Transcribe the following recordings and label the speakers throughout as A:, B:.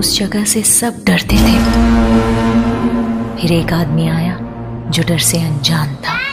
A: उस जगह से सब डरते थे। फिर एक आदमी आया जो डर से अनजान था।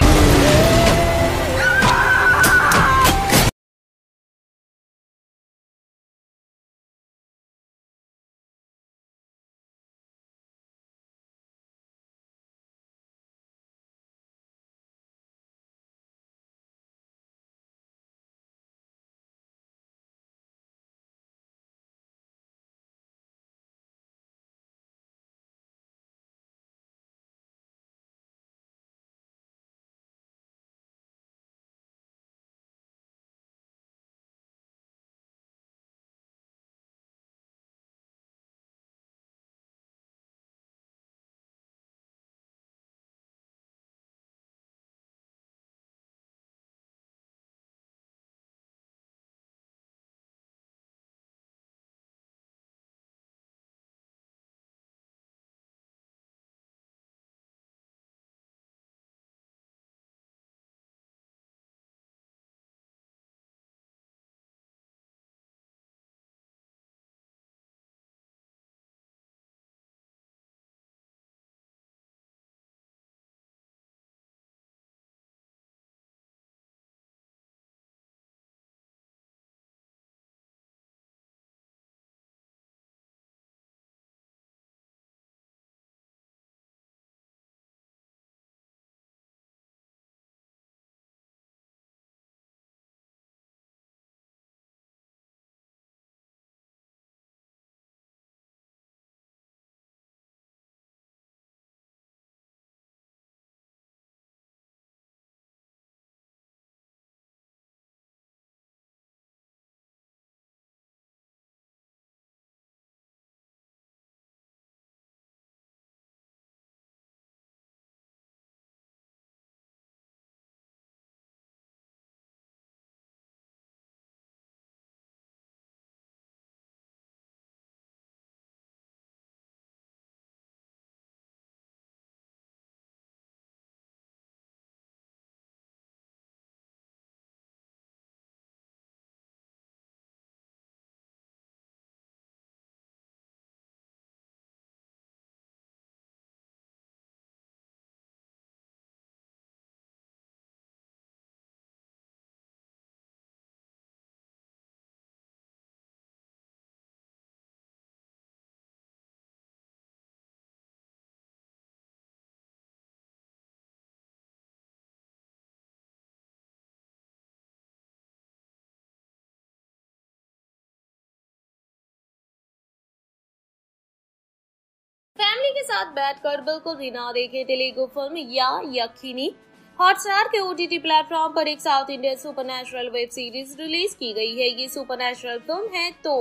B: फैमिली के साथ बैठकर बिल्कुल भी ना देखे तेलुगु फ़िल्म या यक्षिनी हॉटस्टार के ओटीटी प्लेटफॉर्म पर एक south Indian super web series release की गई है। ये सुपर फ़िल्म है तो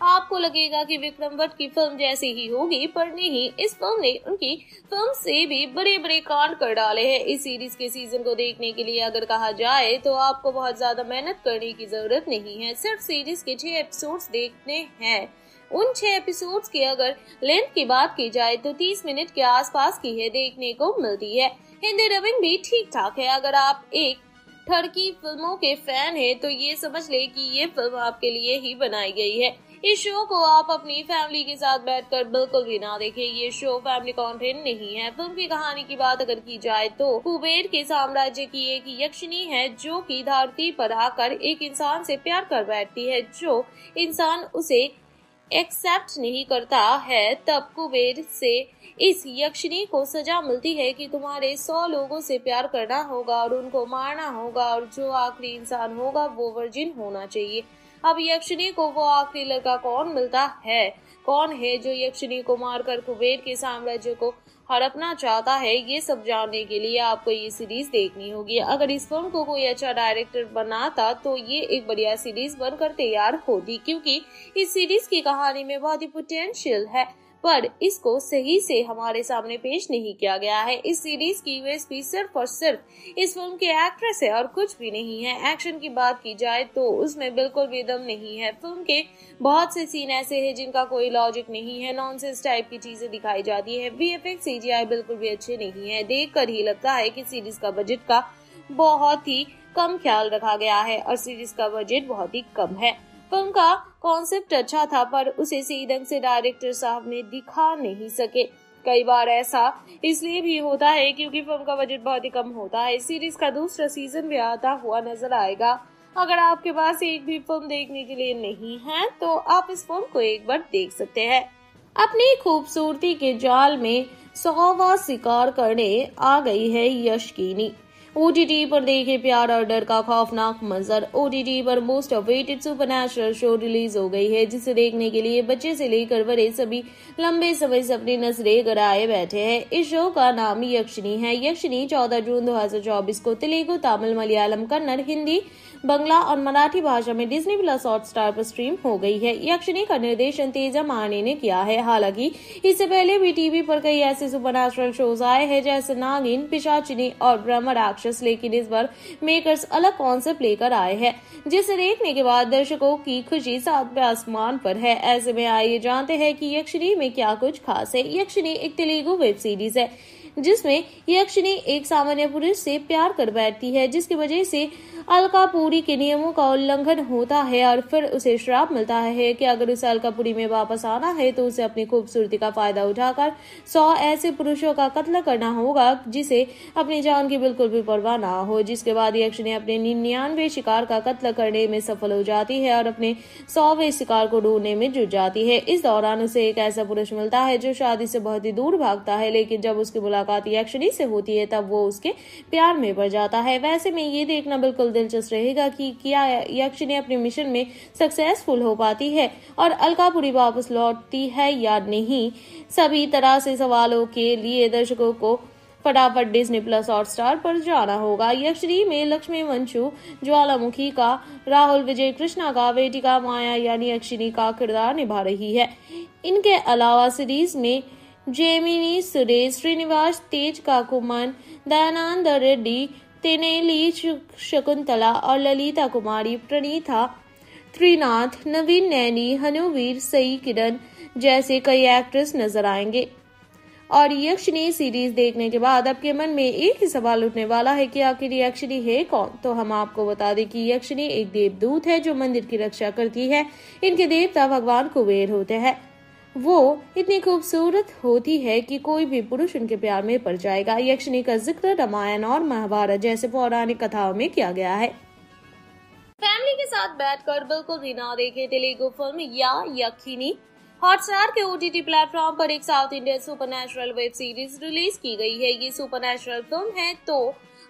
B: आपको लगेगा कि विक्रम भट्ट की फ़िल्म जैसी ही होगी, पर नहीं, इस फ़िल्म ने उनकी फ़िल्म से भी बड़े बड़े कांड कर डाले हैं। इस सीरीज़ के सीज़न को देखने के लिए अगर कहा जाए तो आपको बहुत ज़्यादा मेहनत करने की ज़रूरत नहीं है। सिर्फ़ सीरीज़ के छह एपिसोड्स देखने हैं। उन छह एपिसोड्स की अगर लेंथ की बात की जाए तो 30 मिनट के आसपास की है देखने को मिलती है। हिंदी डबिंग भी ठीक ठाक है। अगर आप एक ठरकी फ़िल्मों के फ़ैन है तो ये समझ ले कि ये फ़िल्म आपके लिए ही बनाई गई है। इस शो को आप अपनी फैमिली के साथ बैठकर बिल्कुल भी ना देखें। ये शो फैमिली कंटेंट नहीं है। फ़िल्म की कहानी की बात अगर की जाए तो कुबेर के साम्राज्य की एक यक्षिणी है, जो की धरती पर आकर एक इंसान से प्यार कर बैठती है, जो इंसान उसे एक्सेप्ट नहीं करता है, तब कुबेर से इस यक्षिणी को सजा मिलती है कि तुम्हारे सौ लोगों से प्यार करना होगा और उनको मारना होगा और जो आखिरी इंसान होगा वो वर्जिन होना चाहिए। अब यक्षिणी को वो आखिरी लड़का कौन मिलता है? कौन है जो यक्षिणी को मारकर कुबेर के साम्राज्य को हड़पना चाहता है? ये सब जानने के लिए आपको ये सीरीज़ देखनी होगी। अगर इस फ़िल्म को कोई अच्छा डायरेक्टर बनाता तो ये एक बढ़िया सीरीज़ बनकर तैयार होती, क्योंकि इस सीरीज़ की कहानी में बहुत ही पोटेंशियल है। पर इसको सही से हमारे सामने पेश नहीं किया गया है। इस सीरीज़ की यूएसपी सिर्फ़ और सिर्फ़ इस फ़िल्म के एक्ट्रेस है और कुछ भी नहीं है। एक्शन की बात की जाए तो उसमें बिल्कुल भी दम नहीं है। फ़िल्म के बहुत से सीन ऐसे हैं जिनका कोई लॉजिक नहीं है। नॉनसेंस टाइप की चीज़ें दिखाई जाती है। बी एफ़ बिल्कुल भी अच्छे नहीं है। देख कर ही लगता है की सीरीज़ का बजट का बहुत ही कम ख्याल रखा गया है और सीरीज़ का बजट बहुत ही कम है। फ़िल्म का कॉन्सेप्ट अच्छा था, पर उसे सही ढंग से डायरेक्टर साहब ने दिखा नहीं सके। कई बार ऐसा इसलिए भी होता है क्योंकि फ़िल्म का बजट बहुत ही कम होता है। सीरीज़ का दूसरा सीज़न भी आता हुआ नज़र आएगा। अगर आपके पास एक भी फ़िल्म देखने के लिए नहीं है तो आप इस फ़िल्म को एक बार देख सकते हैं। अपनी खूबसूरती के जाल में सौवा शिकार करने आ गई है यशकीनी। ओटीटी पर देखे प्यार और डर का खौफनाक मंजर। ओटीटी पर most awaited super show release हो गई है, जिसे देखने के लिए बच्चे से लेकर बड़े सभी लंबे समय से अपनी नजरे गराए बैठे हैं। इस शो का नाम यक्षिणी है। यक्षिणी चौदह जून 2024 को तेलुगु, तमिल, मलयालम, कन्नड़, हिंदी, बंगला और मराठी भाषा में डिज्नी प्लस हॉट स्टार पर स्ट्रीम हो गई है। यक्षिणी का निर्देशन तेजा माने ने किया है। हालाँकि, इससे पहले भी टीवी पर कई ऐसे सुपर शोज़ आए हैं, जैसे नागिन, पिशाचिनी और ब्रह्म राक्षस, लेकिन इस बार मेकर्स अलग कॉन्सेप्ट लेकर आए हैं, जिसे देखने के बाद दर्शकों की खुशी सातवें आसमान पर है। ऐसे में आइए जानते हैं कि यक्षिणी में क्या कुछ खास है। यक्षिणी एक तेलुगु वेब सीरीज़ है। जिसमें यक्षिणी एक सामान्य पुरुष से प्यार कर बैठती है, जिसकी वजह से अलकापुरी के नियमों का उल्लंघन होता है और फिर उसे श्राप मिलता है कि अगर उसे अलकापुरी में वापस आना है तो उसे अपनी खूबसूरती का फ़ायदा उठाकर सौ ऐसे पुरुषों का कत्ल करना होगा, जिसे अपनी जान की बिल्कुल भी परवाह ना हो। जिसके बाद यक्ष ने अपने निन्यानवे शिकार का कत्ल करने में सफल हो जाती है और अपने सौवे शिकार को ढूँढने में जुट जाती है। इस दौरान उसे एक ऐसा पुरुष मिलता है जो शादी से बहुत ही दूर भागता है, लेकिन जब उसकी मुलाकात यक्षिणी से होती है, तब वो उसके प्यार में पड़ जाता है। वैसे में ये देखना बिल्कुल दिलचस्प रहेगा कि क्या यक्षिणी अपने मिशन में सक्सेसफुल हो पाती है और अलकापुरी वापस लौटती है या नहीं, सभी तरह से सवालों के लिए दर्शकों को फटाफट डिज्नी प्लस हॉट स्टार पर जाना होगा। यक्षिणी में लक्ष्मी वंशु, ज्वालामुखी का, राहुल विजय, कृष्णा का बेटिका माया यानी यक्षिणी का किरदार निभा रही है। इनके अलावा सीरीज़ में जेमिनी, सुरेश, श्रीनिवास, तेज काकुमन, दयानंद रेड्डी, तेनेली शकुंतला और ललिता कुमारी, प्रणीता, त्रिनाथ, नवीन नैनी, हनुवीर, सई किरण जैसे कई एक्ट्रेस नज़र आएँगे। और यक्षिणी सीरीज़ देखने के बाद आपके मन में एक ही सवाल उठने वाला है कि आखिर यक्षिणी है कौन? तो हम आपको बता दें कि यक्षिणी एक देवदूत है जो मंदिर की रक्षा करती है। इनके देवता भगवान कुबेर होते हैं। वो इतनी खूबसूरत होती है कि कोई भी पुरुष उनके प्यार में पड़ जाएगा। यक्षिणी का ज़िक्र रामायण और महाभारत जैसे पौराणिक कथाओं में किया गया है। फैमिली के साथ बैठकर बिल्कुल भी ना देखे तेलुगु फ़िल्म या यक्षिणी। हॉटस्टार के ओटीटी प्लेटफॉर्म पर एक south Indian super web series release की गई है। ये सुपर फ़िल्म है तो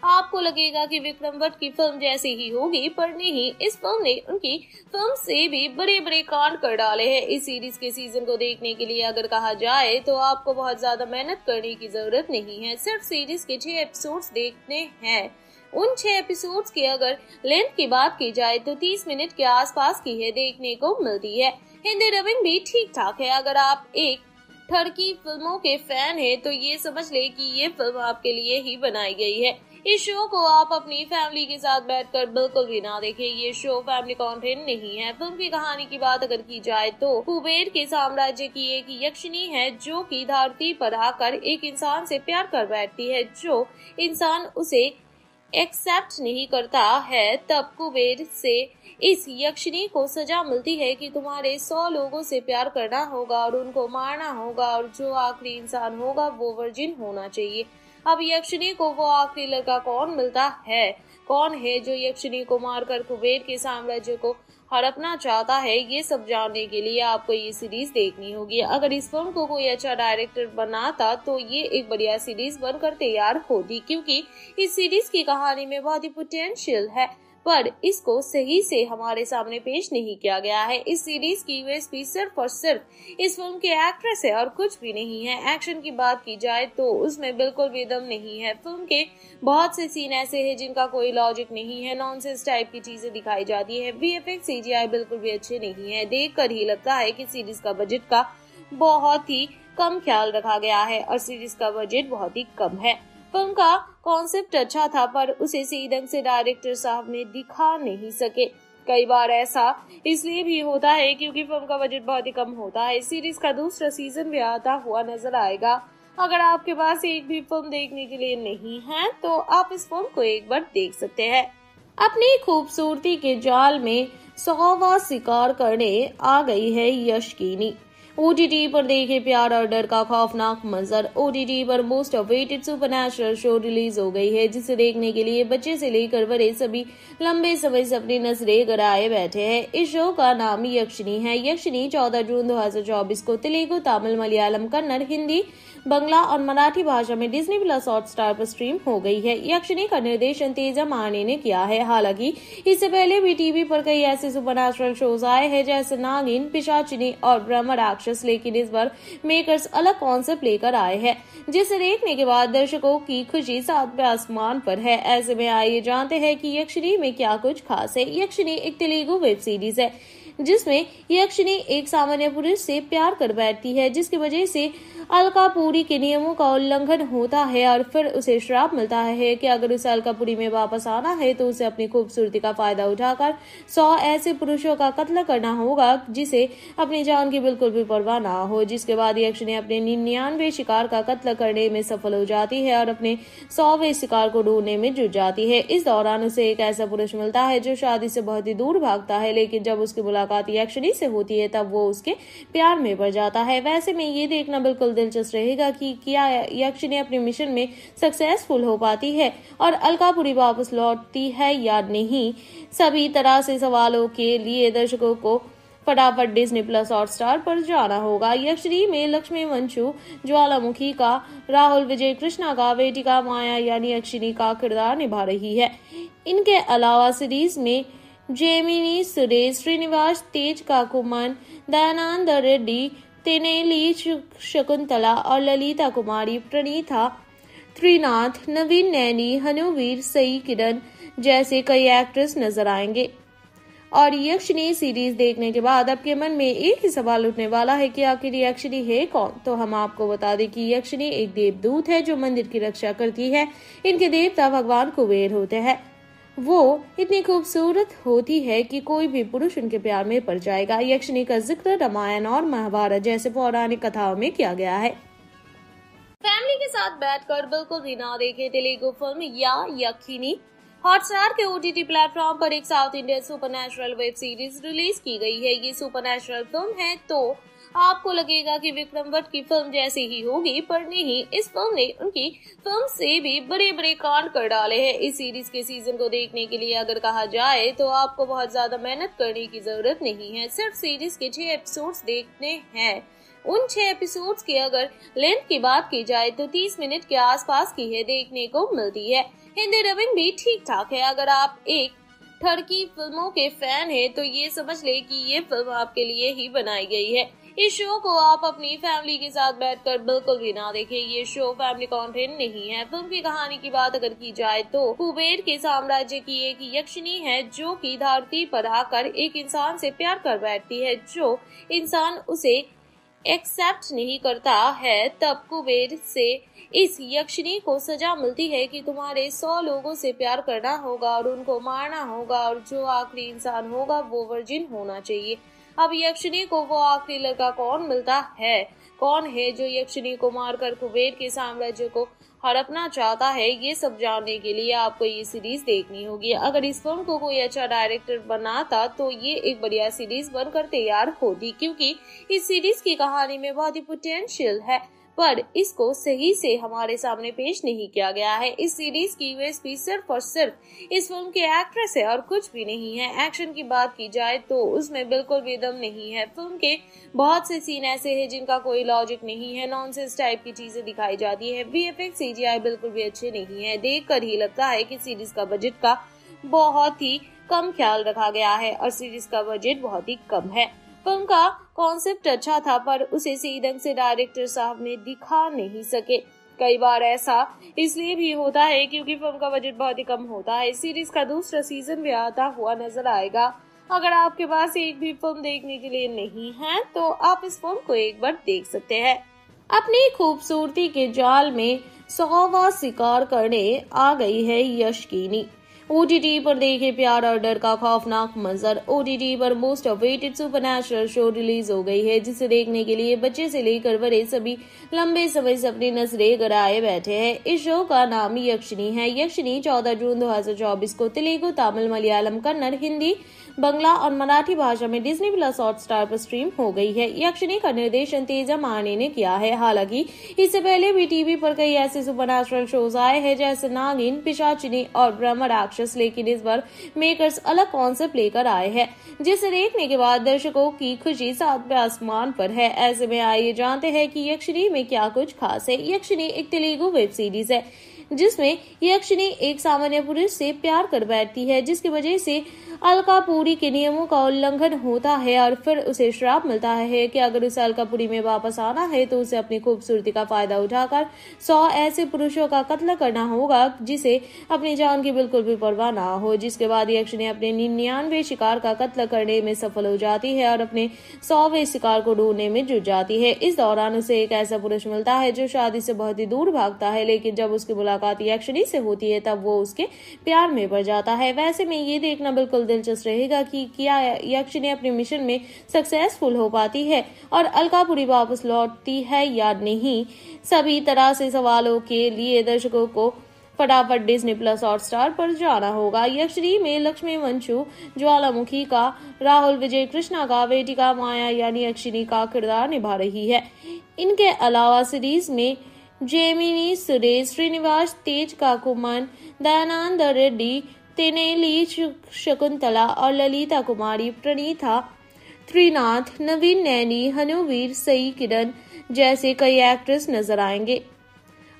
B: आपको लगेगा कि विक्रम भट्ट की फ़िल्म जैसी ही होगी, पर नहीं, इस फ़िल्म ने उनकी फ़िल्म से भी बड़े बड़े कांड कर डाले हैं। इस सीरीज़ के सीज़न को देखने के लिए अगर कहा जाए तो आपको बहुत ज़्यादा मेहनत करने की ज़रूरत नहीं है। सिर्फ़ सीरीज़ के छह एपिसोड देखने हैं। उन छह एपिसोड्स की अगर लेंथ की बात की जाए तो 30 मिनट के आसपास की है देखने को मिलती है। हिंदी डबिंग भी ठीक ठाक है। अगर आप एक ठरकी फ़िल्मों के फ़ैन है तो ये समझ ले कि ये फ़िल्म आपके लिए ही बनाई गई है। इस शो को आप अपनी फैमिली के साथ बैठकर बिल्कुल भी ना देखें। ये शो फैमिली कंटेंट नहीं है। फ़िल्म की कहानी की बात अगर की जाए तो कुबेर के साम्राज्य की एक यक्षिणी है, जो की धरती पर आकर एक इंसान से प्यार कर बैठती है। जो इंसान उसे एक्सेप्ट नहीं करता है, तब कुबेर से इस यक्षिणी को सजा मिलती है कि तुम्हारे सौ लोगों से प्यार करना होगा और उनको मारना होगा और जो आखिरी इंसान होगा वो वर्जिन होना चाहिए। अब यक्षिणी को वो आखिरी लड़का कौन मिलता है? कौन है जो यक्षिणी को मारकर कुबेर के साम्राज्य को हड़पना चाहता है? ये सब जानने के लिए आपको ये सीरीज़ देखनी होगी। अगर इस फ़िल्म को कोई अच्छा डायरेक्टर बनाता तो ये एक बढ़िया सीरीज़ बनकर तैयार होती, क्योंकि इस सीरीज़ की कहानी में बहुत ही पोटेंशियल है। पर इसको सही से हमारे सामने पेश नहीं किया गया है। इस सीरीज़ की यूएसपी सिर्फ़ और सिर्फ़ इस फ़िल्म के एक्ट्रेस है और कुछ भी नहीं है। एक्शन की बात की जाए तो उसमें बिल्कुल भी दम नहीं है। फ़िल्म के बहुत से सीन ऐसे हैं जिनका कोई लॉजिक नहीं है। नॉनसेंस टाइप की चीज़ें दिखाई जाती है। बी एफ़ बिल्कुल भी अच्छे नहीं है। देख कर ही लगता है की सीरीज़ का बजट का बहुत ही कम ख्याल रखा गया है और सीरीज़ का बजट बहुत ही कम है। फ़िल्म का कॉन्सेप्ट अच्छा था, पर उसे सही ढंग से डायरेक्टर साहब ने दिखा नहीं सके। कई बार ऐसा इसलिए भी होता है क्योंकि फ़िल्म का बजट बहुत ही कम होता है। सीरीज़ का दूसरा सीज़न भी आता हुआ नज़र आएगा। अगर आपके पास एक भी फ़िल्म देखने के लिए नहीं है तो आप इस फ़िल्म को एक बार देख सकते हैं।
C: अपनी खूबसूरती के जाल में सौवा शिकार करने आ गई है यशकीनी ओटीटी पर देखे प्यार और डर का खौफनाक मंजर। ओटीटी पर most awaited super show release हो गई है, जिसे देखने के लिए बच्चे से लेकर बड़े सभी लंबे समय से अपनी नज़रें गराए बैठे हैं। इस शो का नाम यक्षिणी है। यक्षिणी चौदह जून 2024 को तेलुगु, तमिल, मलयालम, कन्नड़, हिंदी बंगला और मराठी भाषा में डिज्नी प्लस हॉट स्टार पर स्ट्रीम हो गई है। यक्षिणी का निर्देशन तेजा माने ने किया है। हालाँकि, इससे पहले भी टीवी पर कई ऐसे सुपर शोज़ आए हैं, जैसे नागिन, पिशाचिनी और ब्रह्म राक्षस, लेकिन इस बार मेकर्स अलग कॉन्सेप्ट लेकर आए हैं, जिसे देखने के बाद दर्शकों की खुशी सातवें आसमान पर है। ऐसे में आइए जानते हैं कि यक्षिणी में क्या कुछ खास है। यक्षिणी एक तेलुगु वेब सीरीज़ है। जिसमें यक्षिणी एक सामान्य पुरुष से प्यार कर बैठती है, जिसकी वजह से अलकापुरी के नियमों का उल्लंघन होता है और फिर उसे श्राप मिलता है कि अगर उसे अलकापुरी में वापस आना है तो उसे अपनी खूबसूरती का फ़ायदा उठाकर सौ ऐसे पुरुषों का कत्ल करना होगा, जिसे अपनी जान की बिल्कुल भी परवाह ना हो। जिसके बाद यक्षिणी अपने निन्यानवे शिकार का कत्ल करने में सफल हो जाती है और अपने सौवे शिकार को ढूँढने में जुट जाती है। इस दौरान उसे एक ऐसा पुरुष मिलता है जो शादी से बहुत ही दूर भागता है, लेकिन जब उसकी यक्षिणी से होती है, तब वो उसके प्यार में पड़ जाता है। वैसे में ये देखना बिल्कुल दिलचस्प रहेगा कि क्या यक्षिणी अपने मिशन में सक्सेसफुल हो पाती है और अलकापुरी वापस लौटती है या नहीं, सभी तरह से सवालों के लिए दर्शकों को फटाफट डिज्नी प्लस हॉट स्टार पर जाना होगा। यक्षिणी में लक्ष्मी वंशु, ज्वालामुखी का, राहुल विजय, कृष्णा का बेटिका माया यानी यक्षिणी का किरदार निभा रही है। इनके अलावा सीरीज़ में जेमिनी, सुरेश, श्रीनिवास, तेज काकुमन, दयानंद रेड्डी, तेनेली शकुंतला और ललिता कुमारी, प्रणीता, त्रिनाथ, नवीन नैनी, हनुवीर, सई किरण जैसे कई एक्ट्रेस नज़र आएँगे। और यक्षिणी सीरीज़ देखने के बाद आपके मन में एक ही सवाल उठने वाला है कि आखिर यक्षिणी है कौन? तो हम आपको बता दें कि यक्षिणी एक देवदूत है जो मंदिर की रक्षा करती है। इनके देवता भगवान कुबेर होते हैं। वो इतनी खूबसूरत होती है कि कोई भी पुरुष उनके प्यार में पड़ जाएगा। यक्षिणी का ज़िक्र रामायण और महाभारत जैसे पौराणिक कथाओं में किया गया है।
B: फैमिली के साथ बैठकर बिल्कुल भी ना देखे तेलुगु फ़िल्म या यक्षिणी। हॉटस्टार के ओटीटी प्लेटफॉर्म पर एक south Indian super web series release की गई है। ये सुपर फ़िल्म है तो आपको लगेगा कि विक्रम भट्ट की फ़िल्म जैसी ही होगी, पर नहीं, इस फ़िल्म ने उनकी फ़िल्म से भी बड़े बड़े कांड कर डाले हैं। इस सीरीज़ के सीज़न को देखने के लिए अगर कहा जाए तो आपको बहुत ज़्यादा मेहनत करने की ज़रूरत नहीं है। सिर्फ़ सीरीज़ के छह एपिसोड्स देखने हैं। उन छह एपिसोड्स की अगर लेंथ की बात की जाए तो 30 मिनट के आसपास की है, देखने को मिलती है। हिंदी डबिंग भी ठीक ठाक है। अगर आप एक ठरकी फ़िल्मों के फ़ैन है तो ये समझ ले कि ये फ़िल्म आपके लिए ही बनाई गई है। इस शो को आप अपनी फैमिली के साथ बैठकर बिल्कुल भी ना देखें। ये शो फैमिली कंटेंट नहीं है। फ़िल्म की कहानी की बात अगर की जाए तो कुबेर के साम्राज्य की एक यक्षिणी है जो की धरती पर आकर एक इंसान से प्यार कर बैठती है। जो इंसान उसे एक्सेप्ट नहीं करता है, तब कुबेर से इस यक्षिणी को सजा मिलती है कि तुम्हारे सौ लोगों से प्यार करना होगा और उनको मारना होगा और जो आखिरी इंसान होगा वो वर्जिन होना चाहिए। अब यक्षिणी को वो आखिरी लड़का कौन मिलता है? कौन है जो यक्षिणी को मारकर कुबेर के साम्राज्य को हड़पना चाहता है? ये सब जानने के लिए आपको ये सीरीज़ देखनी होगी। अगर इस फ़िल्म को कोई अच्छा डायरेक्टर बनाता तो ये एक बढ़िया सीरीज़ बनकर तैयार होती, क्योंकि इस सीरीज़ की कहानी में बहुत ही पोटेंशियल है। पर इसको सही से हमारे सामने पेश नहीं किया गया है। इस सीरीज़ की यूएसपी सिर्फ़ और सिर्फ़ इस फ़िल्म के एक्ट्रेस है और कुछ भी नहीं है। एक्शन की बात की जाए तो उसमें बिल्कुल भी दम नहीं है। फ़िल्म के बहुत से सीन ऐसे हैं जिनका कोई लॉजिक नहीं है। नॉनसेंस टाइप की चीज़ें दिखाई जाती है। वी एफ़ बिल्कुल भी अच्छे नहीं है। देख कर ही लगता है की सीरीज़ का बजट का बहुत ही कम ख्याल रखा गया है और सीरीज़ का बजट बहुत ही कम है। फ़िल्म का कॉन्सेप्ट अच्छा था, पर उसे सही ढंग से डायरेक्टर साहब ने दिखा नहीं सके। कई बार ऐसा इसलिए भी होता है क्योंकि फ़िल्म का बजट बहुत ही कम होता है। सीरीज़ का दूसरा सीज़न भी आता हुआ नज़र आएगा। अगर आपके पास एक भी फ़िल्म देखने के लिए नहीं है तो आप इस फ़िल्म को एक बार देख सकते हैं। अपनी खूबसूरती के जाल में सौवा शिकार करने आ गई है यशकीनी
C: ओटीटी पर देखे प्यार और डर का खौफनाक मंजर। ओटीटी पर most awaited super show release हो गई है, जिसे देखने के लिए बच्चे से लेकर बड़े सभी लंबे समय से अपनी नजरे गड़ाए बैठे हैं। इस शो का नाम यक्षिणी है। यक्षिणी चौदह जून 2024 को तेलुगु, तमिल, मलयालम, कन्नड़, हिंदी बंगला और मराठी भाषा में डिज्नी प्लस हॉट स्टार पर स्ट्रीम हो गई है। यक्षिणी का निर्देशन तेजा माने ने किया है। हालाँकि, इससे पहले भी टीवी पर कई ऐसे सुपर शोज़ आए हैं, जैसे नागिन, पिशाचिनी और ब्रह्म राक्षस, लेकिन इस बार मेकर्स अलग कॉन्सेप्ट लेकर आए हैं, जिसे देखने के बाद दर्शकों की खुशी सातवें आसमान पर है। ऐसे में आइए जानते हैं कि यक्षिणी में क्या कुछ खास है। यक्षिणी एक तेलुगु वेब सीरीज़ है। जिसमें यक्षिणी एक सामान्य पुरुष से प्यार कर बैठती है, जिसकी वजह से अलकापुरी के नियमों का उल्लंघन होता है और फिर उसे श्राप मिलता है कि अगर उसे अलकापुरी में वापस आना है तो उसे अपनी खूबसूरती का फ़ायदा उठाकर सौ ऐसे पुरुषों का कत्ल करना होगा, जिसे अपनी जान की बिल्कुल भी परवाह ना हो। जिसके बाद यक्षिणी अपने निन्यानवे शिकार का कत्ल करने में सफल हो जाती है और अपने सौवे शिकार को ढूँढने में जुट जाती है। इस दौरान उसे एक ऐसा पुरुष मिलता है जो शादी से बहुत ही दूर भागता है, लेकिन जब उसकी मुलाकात यक्षिणी से होती है, तब वो उसके प्यार में पड़ जाता है। वैसे में ये देखना बिल्कुल दिलचस्प रहेगा कि क्या यक्षिणी अपने मिशन में सक्सेसफुल हो पाती है और अलकापुरी वापस लौटती है या नहीं, सभी तरह से सवालों के लिए दर्शकों को फटाफट डिज्नी प्लस हॉट स्टार पर जाना होगा। यक्षरी में लक्ष्मी वंशु, ज्वालामुखी का, राहुल विजय, कृष्णा का बेटिका माया यानी यक्षिणी का किरदार निभा रही है। इनके अलावा सीरीज़ में जेमिनी, सुरेश, श्रीनिवास, तेज काकुमन, दयानंद रेड्डी, तेनेली शकुंतला और ललिता कुमारी, प्रणीता, त्रिनाथ, नवीन नैनी, हनुवीर, सई किरण जैसे कई एक्ट्रेस नज़र आएँगे।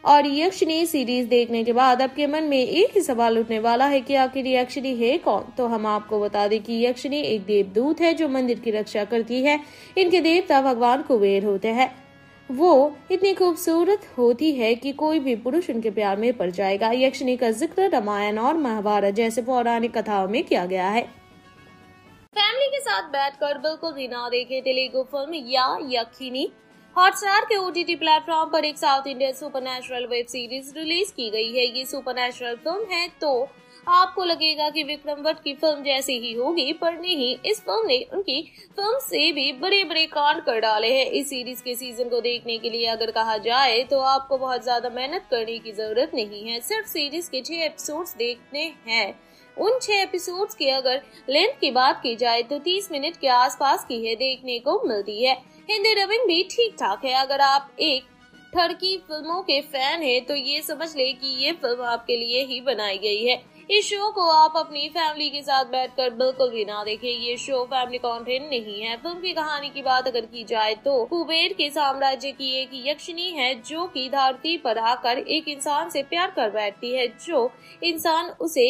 C: और यक्षिणी सीरीज़ देखने के बाद आपके मन में एक ही सवाल उठने वाला है कि आखिर यक्षिणी है कौन? तो हम आपको बता दें कि यक्षिणी एक देवदूत है जो मंदिर की रक्षा करती है। इनके देवता भगवान कुबेर होते हैं। वो इतनी खूबसूरत होती है कि कोई भी पुरुष उनके प्यार में पड़ जाएगा। यक्षिणी का ज़िक्र रामायण और महाभारत जैसे पौराणिक कथाओं में किया गया है।
B: फैमिली के साथ बैठकर बिल्कुल भी ना देखे तेलुगु फ़िल्म या यक्षिणी। हॉटस्टार के ओटीटी प्लेटफॉर्म पर एक south Indian super web series release की गई है। ये सुपर फ़िल्म है तो आपको लगेगा कि विक्रम भट्ट की फ़िल्म जैसी ही होगी, पर नहीं, इस फ़िल्म ने उनकी फ़िल्म से भी बड़े बड़े कांड कर डाले हैं। इस सीरीज़ के सीज़न को देखने के लिए अगर कहा जाए तो आपको बहुत ज़्यादा मेहनत करने की ज़रूरत नहीं है। सिर्फ़ सीरीज़ के छह एपिसोड्स देखने हैं। उन छह एपिसोड्स की अगर लेंथ की बात की जाए तो 30 मिनट के आसपास की है, देखने को मिलती है। हिंदी डबिंग भी ठीक ठाक है। अगर आप एक ठरकी फ़िल्मों के फ़ैन है तो ये समझ ले कि ये फ़िल्म आपके लिए ही बनाई गई है। इस शो को आप अपनी फैमिली के साथ बैठकर बिल्कुल भी ना देखें। ये शो फैमिली कंटेंट नहीं है। फ़िल्म की कहानी की बात अगर की जाए तो कुबेर के साम्राज्य की एक यक्षिणी है जो की धरती पर आकर एक इंसान से प्यार कर बैठती है, जो इंसान उसे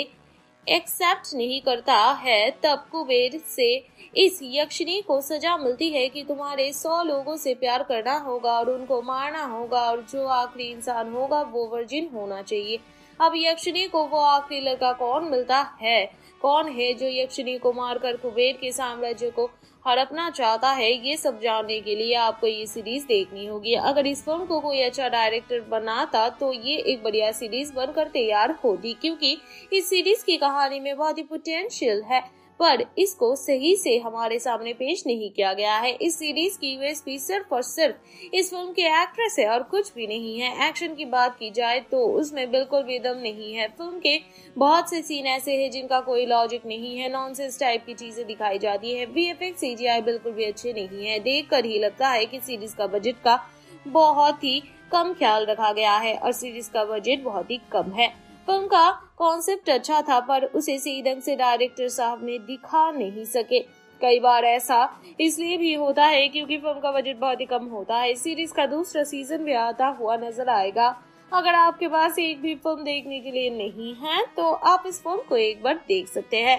B: एक्सेप्ट नहीं करता है। तब कुबेर से इस यक्षिणी को सजा मिलती है कि तुम्हारे सौ लोगों से प्यार करना होगा और उनको मारना होगा और जो आखिरी इंसान होगा वो वर्जिन होना चाहिए। अब यक्षिणी को वो आखिरी लड़का कौन मिलता है? कौन है जो यक्षिणी को मारकर कुबेर के साम्राज्य को हड़पना चाहता है? ये सब जानने के लिए आपको ये सीरीज़ देखनी होगी। अगर इस फ़िल्म को कोई अच्छा डायरेक्टर बनाता तो ये एक बढ़िया सीरीज़ बनकर तैयार होती, क्योंकि इस सीरीज़ की कहानी में बहुत ही पोटेंशियल है। पर इसको सही से हमारे सामने पेश नहीं किया गया है। इस सीरीज़ की यूएसपी सिर्फ़ और सिर्फ़ इस फ़िल्म के एक्ट्रेस है और कुछ भी नहीं है। एक्शन की बात की जाए तो उसमें बिल्कुल भी दम नहीं है। फ़िल्म के बहुत से सीन ऐसे हैं जिनका कोई लॉजिक नहीं है। नॉनसेंस टाइप की चीज़ें दिखाई जाती है। वी एफ़ बिल्कुल भी अच्छे नहीं है। देख कर ही लगता है की सीरीज़ का बजट का बहुत ही कम ख्याल रखा गया है और सीरीज़ का बजट बहुत ही कम है। फ़िल्म का कॉन्सेप्ट अच्छा था, पर उसे सही ढंग से डायरेक्टर साहब ने दिखा नहीं सके। कई बार ऐसा इसलिए भी होता है क्योंकि फ़िल्म का बजट बहुत ही कम होता है। सीरीज़ का दूसरा सीज़न भी आता हुआ नज़र आएगा। अगर आपके पास एक भी फ़िल्म देखने के लिए नहीं है तो आप इस फ़िल्म को एक बार देख सकते हैं।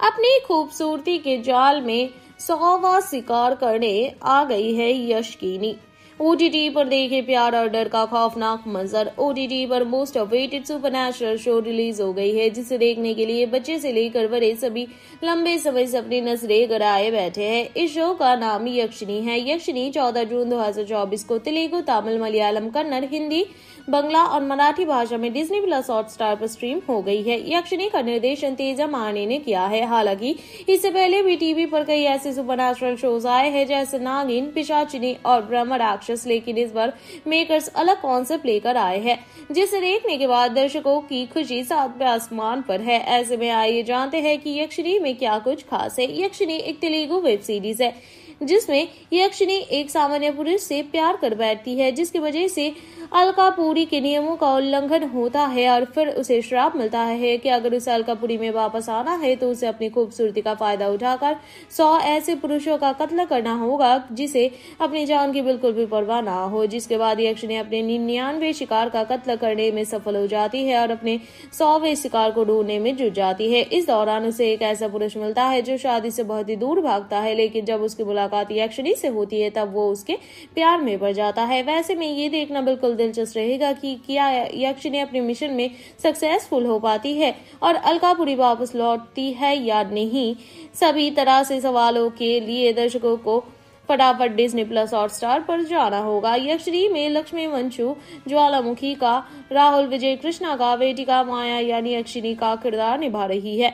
B: अपनी खूबसूरती के जाल में सौवा शिकार करने आ गई है यशकीनी।
C: ओटीटी पर देखे प्यार और डर का खौफनाक मंजर। ओटीटी पर most awaited super show release हो गई है, जिसे देखने के लिए बच्चे से लेकर बड़े सभी लंबे समय से अपनी नजरे गड़ाए बैठे हैं। इस शो का नाम यक्षिणी है। यक्षिणी चौदह जून 2024 को तेलुगु, तमिल, मलयालम, कन्नड़, हिंदी बंगला और मराठी भाषा में डिज्नी प्लस हॉट स्टार पर स्ट्रीम हो गई है। यक्षिणी का निर्देशन तेजा मारने ने किया है। हालाँकि, इससे पहले भी टीवी पर कई ऐसे सुपर शोज़ आए हैं, जैसे नागिन, पिशाचिनी और ब्रह्म राक्षस, लेकिन इस बार मेकर्स अलग कॉन्सेप्ट लेकर आए हैं, जिसे देखने के बाद दर्शकों की खुशी सातवें आसमान पर है। ऐसे में आइए जानते हैं कि यक्षिणी में क्या कुछ खास है। यक्षिणी एक तेलुगु वेब सीरीज़ है। जिसमें यक्षिणी एक सामान्य पुरुष से प्यार कर बैठती है, जिसकी वजह से अलकापुरी के नियमों का उल्लंघन होता है और फिर उसे श्राप मिलता है कि अगर उसे अलकापुरी में वापस आना है तो उसे अपनी खूबसूरती का फ़ायदा उठाकर सौ ऐसे पुरुषों का कत्ल करना होगा, जिसे अपनी जान की बिल्कुल भी परवाह ना हो। जिसके बाद यक्षिणी अपने निन्यानवे शिकार का कत्ल करने में सफल हो जाती है और अपने सौवे शिकार को ढूँढने में जुट जाती है। इस दौरान उसे एक ऐसा पुरुष मिलता है, जो शादी से बहुत ही दूर भागता है, लेकिन जब उसकी मुलाकात यक्षिणी से होती है, तब वो उसके प्यार में पड़ जाता है। वैसे में ये देखना बिल्कुल दिलचस्प रहेगा कि क्या यक्षिणी अपने मिशन में सक्सेसफुल हो पाती है और अलकापुरी वापस लौटती है या नहीं, सभी तरह से सवालों के लिए दर्शकों को फटाफट डिज्नी प्लस हॉट स्टार पर जाना होगा। यक्षिणी में लक्ष्मी वंशु, ज्वालामुखी का, राहुल विजय, कृष्णा का बेटिका माया यानी यक्षिणी का किरदार निभा रही है।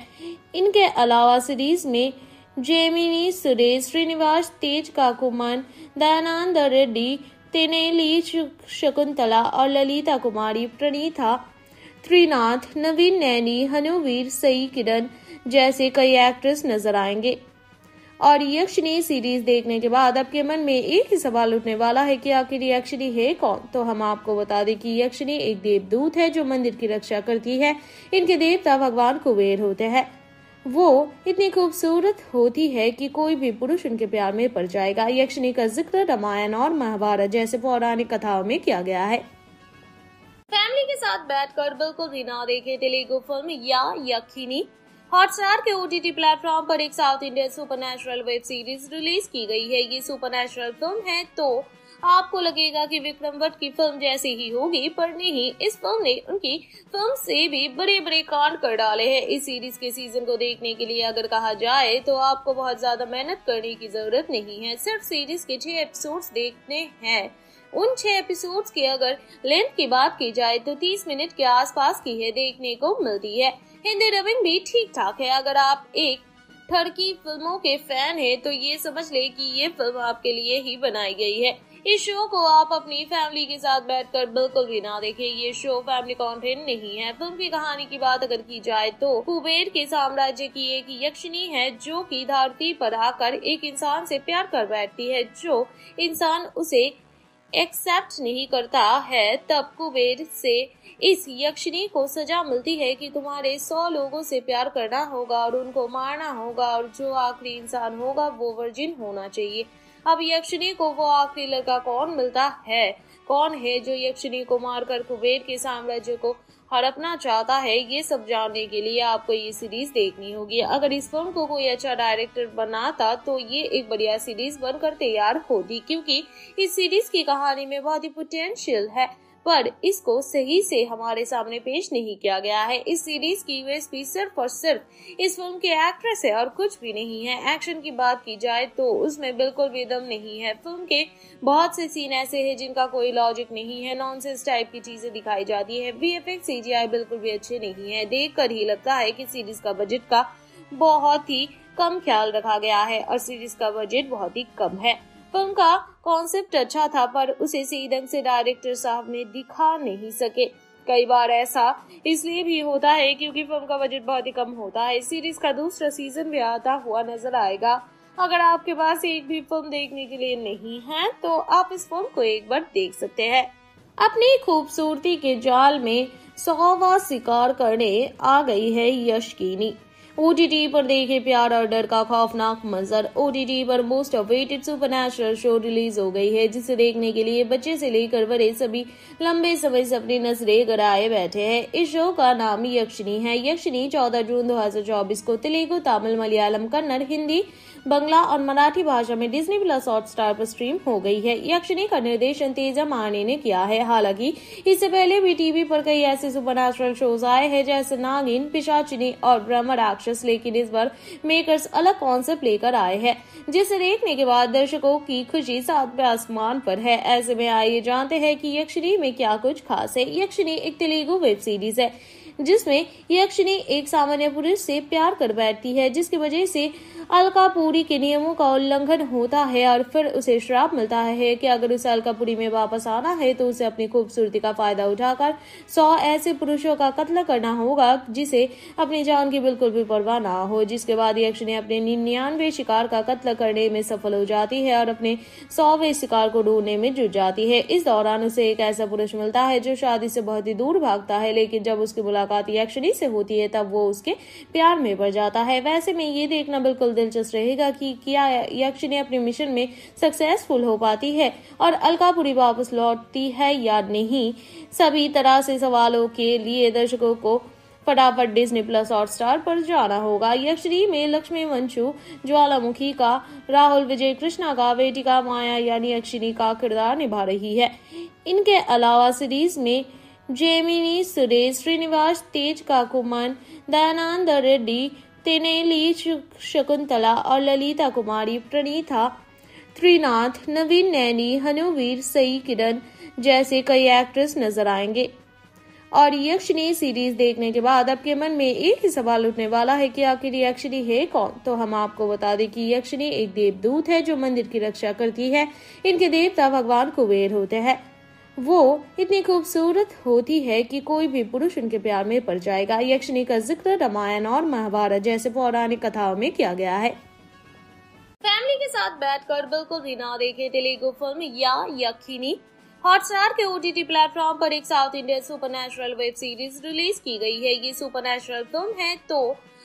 C: इनके अलावा सीरीज़ में जेमिनी, सुरेश, श्रीनिवास, तेज काकुमन, दयानंद रेड्डी, तेनेली शकुंतला और ललिता कुमारी, प्रणीता, त्रिनाथ, नवीन नैनी, हनुवीर, सई किरण जैसे कई एक्ट्रेस नज़र आएँगे। और यक्षिणी सीरीज़ देखने के बाद आपके मन में एक ही सवाल उठने वाला है कि आखिर यक्षिणी है कौन? तो हम आपको बता दें कि यक्षिणी एक देवदूत है जो मंदिर की रक्षा करती है। इनके देवता भगवान कुबेर होते हैं। वो इतनी खूबसूरत होती है कि कोई भी पुरुष उनके प्यार में पड़ जाएगा। यक्षिणी का ज़िक्र रामायण और महाभारत जैसे पौराणिक कथाओं में किया गया है।
B: फैमिली के साथ बैठकर बिल्कुल भी ना देखे तेलुगु फ़िल्म या यक्षिणी। हॉटस्टार के ओटीटी प्लेटफॉर्म पर एक south Indian super web series release की गई है। ये सुपर फ़िल्म है तो आपको लगेगा कि विक्रम भट्ट की फ़िल्म जैसी ही होगी, पर नहीं, इस फ़िल्म ने उनकी फ़िल्म से भी बड़े बड़े कांड कर डाले हैं। इस सीरीज़ के सीज़न को देखने के लिए अगर कहा जाए तो आपको बहुत ज़्यादा मेहनत करने की ज़रूरत नहीं है। सिर्फ़ सीरीज़ के छह एपिसोड देखने हैं। उन छह एपिसोड्स की अगर लेंथ की बात की जाए तो 30 मिनट के आसपास की है, देखने को मिलती है। हिंदी रविंग भी ठीक ठाक है। अगर आप एक ठरकी फ़िल्मों के फ़ैन है तो ये समझ ले कि ये फ़िल्म आपके लिए ही बनाई गई है। इस शो को आप अपनी फैमिली के साथ बैठकर बिल्कुल भी ना देखें। ये शो फैमिली कंटेंट नहीं है। फ़िल्म की कहानी की बात अगर की जाए तो कुबेर के साम्राज्य की एक यक्षिणी है जो की धरती पर आकर एक इंसान से प्यार कर बैठती है। जो इंसान उसे एक्सेप्ट नहीं करता है, तब कुबेर से इस यक्षिणी को सजा मिलती है कि तुम्हारे सौ लोगों से प्यार करना होगा और उनको मारना होगा और जो आखिरी इंसान होगा वो वर्जिन होना चाहिए। अब यक्षिणी को वो आखिरी लड़का कौन मिलता है? कौन है जो यक्षिणी को मारकर कुबेर के साम्राज्य को हड़पना चाहता है? ये सब जानने के लिए आपको ये सीरीज़ देखनी होगी। अगर इस फ़िल्म को कोई अच्छा डायरेक्टर बनाता तो ये एक बढ़िया सीरीज़ बनकर तैयार होती क्योंकि इस सीरीज़ की कहानी में बहुत ही पोटेंशियल है। पर इसको सही से हमारे सामने पेश नहीं किया गया है। इस सीरीज़ की यूएसपी सिर्फ़ और सिर्फ़ इस फ़िल्म के एक्ट्रेस है और कुछ भी नहीं है। एक्शन की बात की जाए तो उसमें बिल्कुल भी दम नहीं है। फ़िल्म के बहुत से सीन ऐसे हैं जिनका कोई लॉजिक नहीं है। नॉनसेंस टाइप की चीज़ें दिखाई जाती है। वी एफ़ बिल्कुल भी अच्छे नहीं है। देख कर ही लगता है की सीरीज़ का बजट का बहुत ही कम ख्याल रखा गया है और सीरीज़ का बजट बहुत ही कम है। फ़िल्म का कॉन्सेप्ट अच्छा था, पर उसे सही ढंग से डायरेक्टर साहब ने दिखा नहीं सके। कई बार ऐसा इसलिए भी होता है क्योंकि फ़िल्म का बजट बहुत ही कम होता है। सीरीज़ का दूसरा सीज़न भी आता हुआ नज़र आएगा। अगर आपके पास एक भी फ़िल्म देखने के लिए नहीं है तो आप इस फ़िल्म को एक बार देख सकते हैं। अपनी खूबसूरती के जाल में सौवा शिकार करने आ गई है यशकीनी।
C: ओटीटी पर देखे प्यार और डर का खौफनाक मंजर। ओटीटी पर most awaited super show release हो गई है, जिसे देखने के लिए बच्चे से लेकर बड़े सभी लंबे समय से अपनी नज़रें गड़ाए बैठे हैं। इस शो का नाम यक्षिणी है। यक्षिणी चौदह जून 2024 को तेलुगु, तमिल, मलयालम, कन्नड़, हिंदी, बंगला और मराठी भाषा में डिज्नी प्लस हॉट स्टार पर स्ट्रीम हो गई है। यक्षिणी का निर्देशन तेजा माने ने किया है। हालाँकि, इससे पहले भी टीवी पर कई ऐसे सुपर शोज़ आए हैं, जैसे नागिन, पिशाचिनी और ब्रह्म राक्षस लेकिन इस बार मेकर्स अलग कॉन्सेप्ट लेकर आए हैं, जिसे देखने के बाद दर्शकों की खुशी सातवें आसमान पर है। ऐसे में आइए जानते हैं कि यक्षिणी में क्या कुछ खास है। यक्षिणी एक तेलुगु वेब सीरीज़ है। जिसमें यक्षिणी एक सामान्य पुरुष से प्यार कर बैठती है, जिसकी वजह से अलकापुरी के नियमों का उल्लंघन होता है और फिर उसे श्राप मिलता है कि अगर उसे अलकापुरी में वापस आना है तो उसे अपनी खूबसूरती का फ़ायदा उठाकर सौ ऐसे पुरुषों का कत्ल करना होगा, जिसे अपनी जान की बिल्कुल भी परवाह ना हो। जिसके बाद यक्ष ने अपने निन्यानवे शिकार का कत्ल करने में सफल हो जाती है और अपने सौवे शिकार को ढूँढने में जुट जाती है। इस दौरान उसे एक ऐसा पुरुष मिलता है, जो शादी से बहुत ही दूर भागता है, लेकिन जब उसकी मुलाकात यक्षिणी से होती है, तब वो उसके प्यार में बढ़ जाता है। वैसे में ये देखना बिल्कुल दिलचस्प रहेगा कि क्या यक्षिणी अपने मिशन में सक्सेसफुल हो पाती है और अलकापुरी वापस लौटती है या नहीं, सभी तरह से सवालों के लिए दर्शकों को फटाफट डिज्नी प्लस हॉट स्टार पर जाना होगा। यक्षिणी में लक्ष्मी वंशु, ज्वालामुखी का, राहुल विजय, कृष्णा का बेटिका माया यानी यक्षिणी का किरदार निभा रही है। इनके अलावा सीरीज़ में जेमिनी, सुरेश, श्रीनिवास, तेज काकुमन, दयानंद रेड्डी, तेनेली शकुंतला और ललिता कुमारी, प्रणीता, त्रिनाथ, नवीन नैनी, हनुवीर, सई किरण जैसे कई एक्ट्रेस नज़र आएँगे। और यक्षिणी सीरीज़ देखने के बाद आपके मन में एक ही सवाल उठने वाला है कि आखिर यक्षिणी है कौन? तो हम आपको बता दें कि यक्षिणी एक देवदूत है जो मंदिर की रक्षा करती है। इनके देवता भगवान कुबेर होते हैं। वो इतनी खूबसूरत होती है कि कोई भी पुरुष उनके प्यार में पड़ जाएगा। यक्षिणी का ज़िक्र रामायण और महाभारत जैसे पौराणिक कथाओं में किया गया है।
B: फैमिली के साथ बैठकर बिल्कुल भी ना देखे तेलुगु फ़िल्म या यक्षिणी। हॉटस्टार के ओटीटी प्लेटफॉर्म पर एक south Indian super web series release की गई है। ये सुपर फ़िल्म है तो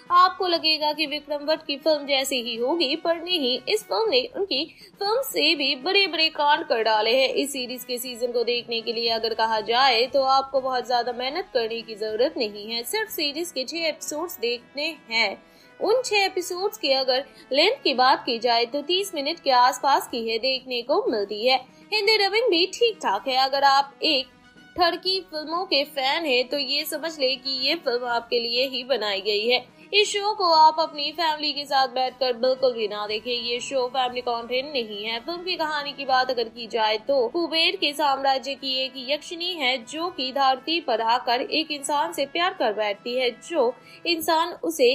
B: आपको लगेगा कि भट्ट की फ़िल्म जैसी ही होगी, पर नहीं, इस फ़िल्म ने उनकी फ़िल्म से भी बड़े बड़े कांड कर डाले हैं। इस सीरीज़ के सीज़न को देखने के लिए अगर कहा जाए तो आपको बहुत ज़्यादा मेहनत करने की ज़रूरत नहीं है। सिर्फ़ सीरीज़ के छह एपिसोड्स देखने हैं। उन छह एपिसोड्स की अगर लेंथ की बात की जाए तो 30 मिनट के आसपास की है, देखने को मिलती है। हिंदी रविंग भी ठीक ठाक है। अगर आप एक ठरकी फ़िल्मों के फ़ैन है तो ये समझ ले कि ये फ़िल्म आपके लिए ही बनाई गई है। इस शो को आप अपनी फैमिली के साथ बैठकर बिल्कुल भी ना देखें। ये शो फैमिली कंटेंट नहीं है। फ़िल्म की कहानी की बात अगर की जाए तो कुबेर के साम्राज्य की एक यक्षिणी है जो की धरती पर आकर एक इंसान से प्यार कर बैठती है। जो इंसान उसे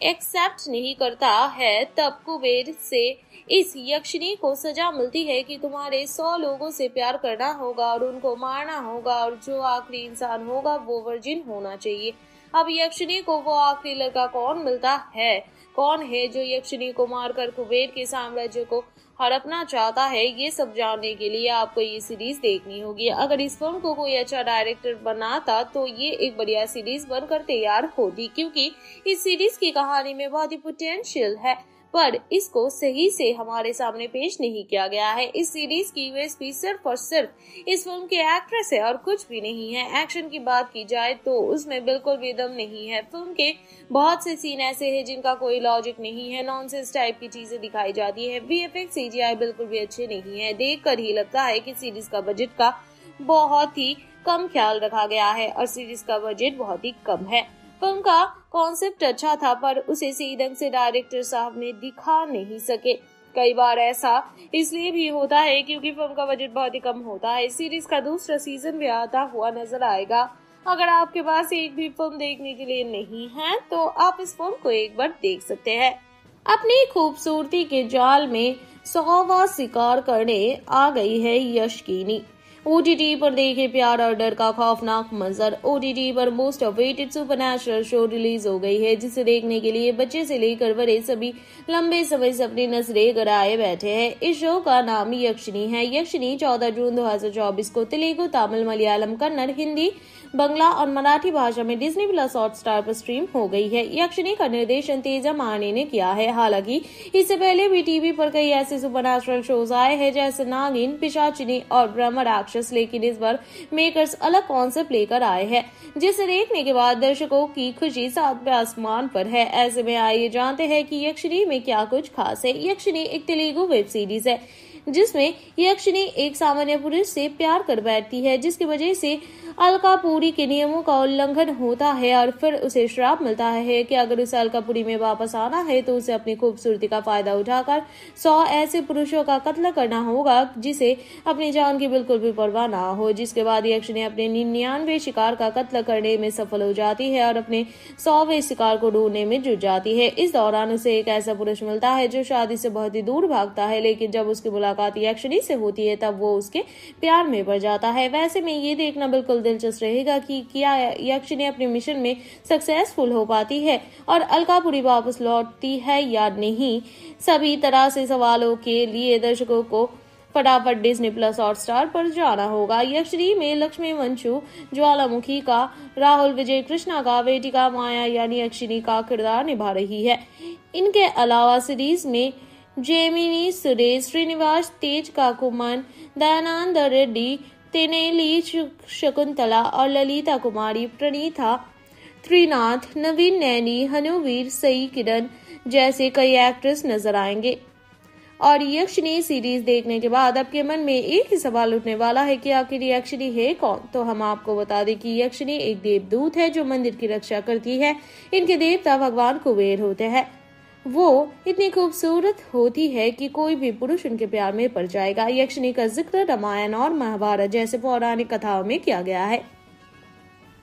B: एक्सेप्ट नहीं करता है, तब कुबेर से इस यक्षिणी को सजा मिलती है कि तुम्हारे सौ लोगों से प्यार करना होगा और उनको मारना होगा और जो आखिरी इंसान होगा वो वर्जिन होना चाहिए। अब यक्षिणी को वो आखिरी लड़का कौन मिलता है? कौन है जो यक्षिणी को मारकर कुबेर के साम्राज्य को हड़पना चाहता है? ये सब जानने के लिए आपको ये सीरीज़ देखनी होगी। अगर इस फ़िल्म को कोई अच्छा डायरेक्टर बनाता तो ये एक बढ़िया सीरीज़ बनकर तैयार होती क्योंकि इस सीरीज़ की कहानी में बहुत ही पोटेंशियल है। पर इसको सही से हमारे सामने पेश नहीं किया गया है। इस सीरीज़ की यूएसपी सिर्फ़ और सिर्फ़ इस फ़िल्म के एक्ट्रेस है और कुछ भी नहीं है। एक्शन की बात की जाए तो उसमें बिल्कुल भी दम नहीं है। फ़िल्म के बहुत से सीन ऐसे हैं जिनका कोई लॉजिक नहीं है। नॉनसेंस टाइप की चीज़ें दिखाई जाती है। बी एफ़ बिल्कुल भी अच्छे नहीं है। देख कर ही लगता है की सीरीज़ का बजट का बहुत ही कम ख्याल रखा गया है और सीरीज़ का बजट बहुत ही कम है। फ़िल्म का कॉन्सेप्ट अच्छा था, पर उसे सही ढंग से डायरेक्टर साहब ने दिखा नहीं सके। कई बार ऐसा इसलिए भी होता है क्योंकि फ़िल्म का बजट बहुत ही कम होता है। सीरीज़ का दूसरा सीज़न भी आता हुआ नज़र आएगा। अगर आपके पास एक भी फ़िल्म देखने के लिए नहीं है तो आप इस फ़िल्म को एक बार देख सकते हैं। अपनी खूबसूरती के जाल में सौवा शिकार करने आ गई है यशकीनी।
C: ओटीटी पर देखे प्यार और डर का खौफनाक मंजर। ओटीटी पर most awaited super show release हो गई है, जिसे देखने के लिए बच्चे से लेकर बड़े सभी लंबे समय से अपनी नजरे गड़ाए बैठे हैं। इस शो का नाम यक्षिणी है। यक्षिणी चौदह जून 2024 को तेलुगु, तमिल, मलयालम, कन्नड़, हिंदी बंगला और मराठी भाषा में डिज्नी प्लस हॉट स्टार पर स्ट्रीम हो गई है। यक्षिणी का निर्देशन तेजा माने ने किया है। हालाँकि, इससे पहले भी टीवी पर कई ऐसे सुपर शोज़ आए हैं, जैसे नागिन, पिशाचिनी और ब्रह्म राक्षस, लेकिन इस बार मेकर्स अलग कॉन्सेप्ट लेकर आए हैं, जिसे देखने के बाद दर्शकों की खुशी सातवें आसमान पर है। ऐसे में आइए जानते हैं कि यक्षिणी में क्या कुछ खास है। यक्षिणी एक तेलुगु वेब सीरीज़ है। जिसमें यक्षिणी एक सामान्य पुरुष से प्यार कर बैठती है, जिसकी वजह से अलकापुरी के नियमों का उल्लंघन होता है और फिर उसे श्राप मिलता है कि अगर उसे अलकापुरी में वापस आना है तो उसे अपनी खूबसूरती का फ़ायदा उठाकर सौ ऐसे पुरुषों का कत्ल करना होगा, जिसे अपनी जान की बिल्कुल भी परवाह ना हो। जिसके बाद यक्ष ने अपने निन्यानवे शिकार का कत्ल करने में सफल हो जाती है और अपने सौवे शिकार को ढूँढने में जुट जाती है। इस दौरान उसे एक ऐसा पुरुष मिलता है जो शादी से बहुत ही दूर भागता है, लेकिन जब उसकी मुलाकात यक्षिणी से होती है, तब वो उसके प्यार में पड़ जाता है। वैसे में ये देखना बिल्कुल दिलचस्प रहेगा कि क्या यक्षिणी अपने मिशन में सक्सेसफुल हो पाती है और अलकापुरी वापस लौटती है या नहीं, सभी तरह से सवालों के लिए दर्शकों को फटाफट डिज्नी प्लस हॉट स्टार पर जाना होगा। यक्षिणी में लक्ष्मी वंशु, ज्वालामुखी का, राहुल विजय, कृष्णा का बेटिका माया यानी यक्षिणी का किरदार निभा रही है। इनके अलावा सीरीज़ में जेमिनी, सुरेश, श्रीनिवास, तेज काकुमन, दयानंद रेड्डी, तेनेली शकुंतला और ललिता कुमारी, प्रणीता, त्रिनाथ, नवीन नैनी, हनुवीर, सई किरण जैसे कई एक्ट्रेस नज़र आएँगे। और यक्षिणी सीरीज़ देखने के बाद आपके मन में एक ही सवाल उठने वाला है कि आखिर यक्षिणी है कौन? तो हम आपको बता दें कि यक्षिणी एक देवदूत है जो मंदिर की रक्षा करती है। इनके देवता भगवान कुबेर होते हैं। वो इतनी खूबसूरत होती है कि कोई भी पुरुष उनके प्यार में पड़ जाएगा। यक्षिणी का ज़िक्र रामायण और महाभारत जैसे पौराणिक कथाओं में किया गया है।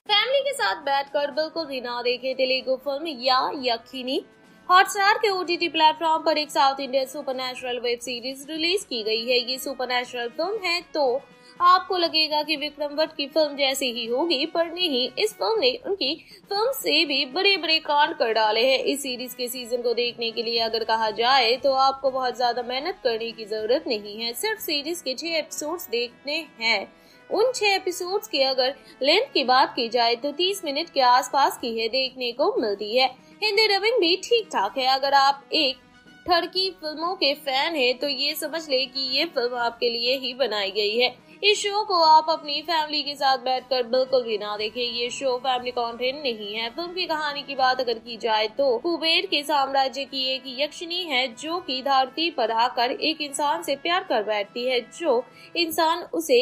B: फैमिली के साथ बैठकर बिल्कुल भी ना देखे तेलुगु फ़िल्म या यक्षिणी। हॉटस्टार के ओटीटी प्लेटफॉर्म पर एक south Indian super web series release की गई है। ये सुपर फ़िल्म है तो आपको लगेगा कि विक्रम भट्ट की फ़िल्म जैसी ही होगी, पर नहीं, इस फ़िल्म ने उनकी फ़िल्म से भी बड़े बड़े कांड कर डाले हैं। इस सीरीज़ के सीज़न को देखने के लिए अगर कहा जाए तो आपको बहुत ज़्यादा मेहनत करने की ज़रूरत नहीं है। सिर्फ़ सीरीज़ के छह एपिसोड देखने हैं। उन छह एपिसोड्स की अगर लेंथ की बात की जाए तो 30 मिनट के आसपास की है, देखने को मिलती है। हिंदी डबिंग भी ठीक ठाक है। अगर आप एक ठरकी फ़िल्मों के फ़ैन है तो ये समझ ले कि ये फ़िल्म आपके लिए ही बनाई गई है। इस शो को आप अपनी फैमिली के साथ बैठकर बिल्कुल भी ना देखें। ये शो फैमिली कंटेंट नहीं है। फ़िल्म की कहानी की बात अगर की जाए तो कुबेर के साम्राज्य की एक यक्षिणी है जो की धरती पर आकर एक इंसान से प्यार कर बैठती है। जो इंसान उसे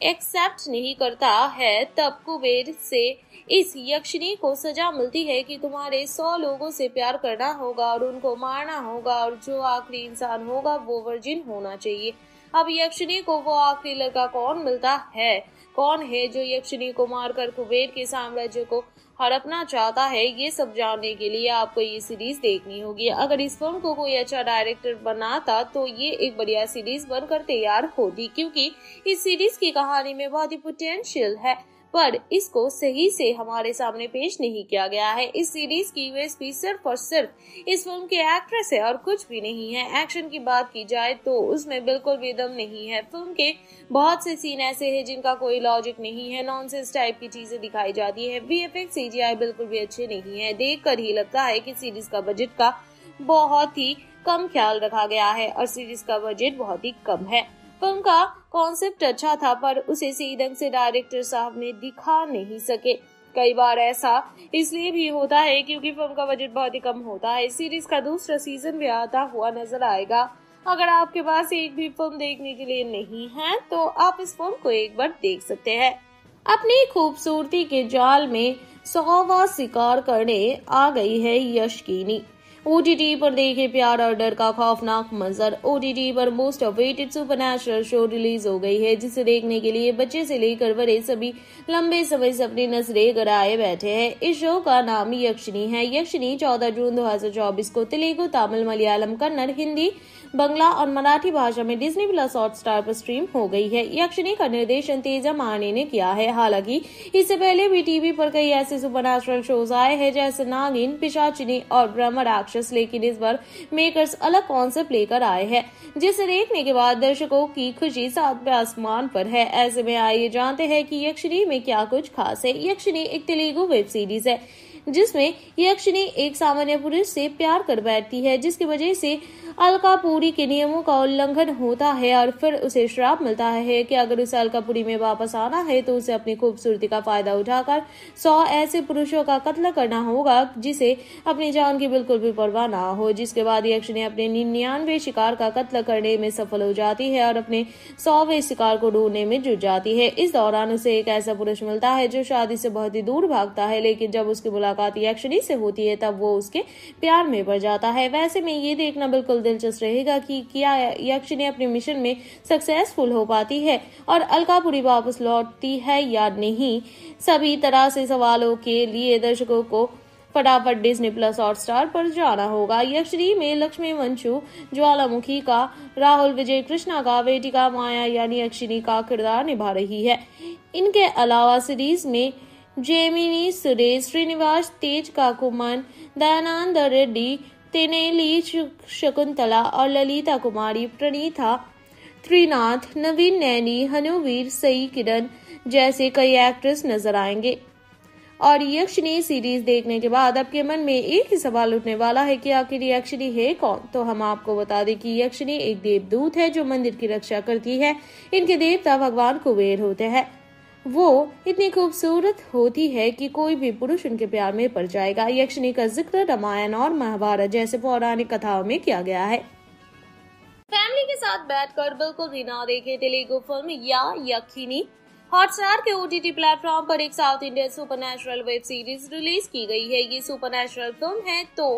B: एक्सेप्ट नहीं करता है, तब कुबेर से इस यक्षिणी को सजा मिलती है कि तुम्हारे सौ लोगों से प्यार करना होगा और उनको मारना होगा और जो आखिरी इंसान होगा वो वर्जिन होना चाहिए। अब यक्षिणी को वो आखिरी लड़का कौन मिलता है? कौन है जो यक्षिणी को मारकर कुबेर के साम्राज्य को हड़पना चाहता है? ये सब जानने के लिए आपको ये सीरीज़ देखनी होगी। अगर इस फ़िल्म को कोई अच्छा डायरेक्टर बनाता तो ये एक बढ़िया सीरीज़ बनकर तैयार होती, क्योंकि इस सीरीज़ की कहानी में बहुत ही पोटेंशियल है। पर इसको सही से हमारे सामने पेश नहीं किया गया है। इस सीरीज़ की यूएसपी सिर्फ़ और सिर्फ़ इस फ़िल्म के एक्ट्रेस है और कुछ भी नहीं है। एक्शन की बात की जाए तो उसमें बिल्कुल भी दम नहीं है। फ़िल्म के बहुत से सीन ऐसे हैं जिनका कोई लॉजिक नहीं है। नॉनसेंस टाइप की चीज़ें दिखाई जाती है। बी एफ़ बिल्कुल भी अच्छे नहीं है। देख कर ही लगता है की सीरीज़ का बजट का बहुत ही कम ख्याल रखा गया है और सीरीज़ का बजट बहुत ही कम है। फ़िल्म का कॉन्सेप्ट अच्छा था, पर उसे सही ढंग से डायरेक्टर साहब ने दिखा नहीं सके। कई बार ऐसा इसलिए भी होता है क्योंकि फ़िल्म का बजट बहुत ही कम होता है। सीरीज़ का दूसरा सीज़न भी आता हुआ नज़र आएगा। अगर आपके पास एक भी फ़िल्म देखने के लिए नहीं है तो आप इस फ़िल्म को एक बार देख सकते हैं। अपनी खूबसूरती के जाल में सौवा शिकार करने आ गई है यशकीनी
C: ओटीटी पर देखे प्यार और डर का खौफनाक मंजर। ओटीटी पर most awaited super show release हो गई है, जिसे देखने के लिए बच्चे से लेकर बड़े सभी लंबे समय से अपनी नज़रें गराए बैठे हैं। इस शो का नाम यक्षिणी है। यक्षिणी 14 जून 2024 को तेलुगु, तमिल, मलयालम, कन्नड़, हिंदी बंगला और मराठी भाषा में डिज्नी प्लस हॉट स्टार पर स्ट्रीम हो गई है। यक्षिणी का निर्देशन तेजा माने ने किया है। हालाँकि, इससे पहले भी टीवी पर कई ऐसे सुपर शोज़ आए हैं, जैसे नागिन, पिशाचिनी और ब्रह्म राक्षस, लेकिन इस बार मेकर्स अलग कॉन्सेप्ट लेकर आए हैं, जिसे देखने के बाद दर्शकों की खुशी सातवें आसमान पर है। ऐसे में आइए जानते हैं कि यक्षिणी में क्या कुछ खास है। यक्षिणी एक तेलुगु वेब सीरीज़ है। जिसमें यक्षिणी एक सामान्य पुरुष से प्यार कर बैठती है, जिसकी वजह से अलकापुरी के नियमों का उल्लंघन होता है और फिर उसे श्राप मिलता है कि अगर उसे अलकापुरी में वापस आना है तो उसे अपनी खूबसूरती का फ़ायदा उठाकर सौ ऐसे पुरुषों का कत्ल करना होगा, जिसे अपनी जान की बिल्कुल भी परवाह ना हो। जिसके बाद यक्षिणी अपने निन्यानवे शिकार का कत्ल करने में सफल हो जाती है और अपने सौवे शिकार को ढूँढने में जुट जाती है। इस दौरान उसे एक ऐसा पुरुष मिलता है जो शादी से बहुत ही दूर भागता है, लेकिन जब उसकी मुलाकात यक्षिणी से होती है, तब वो उसके प्यार में पड़ जाता है। वैसे में ये देखना बिल्कुल दिलचस्प रहेगा कि क्या यक्षिणी अपने मिशन में सक्सेसफुल हो पाती है और अलकापुरी वापस लौटती है या नहीं, सभी तरह से सवालों के लिए दर्शकों को फटाफट डिज्नी प्लस हॉट स्टार पर जाना होगा। यक्षिणी में लक्ष्मी, वंशु, ज्वालामुखी का राहुल, विजय, कृष्णा का बेटिका माया यानी यक्षिणी का किरदार निभा रही है। इनके अलावा सीरीज़ में जेमिनी, सुरेश, श्रीनिवास, तेज काकुमन, दयानंद रेड्डी, तेनेली शकुंतला और ललिता कुमारी, प्रणीता, त्रिनाथ, नवीन नैनी, हनुवीर, सई किरण जैसे कई एक्ट्रेस नज़र आएँगे। और यक्षिणी सीरीज़ देखने के बाद आपके मन में एक ही सवाल उठने वाला है कि आखिर यक्षिणी है कौन? तो हम आपको बता दें कि यक्षिणी एक देवदूत है जो मंदिर की रक्षा करती है। इनके देवता भगवान कुबेर होते हैं। वो इतनी खूबसूरत होती है कि कोई भी पुरुष उनके प्यार में पड़ जाएगा। यक्षिणी का ज़िक्र रामायण और महाभारत जैसे पौराणिक कथाओं में किया गया है।
B: फैमिली के साथ बैठकर बिल्कुल भी ना देखे तेलुगु फ़िल्म या यक्षिणी। हॉटस्टार के ओटीटी प्लेटफॉर्म पर एक south Indian super web series release की गई है। ये सुपर फ़िल्म है तो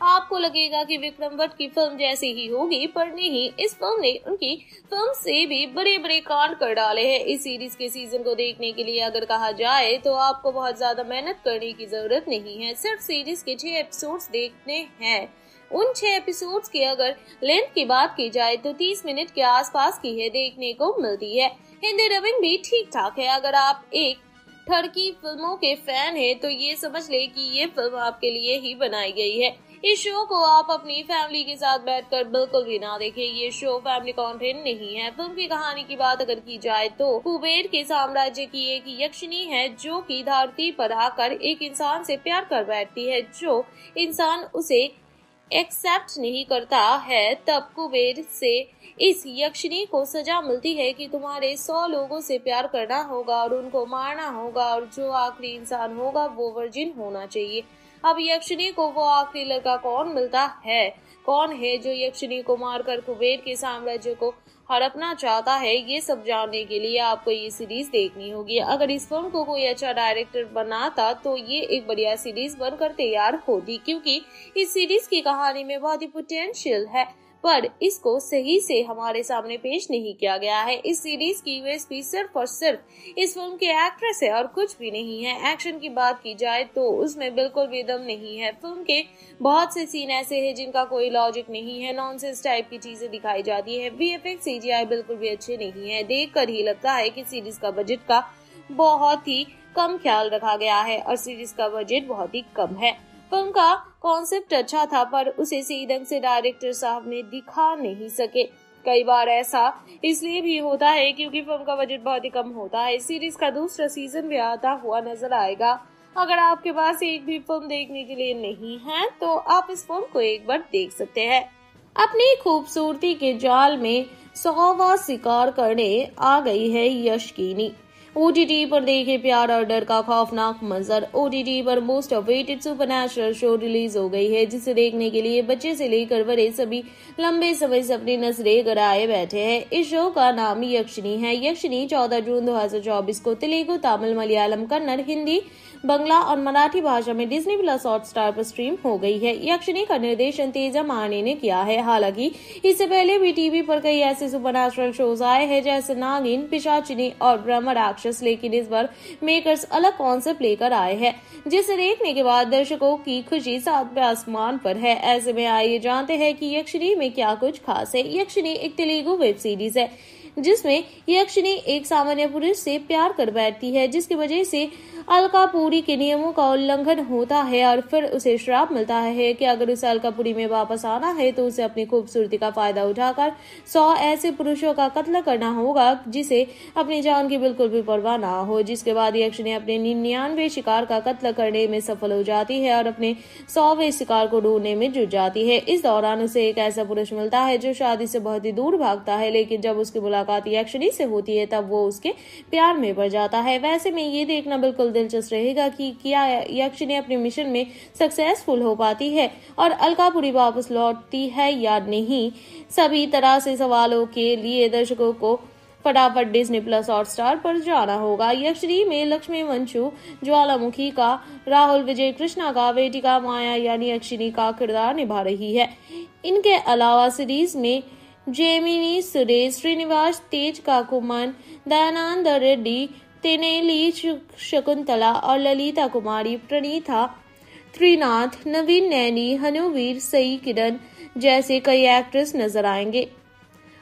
B: आपको लगेगा कि विक्रम भट्ट की फ़िल्म जैसी ही होगी, पर नहीं, इस फ़िल्म ने उनकी फ़िल्म से भी बड़े बड़े कांड कर डाले हैं। इस सीरीज़ के सीज़न को देखने के लिए अगर कहा जाए तो आपको बहुत ज़्यादा मेहनत करने की ज़रूरत नहीं है। सिर्फ़ सीरीज़ के छह एपिसोड्स देखने हैं। उन छह एपिसोड्स की अगर लेंथ की बात की जाए तो 30 मिनट के आसपास की है, देखने को मिलती है। हिंदी डबिंग भी ठीक ठाक है। अगर आप एक ठरकी फ़िल्मों के फ़ैन है तो ये समझ ले कि ये फ़िल्म आपके लिए ही बनाई गई है। इस शो को आप अपनी फैमिली के साथ बैठकर बिल्कुल भी ना देखें। ये शो फैमिली कंटेंट नहीं है। फ़िल्म की कहानी की बात अगर की जाए तो कुबेर के साम्राज्य की एक यक्षिणी है जो की धरती पर आकर एक इंसान से प्यार कर बैठती है। जो इंसान उसे एक्सेप्ट नहीं करता है, तब कुबेर से इस यक्षिणी को सजा मिलती है कि तुम्हारे सौ लोगों से प्यार करना होगा और उनको मारना होगा और जो आखिरी इंसान होगा वो वर्जिन होना चाहिए। अब यक्षिणी को वो आखिरी लड़का कौन मिलता है? कौन है जो यक्षिणी को मारकर कुबेर के साम्राज्य को हड़पना चाहता है? ये सब जानने के लिए आपको ये सीरीज़ देखनी होगी। अगर इस फ़िल्म को कोई अच्छा डायरेक्टर बनाता तो ये एक बढ़िया सीरीज़ बनकर तैयार होती, क्योंकि इस सीरीज़ की कहानी में बहुत ही पोटेंशियल है। पर इसको सही से हमारे सामने पेश नहीं किया गया है। इस सीरीज़ की यूएसपी सिर्फ़ और सिर्फ़ इस फ़िल्म के एक्ट्रेस है और कुछ भी नहीं है। एक्शन की बात की जाए तो उसमें बिल्कुल भी दम नहीं है। फ़िल्म के बहुत से सीन ऐसे हैं जिनका कोई लॉजिक नहीं है। नॉनसेंस टाइप की चीज़ें दिखाई जाती है। वी एफ़ बिल्कुल भी अच्छे नहीं है। देख कर ही लगता है की सीरीज़ का बजट का बहुत ही कम ख्याल रखा गया है और सीरीज़ का बजट बहुत ही कम है। फ़िल्म का कॉन्सेप्ट अच्छा था, पर उसे सही ढंग से डायरेक्टर साहब ने दिखा नहीं सके। कई बार ऐसा इसलिए भी होता है क्योंकि फ़िल्म का बजट बहुत ही कम होता है। सीरीज़ का दूसरा सीज़न भी आता हुआ नज़र आएगा। अगर आपके पास एक भी फ़िल्म देखने के लिए नहीं है तो आप इस फ़िल्म को एक बार देख सकते हैं। अपनी खूबसूरती के जाल में सौवा शिकार करने आ गई है यशकीनी।
C: ओटीटी पर देखे प्यार और डर का खौफनाक मंजर। ओटीटी पर most awaited super show release हो गई है, जिसे देखने के लिए बच्चे से लेकर बड़े सभी लंबे समय से अपनी नजरे गड़ाए बैठे हैं। इस शो का नाम यक्षिणी है। यक्षिणी चौदह जून 2024 को तेलुगु, तमिल, मलयालम, कन्नड़, हिंदी बंगला और मराठी भाषा में डिज्नी प्लस हॉट स्टार पर स्ट्रीम हो गई है। यक्षिणी का निर्देशन तेजा माने ने किया है। हालाँकि, इससे पहले भी टीवी पर कई ऐसे सुपर शोज़ आए हैं, जैसे नागिन, पिशाचिनी और ब्रह्म राक्षस, लेकिन इस बार मेकर्स अलग कॉन्सेप्ट लेकर आए हैं, जिसे देखने के बाद दर्शकों की खुशी सातवें आसमान पर है। ऐसे में आइए जानते हैं कि यक्षिणी में क्या कुछ खास है। यक्षिणी एक तेलुगु वेब सीरीज़ है। जिसमें यक्षिणी एक सामान्य पुरुष से प्यार कर बैठती है, जिसकी वजह से अलकापुरी के नियमों का उल्लंघन होता है और फिर उसे श्राप मिलता है कि अगर उसे अलकापुरी में वापस आना है तो उसे अपनी खूबसूरती का फ़ायदा उठाकर सौ ऐसे पुरुषों का कत्ल करना होगा, जिसे अपनी जान की बिल्कुल भी परवाह ना हो। जिसके बाद यक्षिणी अपने निन्यानवे शिकार का कत्ल करने में सफल हो जाती है और अपने सौवे शिकार को ढूँढने में जुट जाती है। इस दौरान उसे एक ऐसा पुरुष मिलता है जो शादी से बहुत ही दूर भागता है, लेकिन जब उसकी मुलाकात यक्षिणी से होती है, तब वो उसके प्यार में पड़ जाता है। वैसे में ये देखना बिल्कुल दिलचस्प रहेगा कि क्या यक्षिणी अपने मिशन में सक्सेसफुल हो पाती है और अलकापुरी वापस लौटती है या नहीं, सभी तरह से सवालों के लिए दर्शकों को फटाफट डिज्नी प्लस हॉट स्टार पर जाना होगा। यक्षरी में लक्ष्मी वंशु, ज्वालामुखी का, राहुल विजय, कृष्णा का बेटिका माया, यानी अक्षिनी का किरदार निभा रही है। इनके अलावा सीरीज़ में जेमिनी, सुरेश, श्रीनिवास, तेज काकुमन, दयानंद रेड्डी, तेनेली शकुंतला और ललिता कुमारी, प्रणीता, त्रिनाथ, नवीन नैनी, हनुवीर, सई किरण जैसे कई एक्ट्रेस नज़र आएँगे।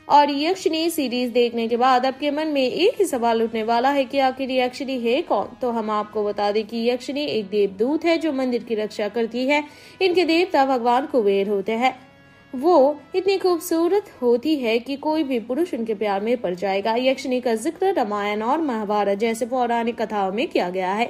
C: और यक्षिणी सीरीज़ देखने के बाद आपके मन में एक ही सवाल उठने वाला है कि आखिर यक्षिणी है कौन? तो हम आपको बता दें कि यक्षिणी एक देवदूत है जो मंदिर की रक्षा करती है। इनके देवता भगवान कुबेर होते हैं। वो इतनी खूबसूरत होती है कि कोई भी पुरुष उनके प्यार में पड़ जाएगा। यक्षिणी का ज़िक्र रामायण और महाभारत जैसे पौराणिक कथाओं में किया गया है।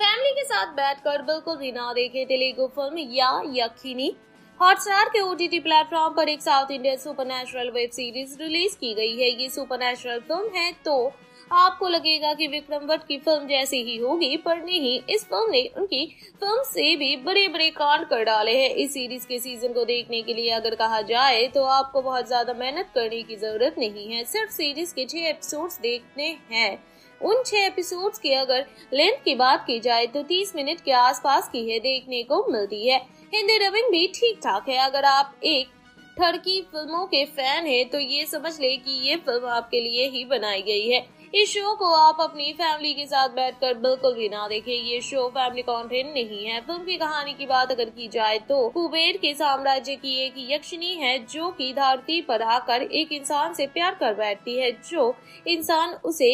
B: फैमिली के साथ बैठकर बिल्कुल भी ना देखे तेलुगु फ़िल्म या यक्षिणी। हॉटस्टार के ओटीटी प्लेटफॉर्म पर एक south Indian super web series release की गई है। ये सुपर फ़िल्म है तो आपको लगेगा कि विक्रम भट्ट की फ़िल्म जैसी ही होगी, पर नहीं, इस फ़िल्म ने उनकी फ़िल्म से भी बड़े बड़े कांड कर डाले हैं। इस सीरीज़ के सीज़न को देखने के लिए अगर कहा जाए तो आपको बहुत ज़्यादा मेहनत करने की ज़रूरत नहीं है। सिर्फ़ सीरीज़ के छह एपिसोड्स देखने हैं। उन छह एपिसोड्स की अगर लेंथ की बात की जाए तो 30 मिनट के आसपास की है, देखने को मिलती है। हिंदी डबिंग भी ठीक ठाक है। अगर आप एक ठरकी फ़िल्मों के फ़ैन है तो ये समझ ले कि ये फ़िल्म आपके लिए ही बनाई गई है। इस शो को आप अपनी फैमिली के साथ बैठकर बिल्कुल भी ना देखें। ये शो फैमिली कंटेंट नहीं है। फ़िल्म की कहानी की बात अगर की जाए तो कुबेर के साम्राज्य की एक यक्षिणी है जो की धरती पर आकर एक इंसान से प्यार कर बैठती है। जो इंसान उसे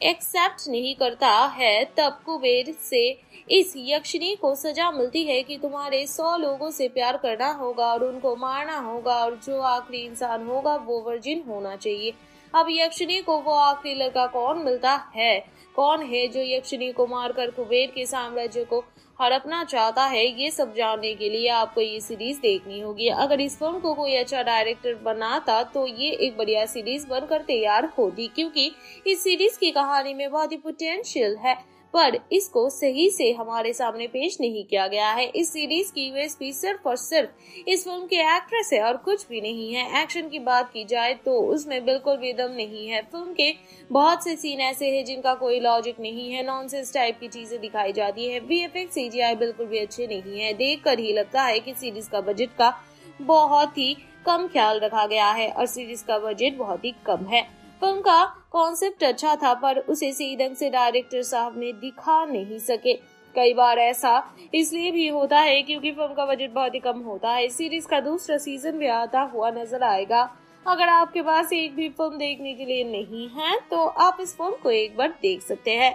B: एक्सेप्ट नहीं करता है, तब कुबेर से इस यक्षिणी को सजा मिलती है कि तुम्हारे सौ लोगों से प्यार करना होगा और उनको मारना होगा और जो आखिरी इंसान होगा वो वर्जिन होना चाहिए। अब यक्षिणी को वो आखिरी लड़का कौन मिलता है? कौन है जो यक्षिणी को मारकर कुबेर के साम्राज्य को हड़पना चाहता है? ये सब जानने के लिए आपको ये सीरीज़ देखनी होगी। अगर इस फ़िल्म को कोई अच्छा डायरेक्टर बनाता तो ये एक बढ़िया सीरीज़ बनकर तैयार होती, क्योंकि इस सीरीज़ की कहानी में बहुत ही पोटेंशियल है। पर इसको सही से हमारे सामने पेश नहीं किया गया है। इस सीरीज़ की यूएसपी सिर्फ़ और सिर्फ़ इस फ़िल्म के एक्ट्रेस है और कुछ भी नहीं है। एक्शन की बात की जाए तो उसमें बिल्कुल भी दम नहीं है। फ़िल्म के बहुत से सीन ऐसे हैं जिनका कोई लॉजिक नहीं है। नॉनसेंस टाइप की चीज़ें दिखाई जाती है। वी एफ़ बिल्कुल भी अच्छे नहीं है। देख कर ही लगता है की सीरीज़ का बजट का बहुत ही कम ख्याल रखा गया है और सीरीज़ का बजट बहुत ही कम है। फ़िल्म का कॉन्सेप्ट अच्छा था, पर उसे सही ढंग से डायरेक्टर साहब ने दिखा नहीं सके। कई बार ऐसा इसलिए भी होता है क्योंकि फ़िल्म का बजट बहुत ही कम होता है। सीरीज़ का दूसरा सीज़न भी आता हुआ नज़र आएगा। अगर आपके पास एक भी फ़िल्म देखने के लिए नहीं है तो आप इस फ़िल्म को एक बार देख सकते हैं।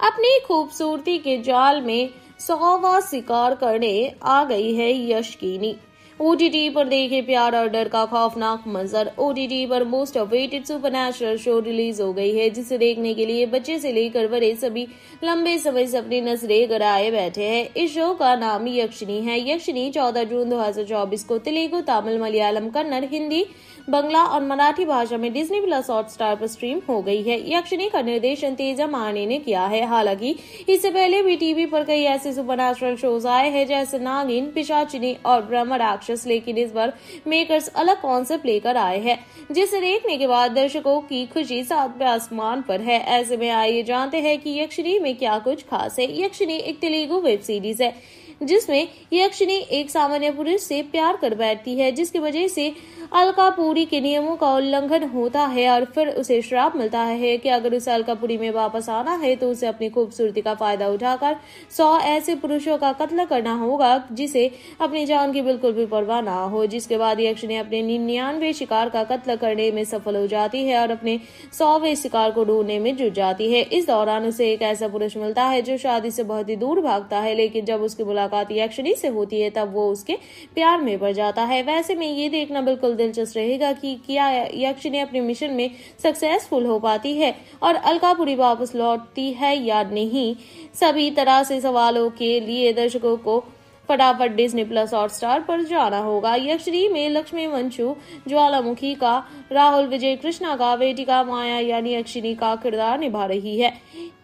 B: अपनी खूबसूरती के जाल में सौवा शिकार करने आ गई है यशकीनी
C: ओटीटी पर देखे प्यार और डर का खौफनाक मंजर। ओटीटी पर most awaited super show release हो गई है, जिसे देखने के लिए बच्चे से लेकर बड़े सभी लंबे समय से अपनी नज़रें गड़ाए बैठे हैं। इस शो का नाम यक्षिणी है। यक्षिणी 14 जून 2024 को तेलुगु, तमिल, मलयालम, कन्नड़, हिंदी, बंगला और मराठी भाषा में डिज्नी प्लस हॉट स्टार पर स्ट्रीम हो गई है। यक्षिणी का निर्देशन तेजा माने ने किया है। हालाँकि, इससे पहले भी टीवी पर कई ऐसे सुपर शोज़ आए हैं, जैसे नागिन, पिशाचिनी और ब्रह्म राक्षस लेकिन इस बार मेकर्स अलग कॉन्सेप्ट लेकर आए हैं, जिसे देखने के बाद दर्शकों की खुशी सातवें आसमान पर है। ऐसे में आइए जानते हैं कि यक्षिणी में क्या कुछ खास है। यक्षिणी एक तेलुगु वेब सीरीज़ है। जिसमें यक्षिणी एक सामान्य पुरुष से प्यार कर बैठती है, जिसकी वजह से अलकापुरी के नियमों का उल्लंघन होता है और फिर उसे श्राप मिलता है कि अगर उसे अलकापुरी में वापस आना है तो उसे अपनी खूबसूरती का फ़ायदा उठाकर सौ ऐसे पुरुषों का कत्ल करना होगा, जिसे अपनी जान की बिल्कुल भी परवाह ना हो। जिसके बाद यक्षिणी अपने निन्यानवे शिकार का कत्ल करने में सफल हो जाती है और अपने सौवे शिकार को ढूँढने में जुट जाती है। इस दौरान उसे एक ऐसा पुरुष मिलता है जो शादी से बहुत ही दूर भागता है, लेकिन जब उसकी मुलाकात यक्षिणी से होती है, तब वो उसके प्यार में पड़ जाता है। वैसे में ये देखना बिल्कुल दिलचस्प रहेगा कि क्या यक्षिणी अपने मिशन में सक्सेसफुल हो पाती है और अलकापुरी वापस लौटती है या नहीं, सभी तरह से सवालों के लिए दर्शकों को फटाफट डिज्नी प्लस हॉट स्टार पर जाना होगा। यक्षिणी में लक्ष्मी वंशु, ज्वालामुखी का, राहुल विजय, कृष्णा का बेटिका माया यानी यक्षिणी का किरदार निभा रही है।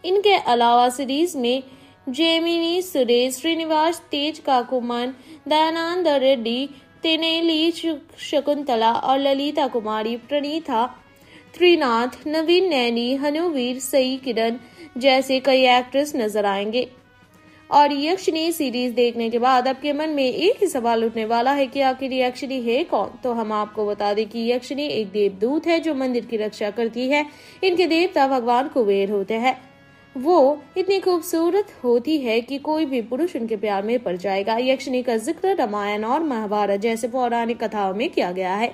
C: इनके अलावा सीरीज़ में जेमिनी, सुरेश, श्रीनिवास, तेज काकुमन, दयानंद रेड्डी, तेनेली शकुंतला और ललिता कुमारी, प्रणीता, त्रिनाथ, नवीन नैनी, हनुवीर, सई किरण जैसे कई एक्ट्रेस नज़र आएँगे। और यक्षिणी सीरीज़ देखने के बाद आपके मन में एक ही सवाल उठने वाला है कि आखिर यक्षिणी है कौन? तो हम आपको बता दें कि यक्षिणी एक देवदूत है जो मंदिर की रक्षा करती है। इनके देवता भगवान कुबेर होते हैं। वो इतनी खूबसूरत होती है कि कोई भी पुरुष उनके प्यार में पड़ जाएगा। यक्षिणी का ज़िक्र रामायण और महाभारत जैसे पौराणिक कथाओं में किया गया है।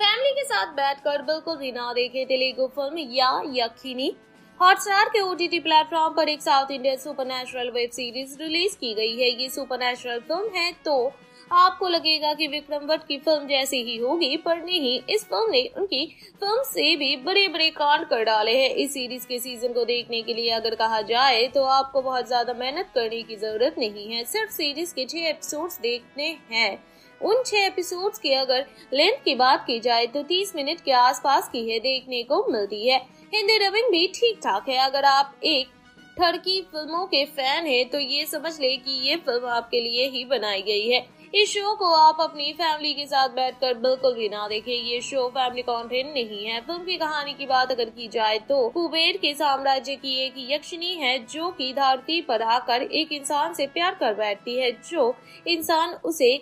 B: फैमिली के साथ बैठकर बिल्कुल भी ना देखे तेलुगु फ़िल्म या यक्षिणी। हॉटस्टार के ओटीटी प्लेटफॉर्म पर एक south Indian super web series release की गई है। ये सुपर फ़िल्म है तो आपको लगेगा कि विक्रम भट्ट की फ़िल्म जैसी ही होगी, पर नहीं, इस फ़िल्म ने उनकी फ़िल्म से भी बड़े बड़े कांड कर डाले हैं। इस सीरीज़ के सीज़न को देखने के लिए अगर कहा जाए तो आपको बहुत ज़्यादा मेहनत करने की ज़रूरत नहीं है। सिर्फ़ सीरीज़ के छह एपिसोड्स देखने हैं। उन छह एपिसोड्स की अगर लेंथ की बात की जाए तो 30 मिनट के आसपास की है, देखने को मिलती है। हिंदी रविंग भी ठीक ठाक है। अगर आप एक ठरकी फ़िल्मों के फ़ैन है तो ये समझ ले कि ये फ़िल्म आपके लिए ही बनाई गई है। इस शो को आप अपनी फैमिली के साथ बैठकर बिल्कुल भी ना देखें। ये शो फैमिली कंटेंट नहीं है। फ़िल्म की कहानी की बात अगर की जाए तो कुबेर के साम्राज्य की एक यक्षिणी है जो की धरती पर आकर एक इंसान से प्यार कर बैठती है। जो इंसान उसे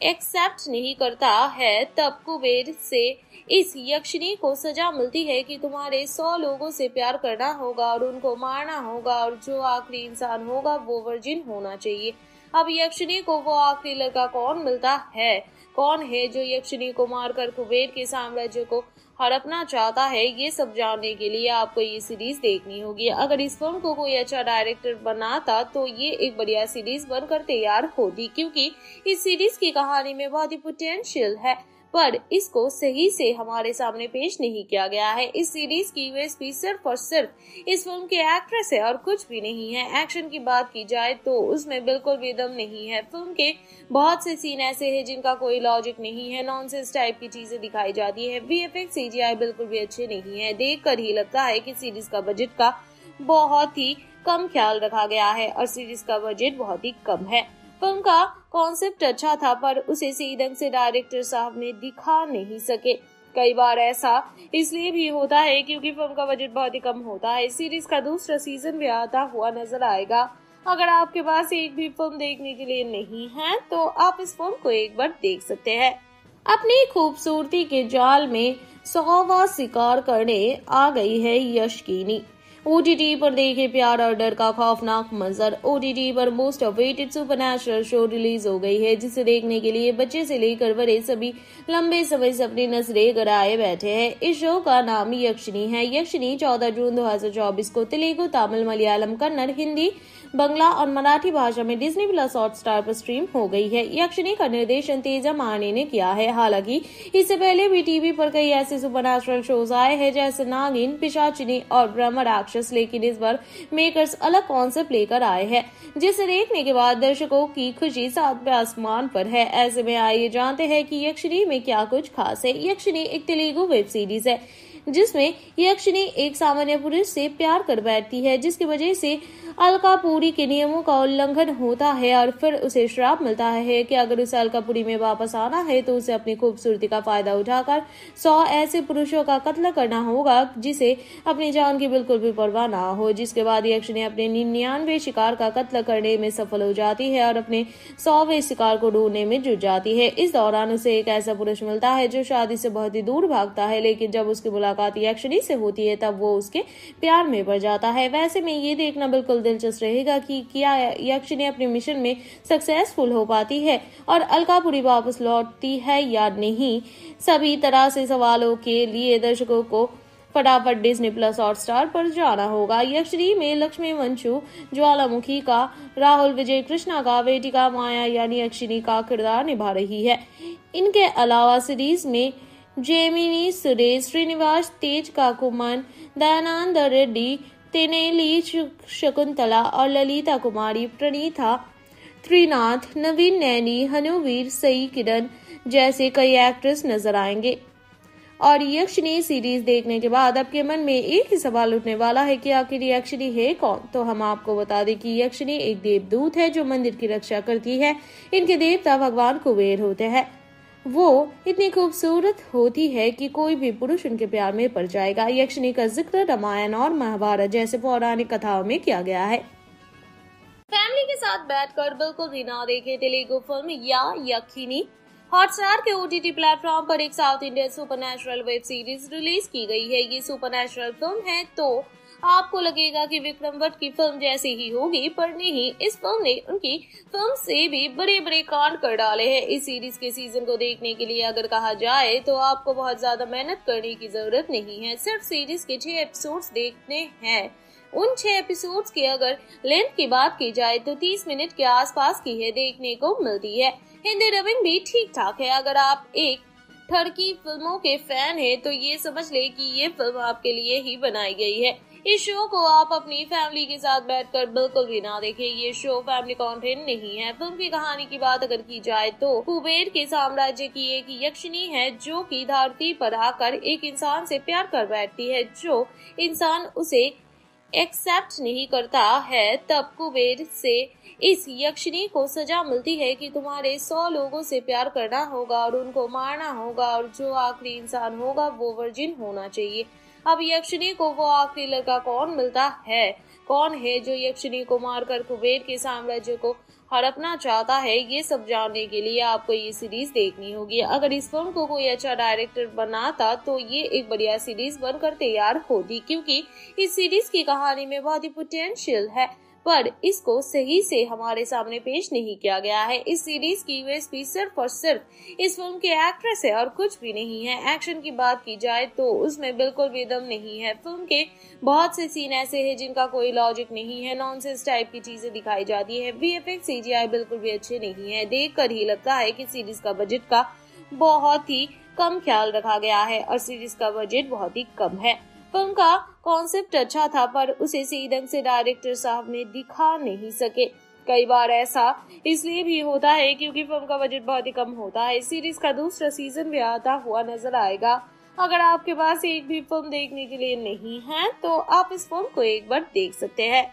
B: एक्सेप्ट नहीं करता है, तब कुबेर से इस यक्षिणी को सजा मिलती है कि तुम्हारे सौ लोगों से प्यार करना होगा और उनको मारना होगा और जो आखिरी इंसान होगा वो वर्जिन होना चाहिए। अब यक्षिणी को वो आखिरी लड़का कौन मिलता है? कौन है जो यक्षिणी को मारकर कुबेर के साम्राज्य को हड़पना चाहता है? ये सब जानने के लिए आपको ये सीरीज़ देखनी होगी। अगर इस फ़िल्म को कोई अच्छा डायरेक्टर बनाता तो ये एक बढ़िया सीरीज़ बनकर तैयार होती क्योंकि इस सीरीज़ की कहानी में बहुत ही पोटेंशियल है। पर इसको सही से हमारे सामने पेश नहीं किया गया है। इस सीरीज़ की यूएसपी सिर्फ़ और सिर्फ़ इस फ़िल्म के एक्ट्रेस है और कुछ भी नहीं है। एक्शन की बात की जाए तो उसमें बिल्कुल भी दम नहीं है। फ़िल्म के बहुत से सीन ऐसे हैं जिनका कोई लॉजिक नहीं है। नॉनसेंस टाइप की चीज़ें दिखाई जाती है। वी एफ़ बिल्कुल भी अच्छे नहीं है। देख कर ही लगता है की सीरीज़ का बजट का बहुत ही कम ख्याल रखा गया है और सीरीज़ का बजट बहुत ही कम है। फ़िल्म का कॉन्सेप्ट अच्छा था, पर उसे सही ढंग से डायरेक्टर साहब ने दिखा नहीं सके। कई बार ऐसा इसलिए भी होता है क्योंकि फ़िल्म का बजट बहुत ही कम होता है। सीरीज़ का दूसरा सीज़न भी आता हुआ नज़र आएगा। अगर आपके पास एक भी फ़िल्म देखने के लिए नहीं है तो आप इस फ़िल्म को एक बार देख सकते हैं। अपनी खूबसूरती के जाल में सौवा शिकार करने आ गई है यशकीनी।
C: ओटीटी पर देखे प्यार और डर का खौफनाक मंजर। ओटीटी पर most awaited super show release हो गई है, जिसे देखने के लिए बच्चे से लेकर बड़े सभी लंबे समय से अपनी नजरे गड़ाए बैठे हैं। इस शो का नाम यक्षिणी है। यक्षिणी चौदह जून 2024 को तेलुगु, तमिल, मलयालम, कन्नड़, हिंदी बंगला और मराठी भाषा में डिज्नी प्लस हॉट स्टार पर स्ट्रीम हो गई है। यक्षिणी का निर्देशन तेजा माने ने किया है। हालाँकि, इससे पहले भी टीवी पर कई ऐसे सुपर शोज़ आए हैं, जैसे नागिन, पिशाचिनी और ब्रह्म राक्षस, लेकिन इस बार मेकर्स अलग कॉन्सेप्ट लेकर आए हैं, जिसे देखने के बाद दर्शकों की खुशी सातवें आसमान पर है। ऐसे में आइए जानते हैं कि यक्षिणी में क्या कुछ खास है। यक्षिणी एक तेलुगु वेब सीरीज़ है। जिसमें यक्षिणी एक सामान्य पुरुष से प्यार कर बैठती है, जिसकी वजह से अलकापुरी के नियमों का उल्लंघन होता है और फिर उसे श्राप मिलता है कि अगर उसे अलकापुरी में वापस आना है तो उसे अपनी खूबसूरती का फ़ायदा उठाकर सौ ऐसे पुरुषों का कत्ल करना होगा, जिसे अपनी जान की बिल्कुल भी परवाह ना हो। जिसके बाद यक्ष ने अपने निन्यानवे शिकार का कत्ल करने में सफल हो जाती है और अपने सौवे शिकार को ढूँढने में जुट जाती है। इस दौरान उसे एक ऐसा पुरुष मिलता है, जो शादी से बहुत ही दूर भागता है, लेकिन जब उसकी मुलाकात यक्षिणी से होती है, तब वो उसके प्यार में पड़ जाता है। वैसे में ये देखना बिल्कुल दिलचस्प रहेगा कि क्या यक्षिणी अपने मिशन में सक्सेसफुल हो पाती है और अलकापुरी वापस लौटती है या नहीं, सभी तरह से सवालों के लिए दर्शकों को फटाफट डिज्नी प्लस हॉट स्टार पर जाना होगा। यक्षिणी में लक्ष्मी वंशु, ज्वालामुखी का, राहुल विजय, कृष्णा का बेटिका माया यानी यक्षिणी का किरदार निभा रही है। इनके अलावा सीरीज़ में जेमिनी, सुरेश, श्रीनिवास, तेज काकुमन, दयानंद रेड्डी, तेनेली शकुंतला और ललिता कुमारी, प्रणीता, त्रिनाथ, नवीन नैनी, हनुवीर, सई किरण जैसे कई एक्ट्रेस नज़र आएँगे। और यक्षिणी सीरीज़ देखने के बाद आपके मन में एक ही सवाल उठने वाला है कि आखिर यक्षिणी है कौन? तो हम आपको बता दें कि यक्षिणी एक देवदूत है जो मंदिर की रक्षा करती है। इनके देवता भगवान कुबेर होते हैं। वो इतनी खूबसूरत होती है कि कोई भी पुरुष उनके प्यार में पड़ जाएगा। यक्षिणी का ज़िक्र रामायण और महाभारत जैसे पौराणिक कथाओं में किया गया है।
B: फैमिली के साथ बैठकर बिल्कुल भी ना देखे तेलुगु फ़िल्म या यक्षिणी। हॉटस्टार के ओटीटी प्लेटफॉर्म पर एक south Indian super web series release की गई है। ये सुपर फ़िल्म है तो आपको लगेगा कि विक्रम भट्ट की फ़िल्म जैसी ही होगी, पर नहीं, इस फ़िल्म ने उनकी फ़िल्म से भी बड़े बड़े कांड कर डाले हैं। इस सीरीज़ के सीज़न को देखने के लिए अगर कहा जाए तो आपको बहुत ज़्यादा मेहनत करने की ज़रूरत नहीं है। सिर्फ़ सीरीज़ के छह एपिसोड्स देखने हैं। उन छह एपिसोड्स की अगर लेंथ की बात की जाए तो 30 मिनट के आसपास की है, देखने को मिलती है। हिंदी रविंग भी ठीक ठाक है। अगर आप एक ठरकी फ़िल्मों के फ़ैन है तो ये समझ ले कि ये फ़िल्म आपके लिए ही बनाई गई है। इस शो को आप अपनी फैमिली के साथ बैठकर बिल्कुल भी ना देखें। ये शो फैमिली कंटेंट नहीं है। फ़िल्म की कहानी की बात अगर की जाए तो कुबेर के साम्राज्य की एक यक्षिणी है जो की धरती पर आकर एक इंसान से प्यार कर बैठती है। जो इंसान उसे एक्सेप्ट नहीं करता है, तब कुबेर से इस यक्षिणी को सजा मिलती है कि तुम्हारे सौ लोगों से प्यार करना होगा और उनको मारना होगा और जो आखिरी इंसान होगा वो वर्जिन होना चाहिए। अब यक्षिणी को वो आखिरी लड़का कौन मिलता है? कौन है जो यक्षिणी को मारकर कुबेर के साम्राज्य को हड़पना चाहता है? ये सब जानने के लिए आपको ये सीरीज़ देखनी होगी। अगर इस फ़िल्म को कोई अच्छा डायरेक्टर बनाता तो ये एक बढ़िया सीरीज़ बनकर तैयार होती क्योंकि इस सीरीज़ की कहानी में बहुत ही पोटेंशियल है। पर इसको सही से हमारे सामने पेश नहीं किया गया है। इस सीरीज़ की यूएसपी सिर्फ़ और सिर्फ़ इस फ़िल्म के एक्ट्रेस है और कुछ भी नहीं है। एक्शन की बात की जाए तो उसमें बिल्कुल भी दम नहीं है। फ़िल्म के बहुत से सीन ऐसे हैं जिनका कोई लॉजिक नहीं है। नॉनसेंस टाइप की चीज़ें दिखाई जाती है। वी एफ़ बिल्कुल भी अच्छे नहीं है। देख कर ही लगता है की सीरीज़ का बजट का बहुत ही कम ख्याल रखा गया है और सीरीज़ का बजट बहुत ही कम है। फ़िल्म का कॉन्सेप्ट अच्छा था, पर उसे सही ढंग से डायरेक्टर साहब ने दिखा नहीं सके। कई बार ऐसा इसलिए भी होता है क्योंकि फ़िल्म का बजट बहुत ही कम होता है। सीरीज़ का दूसरा सीज़न भी आता हुआ नज़र आएगा। अगर आपके पास एक भी फ़िल्म देखने के लिए नहीं है तो आप इस फ़िल्म को एक बार देख सकते हैं।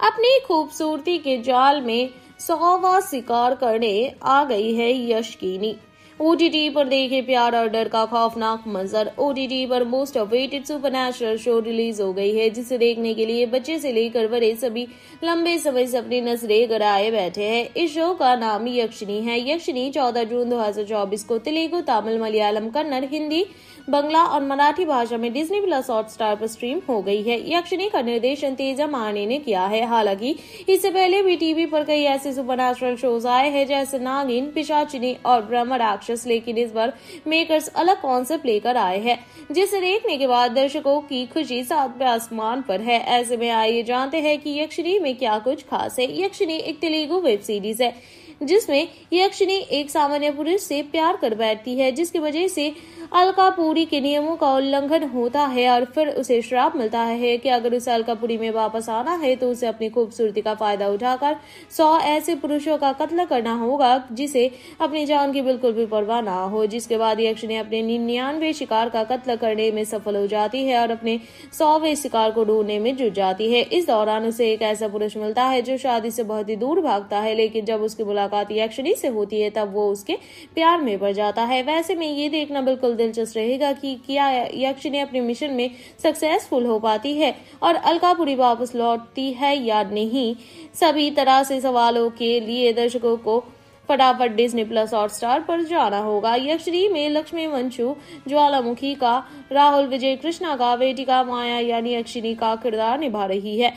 B: अपनी खूबसूरती के जाल में सौवा शिकार करने आ गई है यशकीनी।
C: ओटीटी पर देखे प्यार और डर का खौफनाक मंजर। ओटीटी पर most awaited super show release हो गई है, जिसे देखने के लिए बच्चे से लेकर बड़े सभी लंबे समय से अपनी नजरे गड़ाए बैठे हैं। इस शो का नाम यक्षिणी है। यक्षिणी चौदह जून 2024 को तेलुगु, तमिल, मलयालम, कन्नड़, हिंदी बंगला और मराठी भाषा में डिज्नी प्लस हॉट स्टार पर स्ट्रीम हो गई है। यक्षिणी का निर्देशन तेजा माने ने किया है। हालाँकि, इससे पहले भी टीवी पर कई ऐसे सुपर शोज़ आए हैं, जैसे नागिन, पिशाचिनी और ब्रह्म राक्षस, लेकिन इस बार मेकर्स अलग कॉन्सेप्ट लेकर आए हैं, जिसे देखने के बाद दर्शकों की खुशी सातवें आसमान पर है। ऐसे में आइए जानते हैं कि यक्षिणी में क्या कुछ खास है। यक्षिणी एक तेलुगु वेब सीरीज़ है। जिसमें यक्षिणी एक सामान्य पुरुष से प्यार कर बैठती है, जिसकी वजह से अलकापुरी के नियमों का उल्लंघन होता है और फिर उसे श्राप मिलता है कि अगर उसे अलकापुरी में वापस आना है तो उसे अपनी खूबसूरती का फ़ायदा उठाकर सौ ऐसे पुरुषों का कत्ल करना होगा, जिसे अपनी जान की बिल्कुल भी परवाह ना हो। जिसके बाद यक्ष ने अपने निन्यानवे शिकार का कत्ल करने में सफल हो जाती है और अपने सौवे शिकार को ढूँढने में जुट जाती है। इस दौरान उसे एक ऐसा पुरुष मिलता है जो शादी से बहुत ही दूर भागता है, लेकिन जब उसकी मुलाकात यक्षिणी से होती है, तब वो उसके प्यार में पड़ जाता है। वैसे में ये देखना बिल्कुल दिलचस्प रहेगा कि क्या यक्षिणी अपने मिशन में सक्सेसफुल हो पाती है और अलकापुरी वापस लौटती है या नहीं, सभी तरह से सवालों के लिए दर्शकों को फटाफट डिज्नी प्लस हॉट स्टार पर जाना होगा। यक्षिणी में लक्ष्मी वंशु, ज्वालामुखी का राहुल, विजय, कृष्णा का बेटिका माया यानी यक्षिणी का किरदार निभा रही है।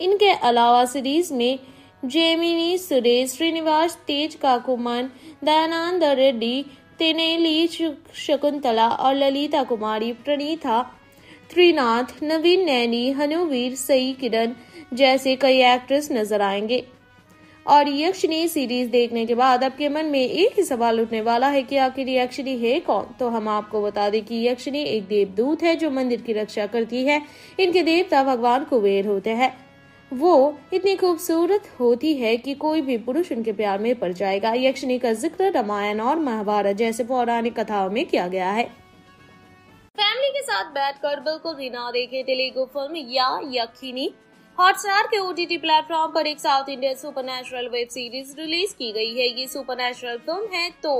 C: इनके अलावा सीरीज़ में जेमिनी, सुरेश, श्रीनिवास, तेज काकुमन, दयानंद रेड्डी, तेनेली शकुंतला और ललिता कुमारी, प्रणीता, त्रिनाथ, नवीन नैनी, हनुवीर, सई किरण जैसे कई एक्ट्रेस नज़र आएँगे। और यक्षिणी सीरीज़ देखने के बाद आपके मन में एक ही सवाल उठने वाला है कि आखिर यक्षिणी है कौन? तो हम आपको बता दें कि यक्षिणी एक देवदूत है जो मंदिर की रक्षा करती है। इनके देवता भगवान कुबेर होते हैं। वो इतनी खूबसूरत होती है कि कोई भी पुरुष उनके प्यार में पड़ जाएगा। यक्षिणी का ज़िक्र रामायण और महाभारत जैसे पौराणिक कथाओं में किया गया है।
B: फैमिली के साथ बैठकर बिल्कुल भी ना देखे तेलुगु फ़िल्म या यक्षिणी। हॉटस्टार के ओटीटी प्लेटफॉर्म पर एक south Indian super web series release की गई है। ये सुपर फ़िल्म है तो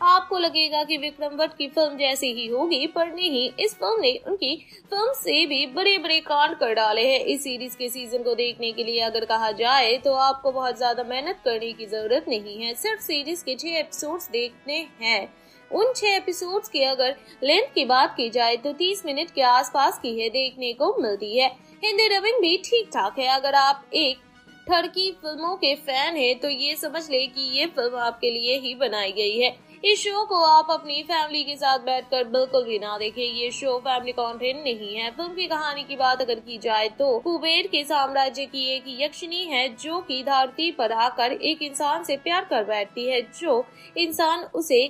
B: आपको लगेगा कि विक्रम भट्ट की फ़िल्म जैसी ही होगी, पर नहीं, इस फ़िल्म ने उनकी फ़िल्म से भी बड़े बड़े कांड कर डाले हैं। इस सीरीज़ के सीज़न को देखने के लिए अगर कहा जाए तो आपको बहुत ज़्यादा मेहनत करने की ज़रूरत नहीं है। सिर्फ़ सीरीज़ के छह एपिसोड देखने हैं। उन छह एपिसोड्स की अगर लेंथ की बात की जाए तो 30 मिनट के आसपास की है, देखने को मिलती है। हिंदी डबिंग भी ठीक ठाक है। अगर आप एक ठरकी फ़िल्मों के फ़ैन है तो ये समझ ले कि ये फ़िल्म आपके लिए ही बनाई गई है। इस शो को आप अपनी फैमिली के साथ बैठकर बिल्कुल भी ना देखें। ये शो फैमिली कंटेंट नहीं है। फ़िल्म की कहानी की बात अगर की जाए तो कुबेर के साम्राज्य की एक यक्षिणी है जो की धरती पर आकर एक इंसान से प्यार कर बैठती है। जो इंसान उसे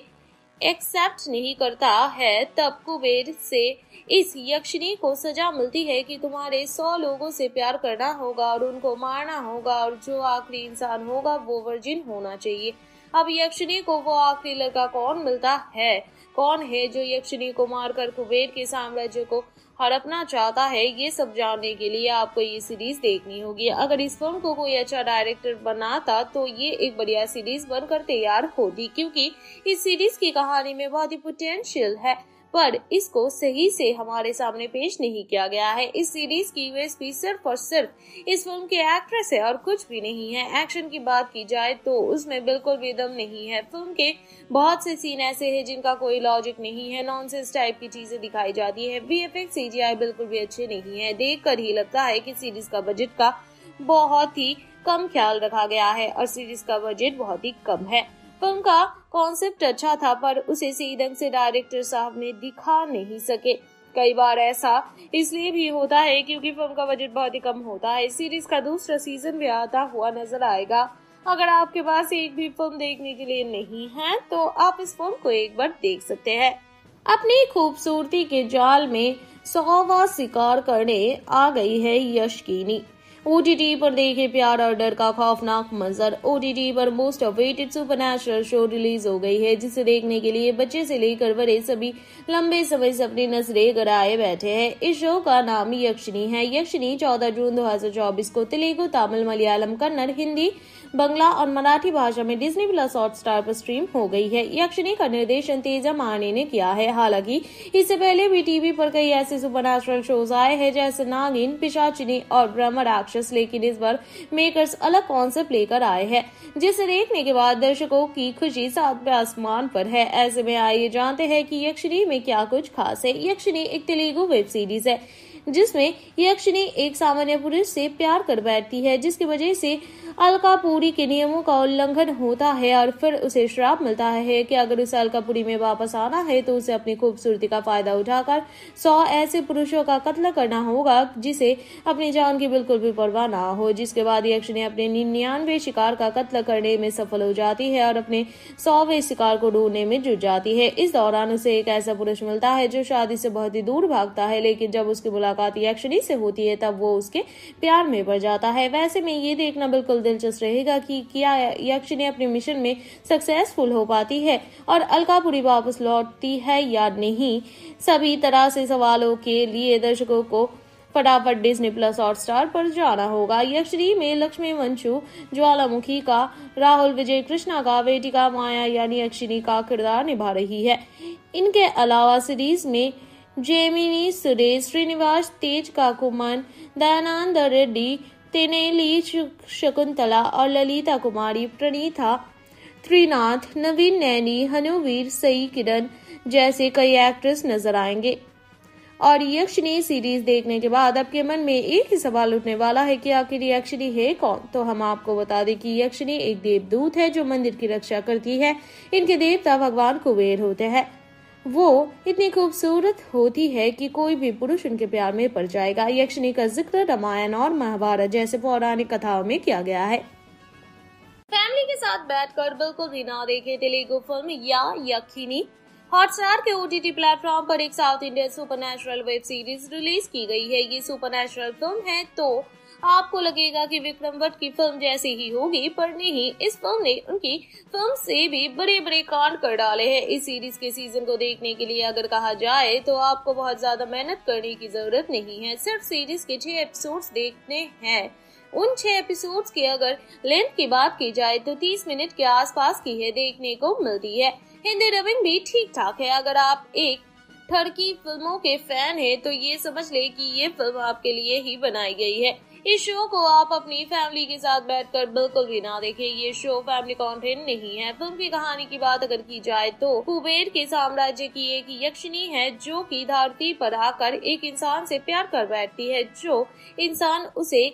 B: एक्सेप्ट नहीं करता है, तब कुबेर से इस यक्षिणी को सजा मिलती है कि तुम्हारे सौ लोगों से प्यार करना होगा और उनको मारना होगा और जो आखिरी इंसान होगा वो वर्जिन होना चाहिए। अब यक्षिणी को वो आखिरी लड़का कौन मिलता है? कौन है जो यक्षिणी को मारकर कुबेर के साम्राज्य को हड़पना चाहता है? ये सब जानने के लिए आपको ये सीरीज़ देखनी होगी। अगर इस फ़िल्म को कोई अच्छा डायरेक्टर बनाता तो ये एक बढ़िया सीरीज़ बनकर तैयार होती, क्योंकि इस सीरीज़ की कहानी में बहुत ही पोटेंशियल है। पर इसको सही से हमारे सामने पेश नहीं किया गया है। इस सीरीज़ की यूएसपी सिर्फ़ और सिर्फ़ इस फ़िल्म के एक्ट्रेस है और कुछ भी नहीं है। एक्शन की बात की जाए तो उसमें बिल्कुल भी दम नहीं है। फ़िल्म के बहुत से सीन ऐसे हैं जिनका कोई लॉजिक नहीं है। नॉनसेंस टाइप की चीज़ें दिखाई जाती है। बी एफ़ बिल्कुल भी अच्छे नहीं है। देख कर ही लगता है की सीरीज़ का बजट का बहुत ही कम ख्याल रखा गया है और सीरीज़ का बजट बहुत ही कम है। फ़िल्म का कॉन्सेप्ट अच्छा था, पर उसे सही ढंग से डायरेक्टर साहब ने दिखा नहीं सके। कई बार ऐसा इसलिए भी होता है क्योंकि फ़िल्म का बजट बहुत ही कम होता है। सीरीज़ का दूसरा सीज़न भी आता हुआ नज़र आएगा। अगर आपके पास एक भी फ़िल्म देखने के लिए नहीं है तो आप इस फ़िल्म को एक बार देख सकते हैं। अपनी खूबसूरती के जाल में सौवा शिकार करने आ गई है यशकीनी
C: ओटीटी पर देखे प्यार और डर का खौफनाक मंजर। ओटीटी पर most awaited super show release हो गई है, जिसे देखने के लिए बच्चे से लेकर बड़े सभी लंबे समय से अपनी नज़रें गराए बैठे हैं। इस शो का नाम यक्षिणी है। यक्षिणी चौदह जून 2024 को तेलुगु, तमिल, मलयालम, कन्नड़, हिंदी बंगला और मराठी भाषा में डिज्नी प्लस हॉट स्टार पर स्ट्रीम हो गई है। यक्षिणी का निर्देशन तेजा माने ने किया है। हालाँकि, इससे पहले भी टीवी पर कई ऐसे सुपर शोज़ आए हैं, जैसे नागिन, पिशाचिनी और ब्रह्म राक्षस, लेकिन इस बार मेकर्स अलग कॉन्सेप्ट लेकर आए हैं, जिसे देखने के बाद दर्शकों की खुशी सातवें आसमान पर है। ऐसे में आइए जानते हैं कि यक्षिणी में क्या कुछ खास है। यक्षिणी एक तेलुगु वेब सीरीज़ है। जिसमें यक्षिणी एक सामान्य पुरुष से प्यार कर बैठती है, जिसकी वजह से अलकापुरी के नियमों का उल्लंघन होता है और फिर उसे श्राप मिलता है कि अगर उसे अलकापुरी में वापस आना है तो उसे अपनी खूबसूरती का फ़ायदा उठाकर सौ ऐसे पुरुषों का कत्ल करना होगा, जिसे अपनी जान की बिल्कुल भी परवाह ना हो। जिसके बाद यक्षिणी अपने निन्यानवे शिकार का कत्ल करने में सफल हो जाती है और अपने सौवे शिकार को ढूँढने में जुट जाती है। इस दौरान उसे एक ऐसा पुरुष मिलता है जो शादी से बहुत ही दूर भागता है, लेकिन जब उसकी मुलाकात यक्षिणी से होती है, तब वो उसके प्यार में पड़ जाता है। वैसे में ये देखना बिल्कुल दिलचस्प रहेगा कि क्या यक्षिणी अपने मिशन में सक्सेसफुल हो पाती है और अलकापुरी वापस लौटती है या नहीं, सभी तरह से सवालों के लिए दर्शकों को फटाफट डिज्नी प्लस हॉट स्टार पर जाना होगा। यक्षिणी में लक्ष्मी वंशु, ज्वालामुखी का, राहुल विजय, कृष्णा का बेटी का माया यानी यक्षिणी का किरदार निभा रही है। इनके अलावा सीरीज़ में जेमिनी, सुरेश, श्रीनिवास, तेज काकुमन, दयानंद रेड्डी, तेनेली शकुंतला और ललिता कुमारी, प्रणीता, त्रिनाथ, नवीन नैनी, हनुवीर, सई किरण जैसे कई एक्ट्रेस नज़र आएँगे। और यक्षिणी सीरीज़ देखने के बाद आपके मन में एक ही सवाल उठने वाला है कि आखिर यक्षिणी है कौन? तो हम आपको बता दें कि यक्षिणी एक देवदूत है जो मंदिर की रक्षा करती है। इनके देवता भगवान कुबेर होते हैं। वो इतनी खूबसूरत होती है कि कोई भी पुरुष उनके प्यार में पड़ जाएगा। यक्षिणी का ज़िक्र रामायण और महाभारत जैसे पौराणिक कथाओं में किया गया है।
B: फैमिली के साथ बैठकर बिल्कुल भी ना देखे तेलुगु फ़िल्म या यक्षिणी। हॉटस्टार के ओटीटी प्लेटफॉर्म पर एक south Indian super web series release की गई है। ये सुपर फ़िल्म है तो आपको लगेगा कि विक्रम भट्ट की फ़िल्म जैसी ही होगी, पर नहीं, इस फ़िल्म ने उनकी फ़िल्म से भी बड़े बड़े कांड कर डाले हैं। इस सीरीज़ के सीज़न को देखने के लिए अगर कहा जाए तो आपको बहुत ज़्यादा मेहनत करने की ज़रूरत नहीं है। सिर्फ़ सीरीज़ के छह एपिसोड्स देखने हैं। उन छह एपिसोड्स की अगर लेंथ की बात की जाए तो 30 मिनट के आसपास की है, देखने को मिलती है। हिंदी डबिंग भी ठीक ठाक है। अगर आप एक ठरकी फ़िल्मों के फ़ैन है तो ये समझ ले कि ये फ़िल्म आपके लिए ही बनाई गई है। इस शो को आप अपनी फैमिली के साथ बैठकर बिल्कुल भी ना देखें। ये शो फैमिली कंटेंट नहीं है। फ़िल्म की कहानी की बात अगर की जाए तो कुबेर के साम्राज्य की एक यक्षिणी है जो की धरती पर आकर एक इंसान से प्यार कर बैठती है। जो इंसान उसे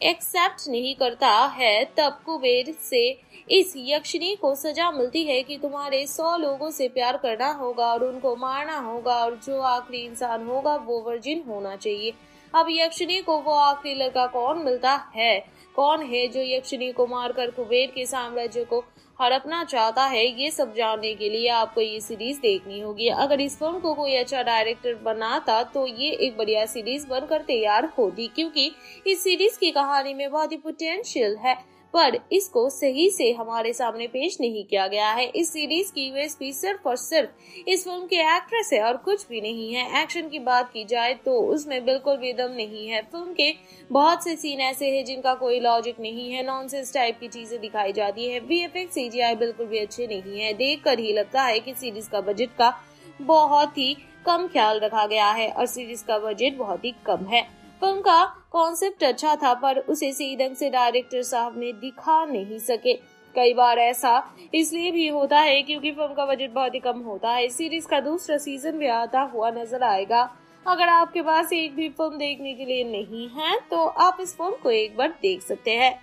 B: एक्सेप्ट नहीं करता है, तब कुबेर से इस यक्षिणी को सजा मिलती है कि तुम्हारे सौ लोगों से प्यार करना होगा और उनको मारना होगा और जो आखिरी इंसान होगा वो वर्जिन होना चाहिए। अब यक्षिणी को वो आखिरी लड़का कौन मिलता है? कौन है जो यक्षिणी को मारकर कुबेर के साम्राज्य को हड़पना चाहता है? ये सब जानने के लिए आपको ये सीरीज़ देखनी होगी। अगर इस फ़िल्म को कोई अच्छा डायरेक्टर बनाता तो ये एक बढ़िया सीरीज़ बनकर तैयार होती, क्योंकि इस सीरीज़ की कहानी में बहुत ही पोटेंशियल है। पर इसको सही से हमारे सामने पेश नहीं किया गया है। इस सीरीज़ की यूएसपी सिर्फ़ और सिर्फ़ इस फ़िल्म के एक्ट्रेस है और कुछ भी नहीं है। एक्शन की बात की जाए तो उसमें बिल्कुल भी दम नहीं है। फ़िल्म के बहुत से सीन ऐसे हैं जिनका कोई लॉजिक नहीं है। नॉनसेंस टाइप की चीज़ें दिखाई जाती है। वी एफ़ बिल्कुल भी अच्छे नहीं है। देख कर ही लगता है की सीरीज़ का बजट का बहुत ही कम ख्याल रखा गया है और सीरीज़ का बजट बहुत ही कम है। फ़िल्म का कॉन्सेप्ट अच्छा था, पर उसे सही ढंग से डायरेक्टर साहब ने दिखा नहीं सके। कई बार ऐसा इसलिए भी होता है क्योंकि फ़िल्म का बजट बहुत ही कम होता है। सीरीज़ का दूसरा सीज़न भी आता हुआ नज़र आएगा। अगर आपके पास एक भी फ़िल्म देखने के लिए नहीं है तो आप इस फ़िल्म को एक बार देख सकते हैं।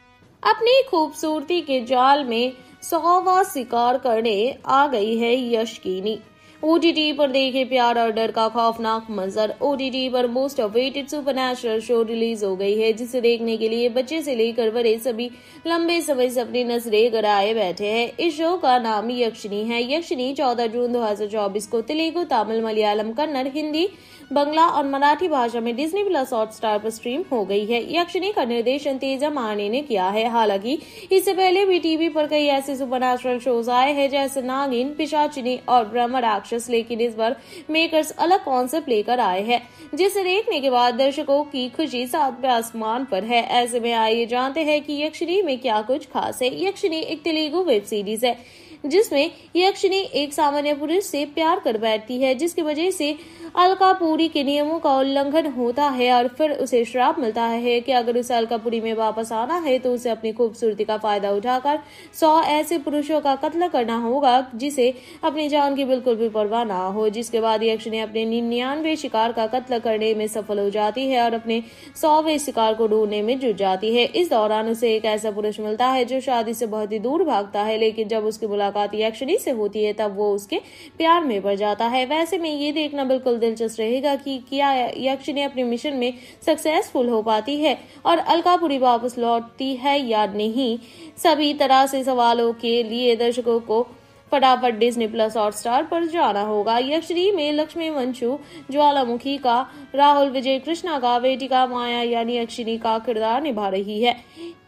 B: अपनी खूबसूरती के जाल में सौवा शिकार करने आ गई है यशकीनी
C: ओटीटी पर देखे प्यार और डर का खौफनाक मंजर। ओटीटी पर most awaited super show release हो गई है, जिसे देखने के लिए बच्चे से लेकर बड़े सभी लंबे समय से अपनी नज़रें गड़ाए बैठे हैं। इस शो का नाम यक्षिणी है। यक्षिणी चौदह जून 2024 को तेलुगु, तमिल, मलयालम, कन्नड़, हिंदी, बंगला और मराठी भाषा में डिज्नी प्लस हॉट स्टार पर स्ट्रीम हो गई है। यक्षिणी का निर्देशन तेजा मानी ने किया है। हालाँकि, इससे पहले भी टीवी पर कई ऐसे सुपर शोज़ आए हैं, जैसे नागिन, पिशाचिनी और ब्रह्म राक्षस लेकिन इस बार मेकर्स अलग कॉन्सेप्ट लेकर आए हैं, जिसे देखने के बाद दर्शकों की खुशी सातवें आसमान पर है। ऐसे में आइए जानते हैं कि यक्षिणी में क्या कुछ खास है। यक्षिणी एक तेलुगु वेब सीरीज़ है। जिसमें यक्षिणी एक सामान्य पुरुष से प्यार कर बैठती है, जिसकी वजह से अलकापुरी के नियमों का उल्लंघन होता है और फिर उसे श्राप मिलता है कि अगर उसे अलकापुरी में वापस आना है तो उसे अपनी खूबसूरती का फ़ायदा उठाकर सौ ऐसे पुरुषों का कत्ल करना होगा, जिसे अपनी जान की बिल्कुल भी परवाह ना हो। जिसके बाद यक्षिणी अपने निन्यानवे शिकार का कत्ल करने में सफल हो जाती है और अपने सौवे शिकार को ढूँढने में जुट जाती है। इस दौरान उसे एक ऐसा पुरुष मिलता है जो शादी से बहुत ही दूर भागता है, लेकिन जब उसकी मुलाकात यक्षिणी से होती है, तब वो उसके प्यार में पड़ जाता है। वैसे में ये देखना बिल्कुल दिलचस्प रहेगा कि क्या यक्षिणी अपने मिशन में सक्सेसफुल हो पाती है और अलकापुरी वापस लौटती है या नहीं, सभी तरह से सवालों के लिए दर्शकों को फटाफट डिज्नी प्लस हॉट स्टार पर जाना होगा। यक्षरी में लक्ष्मी वंशु, ज्वालामुखी का, राहुल विजय, कृष्णा का बेटिका माया यानी अक्षिनी का किरदार निभा रही है।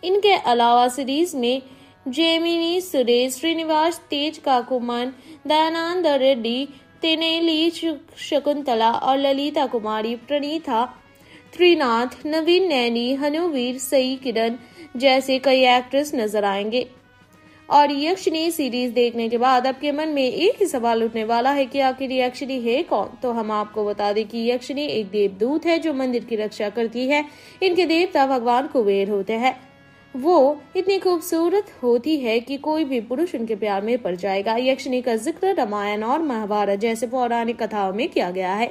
C: इनके अलावा सीरीज़ में जेमिनी, सुरेश, श्रीनिवास, तेज काकुमन, दयानंद रेड्डी, तेनेली शकुंतला और ललिता कुमारी, प्रणीता, त्रिनाथ, नवीन नैनी, हनुवीर, सई किरण जैसे कई एक्ट्रेस नज़र आएँगे। और यक्षिणी सीरीज़ देखने के बाद आपके मन में एक ही सवाल उठने वाला है कि आखिर यक्षिणी है कौन? तो हम आपको बता दें कि यक्षिणी एक देवदूत है जो मंदिर की रक्षा करती है। इनके देवता भगवान कुबेर होते हैं। वो इतनी खूबसूरत होती है कि कोई भी पुरुष उनके प्यार में पड़ जाएगा। यक्षिणी का ज़िक्र रामायण और महाभारत जैसे पौराणिक कथाओं में किया गया है।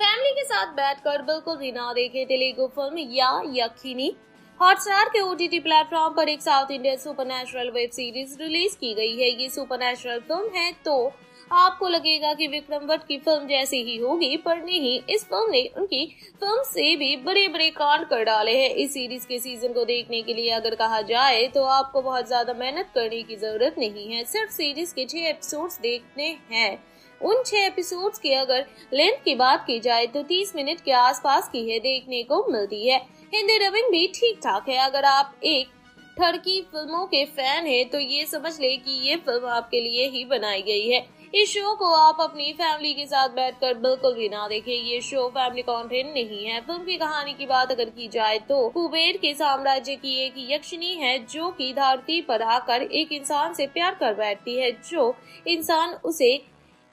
B: फैमिली के साथ बैठकर बिल्कुल भी ना देखे तेलुगु फ़िल्म या यक्षिणी। हॉटस्टार के ओटीटी प्लेटफॉर्म पर एक south Indian super web series release की गई है। ये सुपर फ़िल्म है तो आपको लगेगा कि विक्रम भट्ट की फ़िल्म जैसी ही होगी, पर नहीं, इस फ़िल्म ने उनकी फ़िल्म से भी बड़े बड़े कांड कर डाले हैं। इस सीरीज़ के सीज़न को देखने के लिए अगर कहा जाए तो आपको बहुत ज़्यादा मेहनत करने की ज़रूरत नहीं है। सिर्फ़ सीरीज़ के छह एपिसोड्स देखने हैं। उन छह एपिसोड्स की अगर लेंथ की बात की जाए तो 30 मिनट के आसपास की है, देखने को मिलती है। हिंदी डबिंग भी ठीक ठाक है। अगर आप एक ठरकी फ़िल्मों के फ़ैन है तो ये समझ ले कि ये फ़िल्म आपके लिए ही बनाई गई है। इस शो को आप अपनी फैमिली के साथ बैठकर बिल्कुल भी ना देखें। ये शो फैमिली कंटेंट नहीं है। फ़िल्म की कहानी की बात अगर की जाए तो कुबेर के साम्राज्य की एक यक्षिणी है जो की धरती पर आकर एक इंसान से प्यार कर बैठती है। जो इंसान उसे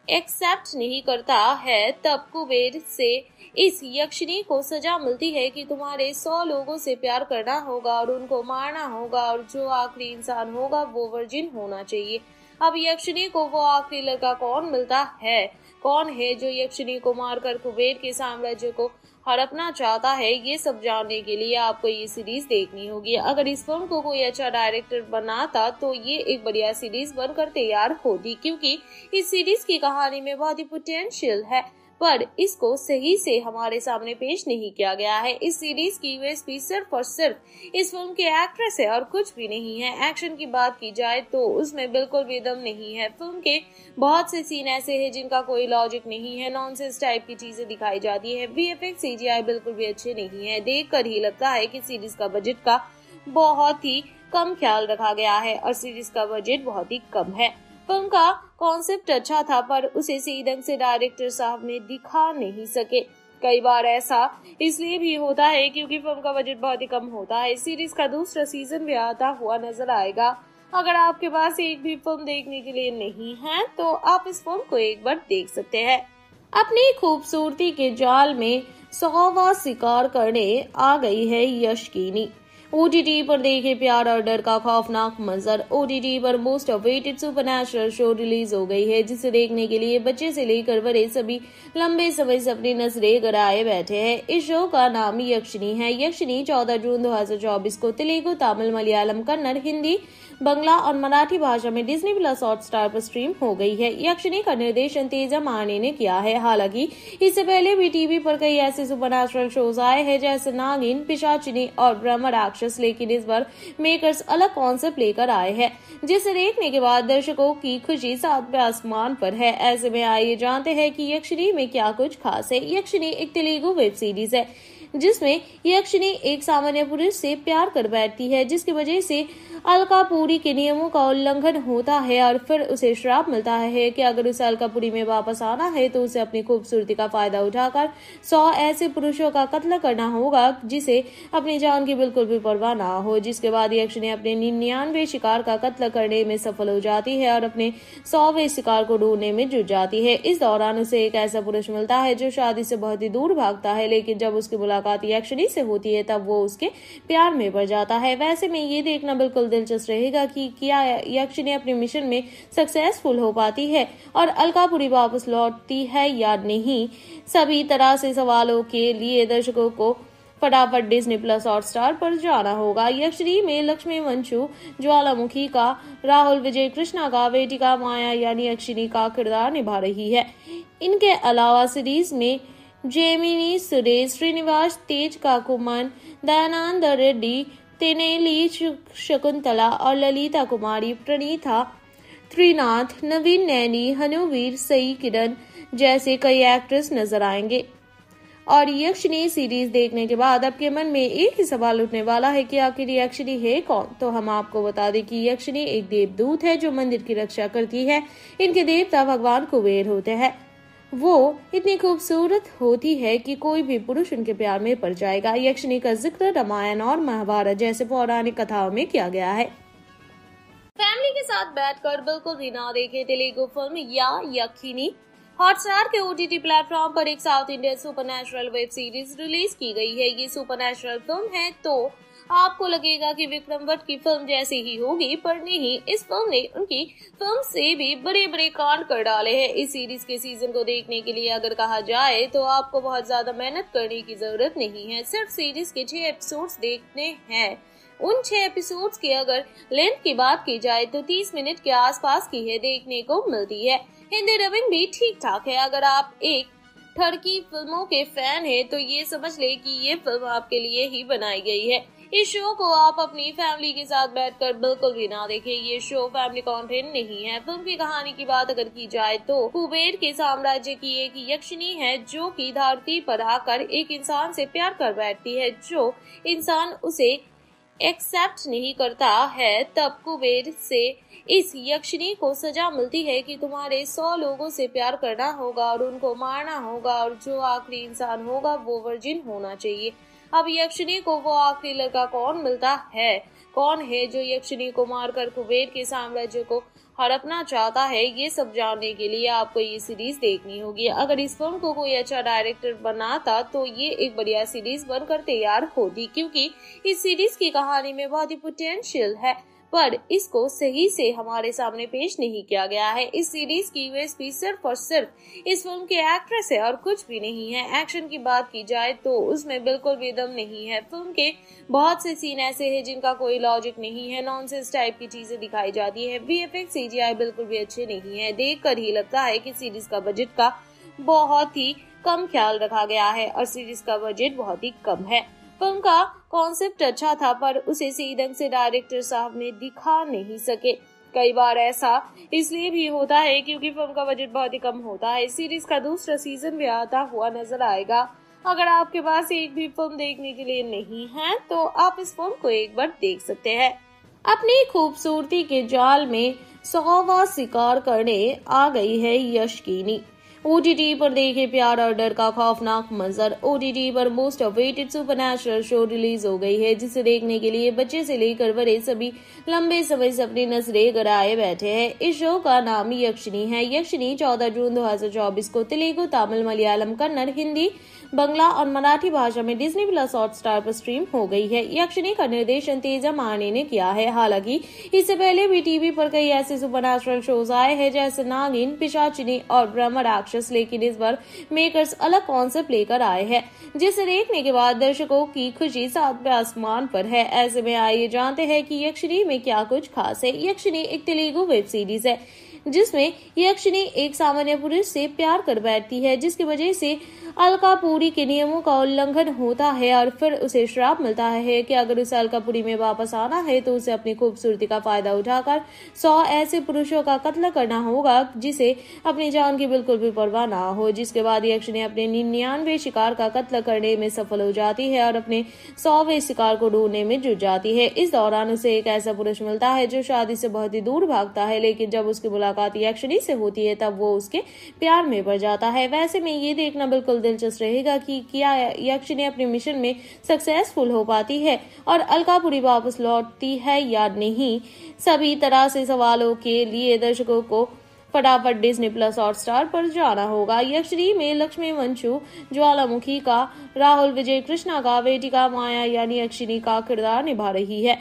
B: एक्सेप्ट नहीं करता है, तब कुबेर से इस यक्षिणी को सजा मिलती है कि तुम्हारे सौ लोगों से प्यार करना होगा और उनको मारना होगा और जो आखिरी इंसान होगा वो वर्जिन होना चाहिए। अब यक्षिणी को वो आखिरी लड़का कौन मिलता है? कौन है जो यक्षिणी को मारकर कुबेर के साम्राज्य को हड़पना चाहता है? ये सब जानने के लिए आपको ये सीरीज़ देखनी होगी। अगर इस फ़िल्म को कोई अच्छा डायरेक्टर बनाता तो ये एक बढ़िया सीरीज़ बनकर तैयार होती, क्योंकि इस सीरीज़ की कहानी में बहुत ही पोटेंशियल है। पर इसको सही से हमारे सामने पेश नहीं किया गया है। इस सीरीज़ की यूएसपी सिर्फ़ और सिर्फ़ इस फ़िल्म के एक्ट्रेस है और कुछ भी नहीं है। एक्शन की बात की जाए तो उसमें बिल्कुल भी दम नहीं है। फ़िल्म के बहुत से सीन ऐसे हैं जिनका कोई लॉजिक नहीं है। नॉनसेंस टाइप की चीज़ें दिखाई जाती है। वी एफ़ बिल्कुल भी अच्छे नहीं है। देख कर ही लगता है की सीरीज़ का बजट का बहुत ही कम ख्याल रखा गया है और सीरीज़ का बजट बहुत ही कम है। फ़िल्म का कॉन्सेप्ट अच्छा था, पर उसे सही ढंग से डायरेक्टर साहब ने दिखा नहीं सके। कई बार ऐसा इसलिए भी होता है क्योंकि फ़िल्म का बजट बहुत ही कम होता है। सीरीज़ का दूसरा सीज़न भी आता हुआ नज़र आएगा। अगर आपके पास एक भी फ़िल्म देखने के लिए नहीं है तो आप इस फ़िल्म को एक बार देख सकते हैं। अपनी खूबसूरती के जाल में सौवा शिकार करने आ गई है यशकीनी
C: ओटीटी पर देखे प्यार और डर का खौफनाक मंजर। ओटीटी पर most awaited super show release हो गई है, जिसे देखने के लिए बच्चे से लेकर बड़े सभी लंबे समय से अपनी नजरे गड़ाए बैठे हैं। इस शो का नाम यक्षिणी है। यक्षिणी 14 जून 2024 को तेलुगु, तमिल, मलयालम, कन्नड़, हिंदी बंगला और मराठी भाषा में डिज्नी प्लस हॉट स्टार पर स्ट्रीम हो गई है। यक्षिणी का निर्देशन तेजा माने ने किया है। हालाँकि, इससे पहले भी टीवी पर कई ऐसे सुपर शोज़ आए हैं, जैसे नागिन, पिशाचिनी और ब्रह्म राक्षस, लेकिन इस बार मेकर्स अलग कॉन्सेप्ट लेकर आए हैं, जिसे देखने के बाद दर्शकों की खुशी सातवें आसमान पर है। ऐसे में आइए जानते हैं कि यक्षिणी में क्या कुछ खास है। यक्षिणी एक तेलुगु वेब सीरीज़ है। जिसमें यक्षिणी एक सामान्य पुरुष से प्यार कर बैठती है, जिसकी वजह से अलकापुरी के नियमों का उल्लंघन होता है और फिर उसे श्राप मिलता है कि अगर उसे अलकापुरी में वापस आना है तो उसे अपनी खूबसूरती का फ़ायदा उठाकर सौ ऐसे पुरुषों का कत्ल करना होगा जिसे अपनी जान की बिल्कुल भी परवाह ना हो। जिसके बाद यक्षिणी अपने निन्यानवे शिकार का कत्ल करने में सफल हो जाती है और अपने सौवे शिकार को ढूँढने में जुट जाती है। इस दौरान उसे एक ऐसा पुरुष मिलता है जो शादी से बहुत ही दूर भागता है, लेकिन जब उसकी मुलाकात यक्षिणी से होती है, तब वो उसके प्यार में पड़ जाता है। वैसे में ये देखना बिल्कुल दिलचस्प रहेगा कि क्या यक्षिणी अपने मिशन में सक्सेसफुल हो पाती है और अलकापुरी वापस लौटती है या नहीं, सभी तरह से सवालों के लिए दर्शकों को फटाफट डिज्नी प्लस हॉट स्टार पर जाना होगा। यक्षिणी में लक्ष्मी वंशु, ज्वालामुखी का, राहुल विजय, कृष्णा का बेटिका माया यानी यक्षिणी का किरदार निभा रही है। इनके अलावा सीरीज़ में जेमिनी, सुरेश, श्रीनिवास, तेज काकुमन, दयानंद रेड्डी, तेनेली शकुंतला और ललिता कुमारी, प्रणीता, त्रिनाथ, नवीन नैनी, हनुवीर, सई किरण जैसे कई एक्ट्रेस नज़र आएँगे। और यक्षिणी सीरीज़ देखने के बाद आपके मन में एक ही सवाल उठने वाला है कि आखिर यक्षिणी है कौन? तो हम आपको बता दें कि यक्षिणी एक देवदूत है जो मंदिर की रक्षा करती है। इनके देवता भगवान कुबेर होते हैं। वो इतनी खूबसूरत होती है कि कोई भी पुरुष उनके प्यार में पड़ जाएगा। यक्षिणी का ज़िक्र रामायण और महाभारत जैसे पौराणिक कथाओं में किया गया है।
B: फैमिली के साथ बैठकर बिल्कुल भी ना देखे तेलुगु फ़िल्म या यक्षिणी। हॉटस्टार के ओटीटी प्लेटफॉर्म पर एक south Indian super web series release की गई है। ये सुपर फ़िल्म है तो आपको लगेगा कि विक्रम भट्ट की फ़िल्म जैसी ही होगी, पर नहीं, इस फ़िल्म ने उनकी फ़िल्म से भी बड़े बड़े कांड कर डाले हैं। इस सीरीज़ के सीज़न को देखने के लिए अगर कहा जाए तो आपको बहुत ज़्यादा मेहनत करने की ज़रूरत नहीं है। सिर्फ़ सीरीज़ के छह एपिसोड्स देखने हैं। उन छह एपिसोड्स की अगर लेंथ की बात की जाए तो 30 मिनट के आसपास की है, देखने को मिलती है। हिंदी डबिंग भी ठीक ठाक है। अगर आप एक ठरकी फ़िल्मों के फ़ैन है तो ये समझ ले कि ये फ़िल्म आपके लिए ही बनाई गई है। इस शो को आप अपनी फैमिली के साथ बैठकर बिल्कुल भी ना देखें। ये शो फैमिली कंटेंट नहीं है। फ़िल्म की कहानी की बात अगर की जाए तो कुबेर के साम्राज्य की एक यक्षिणी है जो की धरती पर आकर एक इंसान से प्यार कर बैठती है। जो इंसान उसे एक्सेप्ट नहीं करता है, तब कुबेर से इस यक्षिणी को सजा मिलती है कि तुम्हारे सौ लोगों से प्यार करना होगा और उनको मारना होगा और जो आखिरी इंसान होगा वो वर्जिन होना चाहिए। अब यक्षिणी को वो आखिरी लड़का कौन मिलता है? कौन है जो यक्षिणी को मारकर कुबेर के साम्राज्य को हड़पना चाहता है? ये सब जानने के लिए आपको ये सीरीज़ देखनी होगी। अगर इस फ़िल्म को कोई अच्छा डायरेक्टर बनाता तो ये एक बढ़िया सीरीज़ बनकर तैयार होती क्योंकि इस सीरीज़ की कहानी में बहुत ही पोटेंशियल है। पर इसको सही से हमारे सामने पेश नहीं किया गया है। इस सीरीज़ की यूएसपी सिर्फ़ और सिर्फ़ इस फ़िल्म के एक्ट्रेस है और कुछ भी नहीं है। एक्शन की बात की जाए तो उसमें बिल्कुल भी दम नहीं है। फ़िल्म के बहुत से सीन ऐसे हैं जिनका कोई लॉजिक नहीं है। नॉनसेंस टाइप की चीज़ें दिखाई जाती है। बी एफ़ बिल्कुल भी अच्छे नहीं है। देख कर ही लगता है की सीरीज़ का बजट का बहुत ही कम ख्याल रखा गया है और सीरीज़ का बजट बहुत ही कम है। फ़िल्म का कॉन्सेप्ट अच्छा था, पर उसे सही ढंग से डायरेक्टर साहब ने दिखा नहीं सके। कई बार ऐसा इसलिए भी होता है क्योंकि फ़िल्म का बजट बहुत ही कम होता है। सीरीज़ का दूसरा सीज़न भी आता हुआ नज़र आएगा। अगर आपके पास एक भी फ़िल्म देखने के लिए नहीं है तो आप इस फ़िल्म को एक बार देख सकते हैं। अपनी खूबसूरती के जाल में सौवा शिकार करने आ गई है यशकीनी। ओटीटी पर देखे प्यार और डर का खौफनाक मंजर। ओटीटी पर most awaited super show release हो गई है, जिसे देखने के लिए बच्चे से लेकर बड़े सभी लंबे समय से अपनी नजरे गड़ाए बैठे हैं। इस शो का नाम यक्षिणी है। यक्षिणी 14 जून 2024 को तेलुगु, तमिल, मलयालम, कन्नड़, हिंदी
C: बंगला और मराठी भाषा में डिज्नी प्लस हॉट स्टार पर स्ट्रीम हो गई है। यक्षिणी का निर्देशन तेजा माने ने किया है। हालाँकि, इससे पहले भी टीवी पर कई ऐसे सुपर शोज़ आए हैं, जैसे नागिन, पिशाचिनी और ब्रह्म राक्षस, लेकिन इस बार मेकर्स अलग कॉन्सेप्ट लेकर आए हैं, जिसे देखने के बाद दर्शकों की खुशी सातवें आसमान पर है। ऐसे में आइए जानते हैं कि यक्षिणी में क्या कुछ खास है। यक्षिणी एक तेलुगु वेब सीरीज़ है। जिसमें यक्षिणी एक सामान्य पुरुष से प्यार कर बैठती है, जिसकी वजह से अलकापुरी के नियमों का उल्लंघन होता है और फिर उसे श्राप मिलता है कि अगर उसे अलकापुरी में वापस आना है तो उसे अपनी खूबसूरती का फ़ायदा उठाकर सौ ऐसे पुरुषों का कत्ल करना होगा, जिसे अपनी जान की बिल्कुल भी परवाह ना हो। जिसके बाद यक्षिणी अपने निन्यानवे शिकार का कत्ल करने में सफल हो जाती है और अपने सौवे शिकार को ढूँढने में जुट जाती है। इस दौरान उसे एक ऐसा पुरुष मिलता है, जो शादी से बहुत ही दूर भागता है, लेकिन जब उसकी मुलाकात यक्षिणी से होती है, तब वो उसके प्यार में पड़ जाता है। वैसे में ये देखना बिल्कुल दिलचस्प रहेगा कि क्या यक्षिणी अपने मिशन में सक्सेसफुल हो पाती है और अलकापुरी वापस लौटती है या नहीं, सभी तरह से सवालों के लिए दर्शकों को फटाफट डिज्नी प्लस हॉट स्टार पर जाना होगा। यक्षिणी में लक्ष्मी वंशु, ज्वालामुखी का, राहुल विजय, कृष्णा का बेटिका माया यानी यक्षिणी का किरदार निभा रही है।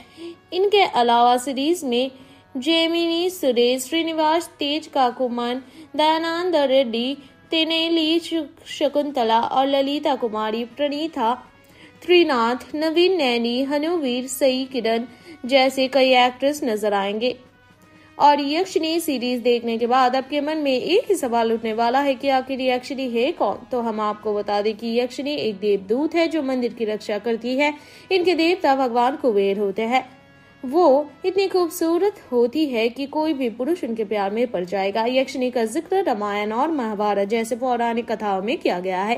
C: इनके अलावा सीरीज़ में जेमिनी, सुरेश, श्रीनिवास, तेज काकुमन, दयानंद रेड्डी, तेनेली शकुंतला और ललिता कुमारी, प्रणीता, त्रिनाथ, नवीन नैनी, हनुवीर, सई किरण जैसे कई एक्ट्रेस नज़र आएँगे। और यक्षिणी सीरीज़ देखने के बाद आपके मन में एक ही सवाल उठने वाला है कि आखिर यक्षिणी है कौन? तो हम आपको बता दें कि यक्षिणी एक देवदूत है जो मंदिर की रक्षा करती है। इनके देवता भगवान कुबेर होते हैं। वो इतनी खूबसूरत होती है कि कोई भी पुरुष उनके प्यार में पड़ जाएगा। यक्षिणी का ज़िक्र रामायण और महाभारत जैसे पौराणिक कथाओं में किया गया है।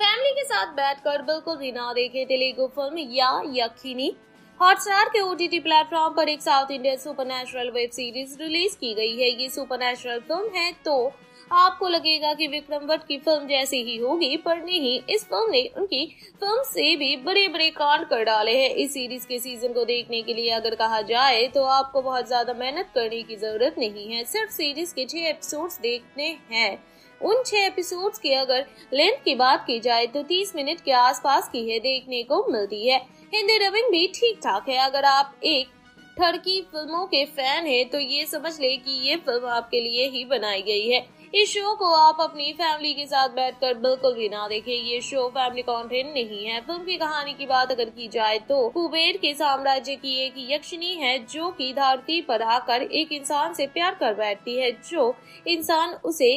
B: फैमिली के साथ बैठकर बिल्कुल भी ना देखे तेलुगु फ़िल्म या यक्षिणी। हॉटस्टार के ओटीटी प्लेटफॉर्म पर एक south Indian super web series release की गई है। ये सुपर फ़िल्म है तो आपको लगेगा कि विक्रम भट्ट की फ़िल्म जैसी ही होगी, पर नहीं, इस फ़िल्म ने उनकी फ़िल्म से भी बड़े बड़े कांड कर डाले हैं। इस सीरीज़ के सीज़न को देखने के लिए अगर कहा जाए तो आपको बहुत ज़्यादा मेहनत करने की ज़रूरत नहीं है। सिर्फ़ सीरीज़ के छह एपिसोड्स देखने हैं। उन छह एपिसोड्स की अगर लेंथ की बात की जाए तो 30 मिनट के आसपास की है, देखने को मिलती है। हिंदी रविंग भी ठीक ठाक है। अगर आप एक ठरकी फ़िल्मों के फ़ैन है तो ये समझ ले कि ये फ़िल्म आपके लिए ही बनाई गई है। इस शो को आप अपनी फैमिली के साथ बैठकर बिल्कुल भी ना देखें। ये शो फैमिली कंटेंट नहीं है। फ़िल्म की कहानी की बात अगर की जाए तो कुबेर के साम्राज्य की एक यक्षिणी है जो की धरती पर आकर एक इंसान से प्यार कर बैठती है। जो इंसान उसे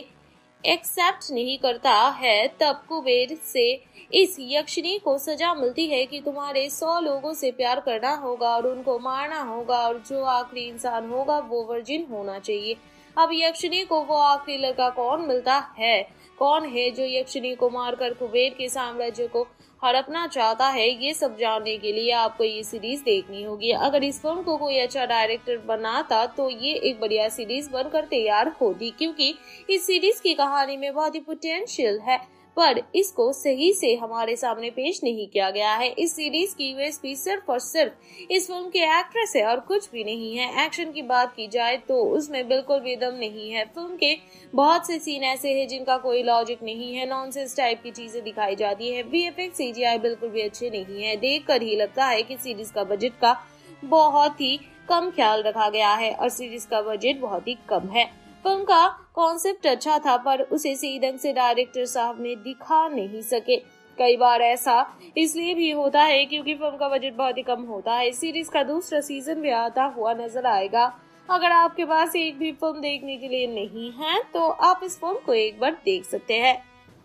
B: एक्सेप्ट नहीं करता है, तब कुबेर से इस यक्षिणी को सजा मिलती है कि तुम्हारे सौ लोगों से प्यार करना होगा और उनको मारना होगा और जो आखिरी इंसान होगा वो वर्जिन होना चाहिए। अब यक्षिणी को वो आखिरी लड़का कौन मिलता है? कौन है जो यक्षिणी को मारकर कुबेर के साम्राज्य को हड़पना चाहता है? ये सब जानने के लिए आपको ये सीरीज़ देखनी होगी। अगर इस फ़िल्म को कोई अच्छा डायरेक्टर बनाता तो ये एक बढ़िया सीरीज़ बनकर तैयार होती, क्योंकि इस सीरीज़ की कहानी में बहुत ही पोटेंशियल है। पर इसको सही से हमारे सामने पेश नहीं किया गया है। इस सीरीज़ की यूएसपी सिर्फ़ और सिर्फ़ इस फ़िल्म के एक्ट्रेस है और कुछ भी नहीं है। एक्शन की बात की जाए तो उसमें बिल्कुल भी दम नहीं है। फ़िल्म के बहुत से सीन ऐसे हैं जिनका कोई लॉजिक नहीं है। नॉनसेंस टाइप की चीज़ें दिखाई जाती है। बी एफ़ बिल्कुल भी अच्छे नहीं है। देख कर ही लगता है की सीरीज़ का बजट का बहुत ही कम ख्याल रखा गया है और सीरीज़ का बजट बहुत ही कम है। फ़िल्म का कॉन्सेप्ट अच्छा था, पर उसे सही ढंग से डायरेक्टर साहब ने दिखा नहीं सके। कई बार ऐसा इसलिए भी होता है क्योंकि फ़िल्म का बजट बहुत ही कम होता है। सीरीज़ का दूसरा सीज़न भी आता हुआ नज़र आएगा। अगर आपके पास एक भी फ़िल्म देखने के लिए नहीं है तो आप इस फ़िल्म को एक बार देख सकते हैं।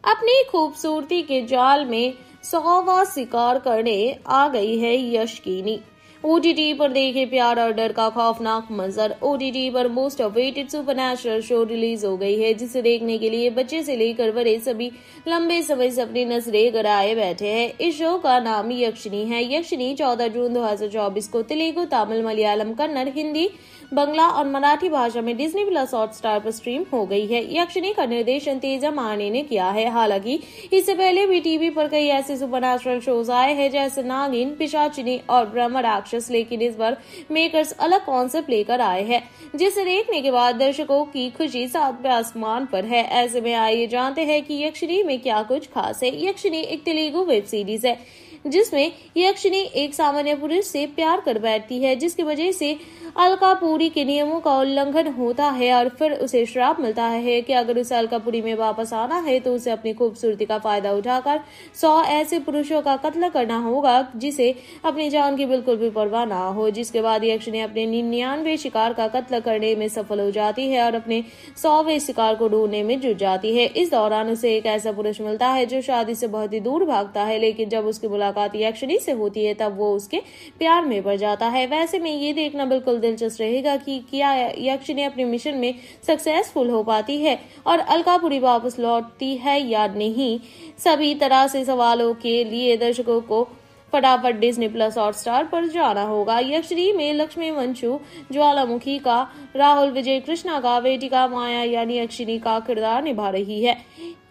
B: अपनी खूबसूरती के जाल में सौवा शिकार करने आ गई है यशकीनी। ओटीटी पर देखे प्यार और डर का खौफनाक मंजर। ओटीटी पर most awaited super show release हो गई है, जिसे देखने के लिए बच्चे से लेकर बड़े सभी लंबे समय से अपनी नजरे गड़ाए बैठे हैं। इस शो का नाम यक्षिणी है। यक्षिणी चौदह जून 2024 को तेलुगु, तमिल, मलयालम, कन्नड़, हिंदी बंगला और मराठी भाषा में डिज्नी प्लस हॉट स्टार पर स्ट्रीम हो गई है। यक्षिणी का निर्देशन तेजा माने ने किया है। हालाँकि, इससे पहले भी टीवी पर कई ऐसे सुपर शोज़ आए हैं, जैसे नागिन, पिशाचिनी और ब्रह्म राक्षस,
D: लेकिन इस बार मेकर्स अलग कॉन्सेप्ट लेकर आए हैं, जिसे देखने के बाद दर्शकों की खुशी सातवें आसमान पर है। ऐसे में आइए जानते हैं कि यक्षिणी में क्या कुछ खास है। यक्षिणी एक तेलुगु वेब सीरीज़ है। जिसमें यक्षिणी एक सामान्य पुरुष से प्यार कर बैठती है, जिसकी वजह से अलकापुरी के नियमों का उल्लंघन होता है और फिर उसे श्राप मिलता है कि अगर उसे अलकापुरी में वापस आना है तो उसे अपनी खूबसूरती का फ़ायदा उठाकर सौ ऐसे पुरुषों का कत्ल करना होगा, जिसे अपनी जान की बिल्कुल भी परवाह ना हो। जिसके बाद यक्षिणी अपने निन्यानवे शिकार का कत्ल करने में सफल हो जाती है और अपने सौवे शिकार को ढूँढने में जुट जाती है। इस दौरान उसे एक ऐसा पुरुष मिलता है जो शादी से बहुत ही दूर भागता है, लेकिन जब उसकी मुलाकात यक्षिणी से होती है, तब वो उसके प्यार में पड़ जाता है। वैसे में ये देखना बिल्कुल दिलचस्प रहेगा कि क्या यक्षिणी अपने मिशन में सक्सेसफुल हो पाती है और अलकापुरी वापस लौटती है या नहीं, सभी तरह से सवालों के लिए दर्शकों को फटाफट डिज्नी प्लस हॉट स्टार पर जाना होगा। यक्षिणी में लक्ष्मी वंशु, ज्वालामुखी का, राहुल विजय, कृष्णा का बेटिका माया यानी यक्षिणी का किरदार निभा रही है।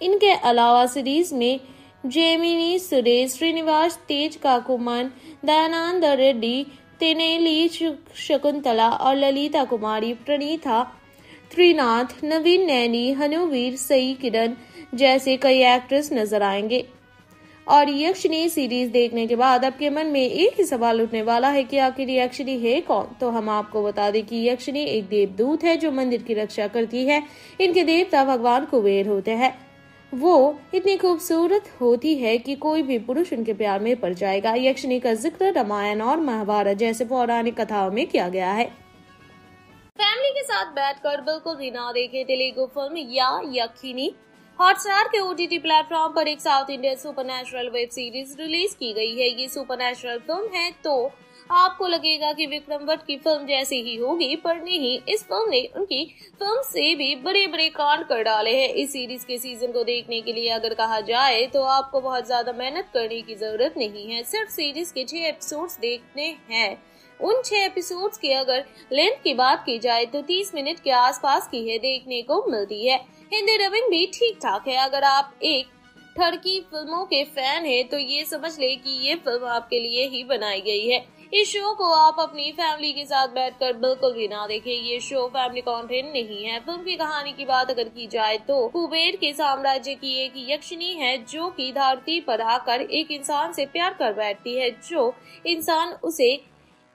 D: इनके अलावा सीरीज़ में जेमिनी, सुरेश, श्रीनिवास, तेज काकुमन, दयानंद रेड्डी, तेनेली शकुंतला और ललिता कुमारी, प्रणीता, त्रिनाथ, नवीन नैनी, हनुवीर, सई किरण जैसे कई एक्ट्रेस नज़र आएँगे। और यक्षिणी सीरीज़ देखने के बाद आपके मन में एक ही सवाल उठने वाला है कि आखिर यक्षिणी है कौन? तो हम आपको बता दें कि यक्षिणी एक देवदूत है जो मंदिर की रक्षा करती है। इनके देवता भगवान कुबेर होते हैं। वो इतनी खूबसूरत होती है कि कोई भी पुरुष उनके प्यार में पड़ जाएगा। यक्षिणी का ज़िक्र रामायण और महाभारत जैसे पौराणिक कथाओं में किया गया है।
B: फैमिली के साथ बैठकर बिल्कुल भी ना देखे तेलुगु फ़िल्म या यक्षिणी। हॉटस्टार के ओटीटी प्लेटफॉर्म पर एक south Indian super web series release की गई है। ये सुपर फ़िल्म है तो आपको लगेगा कि विक्रम भट्ट की फ़िल्म जैसी ही होगी, पर नहीं, इस फ़िल्म ने उनकी फ़िल्म से भी बड़े बड़े कांड कर डाले हैं। इस सीरीज़ के सीज़न को देखने के लिए अगर कहा जाए तो आपको बहुत ज़्यादा मेहनत करने की ज़रूरत नहीं है। सिर्फ़ सीरीज़ के छह एपिसोड देखने हैं। उन छह एपिसोड्स की अगर लेंथ की बात की जाए तो 30 मिनट के आसपास की है, देखने को मिलती है। हिंदी डबिंग भी ठीक ठाक है। अगर आप एक ठरकी फ़िल्मों के फ़ैन है तो ये समझ ले कि ये फ़िल्म आपके लिए ही बनाई गई है। इस शो को आप अपनी फैमिली के साथ बैठकर बिल्कुल भी ना देखें। ये शो फैमिली कंटेंट नहीं है। फ़िल्म की कहानी की बात अगर की जाए तो कुबेर के साम्राज्य की एक यक्षिणी है जो की धरती पर आकर एक इंसान से प्यार कर बैठती है। जो इंसान उसे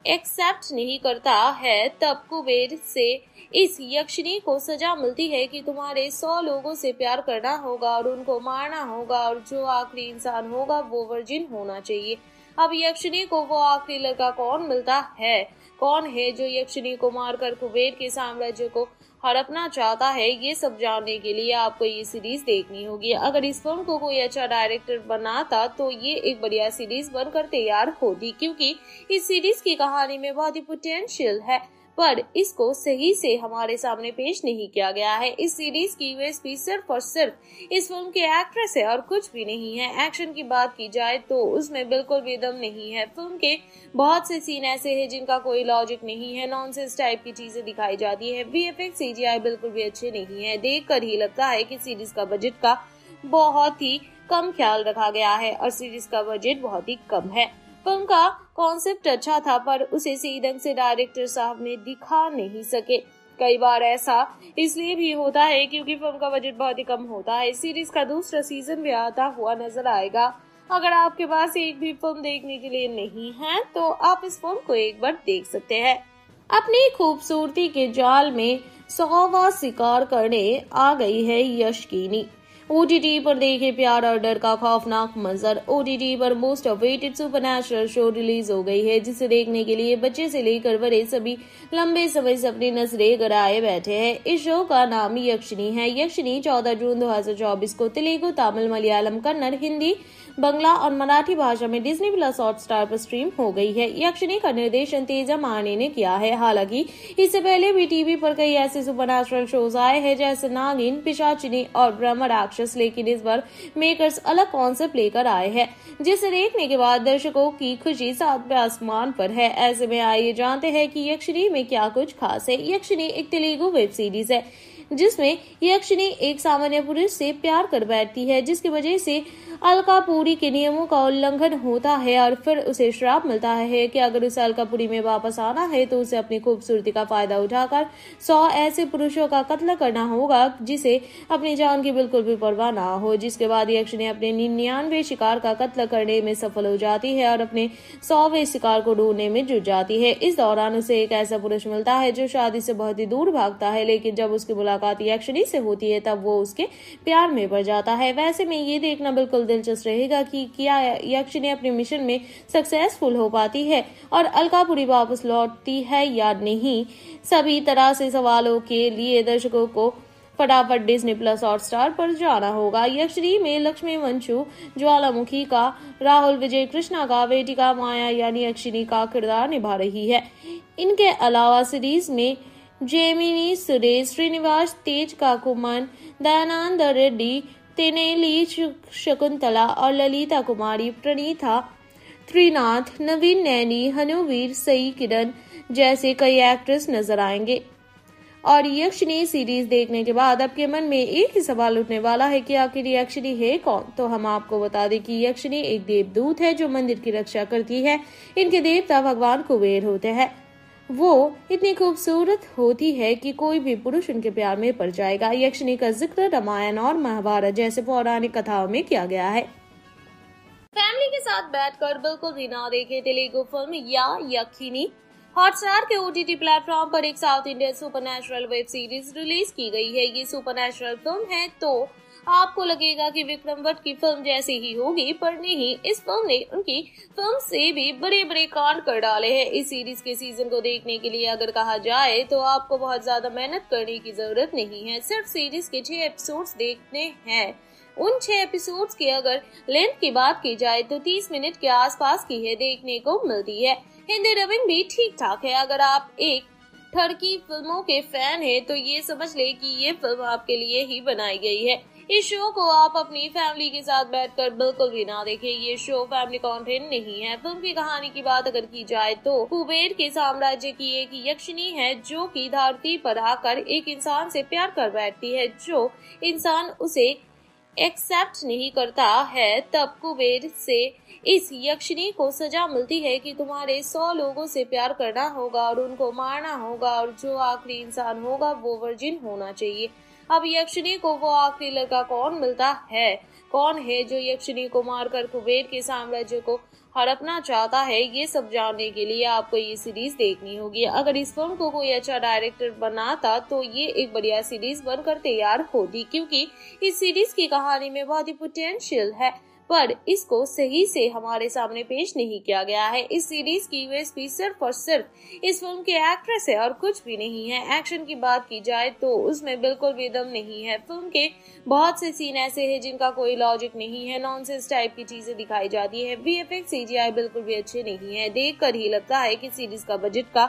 B: एक्सेप्ट नहीं करता है, तब कुबेर से इस यक्षिणी को सजा मिलती है कि तुम्हारे सौ लोगों से प्यार करना होगा और उनको मारना होगा और जो आखिरी इंसान होगा वो वर्जिन होना चाहिए। अब यक्षिणी को वो आखिरी लड़का कौन मिलता है? कौन है जो यक्षिणी को मारकर कुबेर के साम्राज्य को हड़पना चाहता है? ये सब जानने के लिए आपको ये सीरीज़ देखनी होगी। अगर इस फ़िल्म को कोई अच्छा डायरेक्टर बनाता तो ये एक बढ़िया सीरीज़ बनकर तैयार होती, क्योंकि इस सीरीज़ की कहानी में बहुत ही पोटेंशियल है। पर इसको सही से हमारे सामने पेश नहीं किया गया है। इस सीरीज़ की यूएसपी सिर्फ़ और सिर्फ़ इस फ़िल्म के एक्ट्रेस है और कुछ भी नहीं है। एक्शन की बात की जाए तो उसमें बिल्कुल भी दम नहीं है। फ़िल्म के बहुत से सीन ऐसे हैं जिनका कोई लॉजिक नहीं है। नॉनसेंस टाइप की चीज़ें दिखाई जाती है। वी एफ़ बिल्कुल भी अच्छे नहीं है। देख कर ही लगता है की सीरीज़ का बजट का बहुत ही कम ख्याल रखा गया है और सीरीज़ का बजट बहुत ही कम है। फ़िल्म का कॉन्सेप्ट अच्छा था, पर उसे सही ढंग से डायरेक्टर साहब ने दिखा नहीं सके। कई बार ऐसा इसलिए भी होता है क्योंकि फ़िल्म का बजट बहुत ही कम होता है। सीरीज़ का दूसरा सीज़न भी आता हुआ नज़र आएगा। अगर आपके पास एक भी फ़िल्म देखने के लिए नहीं है तो आप इस फ़िल्म को एक बार देख सकते हैं। अपनी खूबसूरती के जाल में सौवा शिकार करने आ गई है यशकीनी ओटीटी पर देखे प्यार और डर का खौफनाक मंजर। ओटीटी पर most awaited super show release हो गई है, जिसे देखने के लिए बच्चे से लेकर बड़े सभी लंबे समय से अपनी नज़रें गराए बैठे हैं। इस शो का नाम यक्षिणी है। यक्षिणी चौदह जून 2024 को तेलुगु, तमिल, मलयालम, कन्नड़, हिंदी, बंगला और मराठी भाषा में डिज्नी प्लस हॉट स्टार पर स्ट्रीम हो गई है। यक्षिणी का निर्देशन तेजा माने ने किया है। हालाँकि इससे पहले भी टीवी पर कई ऐसे सुपर शोज़ आए हैं, जैसे नागिन, पिशाचिनी और ब्रह्म राक्षस लेकिन इस बार मेकर्स अलग कॉन्सेप्ट लेकर आए हैं, जिसे देखने के बाद दर्शकों की खुशी सातवें आसमान पर है। ऐसे में आइए जानते हैं कि यक्षिणी में क्या कुछ खास है। यक्षिणी एक तेलुगु वेब सीरीज़ है।
C: जिसमें यक्षिनी एक सामान्य पुरुष से प्यार कर बैठती है, जिसकी वजह से अलकापुरी के नियमों का उल्लंघन होता है और फिर उसे श्राप मिलता है कि अगर उसे अलकापुरी में वापस आना है तो उसे अपनी खूबसूरती का फ़ायदा उठाकर सौ ऐसे पुरुषों का कत्ल करना होगा, जिसे अपनी जान की बिल्कुल भी परवाह ना हो। जिसके बाद यक्षिनी अपने निन्यानवे शिकार का कत्ल करने में सफल हो जाती है और अपने सौवे शिकार को ढूँढने में जुट जाती है। इस दौरान उसे एक ऐसा पुरुष मिलता है जो शादी से बहुत ही दूर भागता है, लेकिन जब उसकी मुलाकात यक्षिनी से होती है, तब वो उसके प्यार में पड़ जाता है। वैसे में ये देखना बिल्कुल दिलचस्प रहेगा कि क्या यक्षिनी अपने मिशन में सक्सेसफुल हो पाती है और अलकापुरी वापस लौटती है या नहीं, सभी तरह से सवालों के लिए दर्शकों को फटाफट डिज्नी प्लस हॉट स्टार पर जाना होगा। यक्षरी में लक्ष्मी वंशु, ज्वालामुखी का, राहुल विजय, कृष्णा का बेटिका माया यानी अक्षिनी का किरदार निभा रही है। इनके अलावा सीरीज़ में जेमिनी, सुरेश, श्रीनिवास, तेज काकुमन, दयानंद रेड्डी, तेनेली शकुंतला और ललिता कुमारी, प्रणीता, त्रिनाथ, नवीन नैनी, हनुवीर, सई किरण जैसे कई एक्ट्रेस नज़र आएँगे। और यक्षिणी सीरीज़ देखने के बाद आपके मन में एक ही सवाल उठने वाला है कि आखिर यक्षिणी है कौन? तो हम आपको बता दें कि यक्षिणी एक देवदूत है जो मंदिर की रक्षा करती है। इनके देवता भगवान कुबेर होते हैं। वो इतनी खूबसूरत होती है कि कोई भी पुरुष उनके प्यार में पड़ जाएगा। यक्षिणी का ज़िक्र रामायण और महाभारत जैसे पौराणिक कथाओं में किया गया है।
B: फैमिली के साथ बैठकर बिल्कुल भी ना देखे तेलुगु फ़िल्म या यक्षिणी। हॉटस्टार के ओटीटी प्लेटफॉर्म पर एक south Indian super web series release की गई है। ये सुपर फ़िल्म है तो आपको लगेगा कि विक्रम भट्ट की फ़िल्म जैसी ही होगी, पर नहीं, इस फ़िल्म ने उनकी फ़िल्म से भी बड़े बड़े कांड कर डाले हैं। इस सीरीज़ के सीज़न को देखने के लिए अगर कहा जाए तो आपको बहुत ज़्यादा मेहनत करने की ज़रूरत नहीं है। सिर्फ़ सीरीज़ के छह एपिसोड्स देखने हैं। उन छह एपिसोड्स की अगर लेंथ की बात की जाए तो 30 मिनट के आसपास की है, देखने को मिलती है। हिंदी डबिंग भी ठीक ठाक है। अगर आप एक ठरकी फ़िल्मों के फ़ैन है तो ये समझ ले कि ये फ़िल्म आपके लिए ही बनाई गई है। इस शो को आप अपनी फैमिली के साथ बैठकर बिल्कुल भी ना देखें। ये शो फैमिली कंटेंट नहीं है। फ़िल्म की कहानी की बात अगर की जाए तो कुबेर के साम्राज्य की एक यक्षिणी है जो की धरती पर आकर एक इंसान से प्यार कर बैठती है। जो इंसान उसे एक्सेप्ट नहीं करता है, तब कुबेर से इस यक्षिणी को सजा मिलती है कि तुम्हारे सौ लोगों से प्यार करना होगा और उनको मारना होगा और जो आखिरी इंसान होगा वो वर्जिन होना चाहिए। अब यक्षिणी को वो आखिरी लड़का कौन मिलता है? कौन है जो यक्षिणी को मारकर कुबेर के साम्राज्य को हड़पना चाहता है? ये सब जानने के लिए आपको ये सीरीज़ देखनी होगी। अगर इस फ़िल्म को कोई अच्छा डायरेक्टर बनाता तो ये एक बढ़िया सीरीज़ बनकर तैयार होती, क्योंकि इस सीरीज़ की कहानी में बहुत ही पोटेंशियल है। पर इसको सही से हमारे सामने पेश नहीं किया गया है। इस सीरीज़ की यूएसपी सिर्फ़ और सिर्फ़ इस फ़िल्म के एक्ट्रेस है और कुछ भी नहीं है। एक्शन की बात की जाए तो उसमें बिल्कुल भी दम नहीं है। फ़िल्म के बहुत से सीन ऐसे हैं जिनका कोई लॉजिक नहीं है। नॉनसेंस टाइप की चीज़ें दिखाई जाती है। वी एफ़ बिल्कुल भी अच्छे नहीं है। देख कर ही लगता है की सीरीज़ का बजट का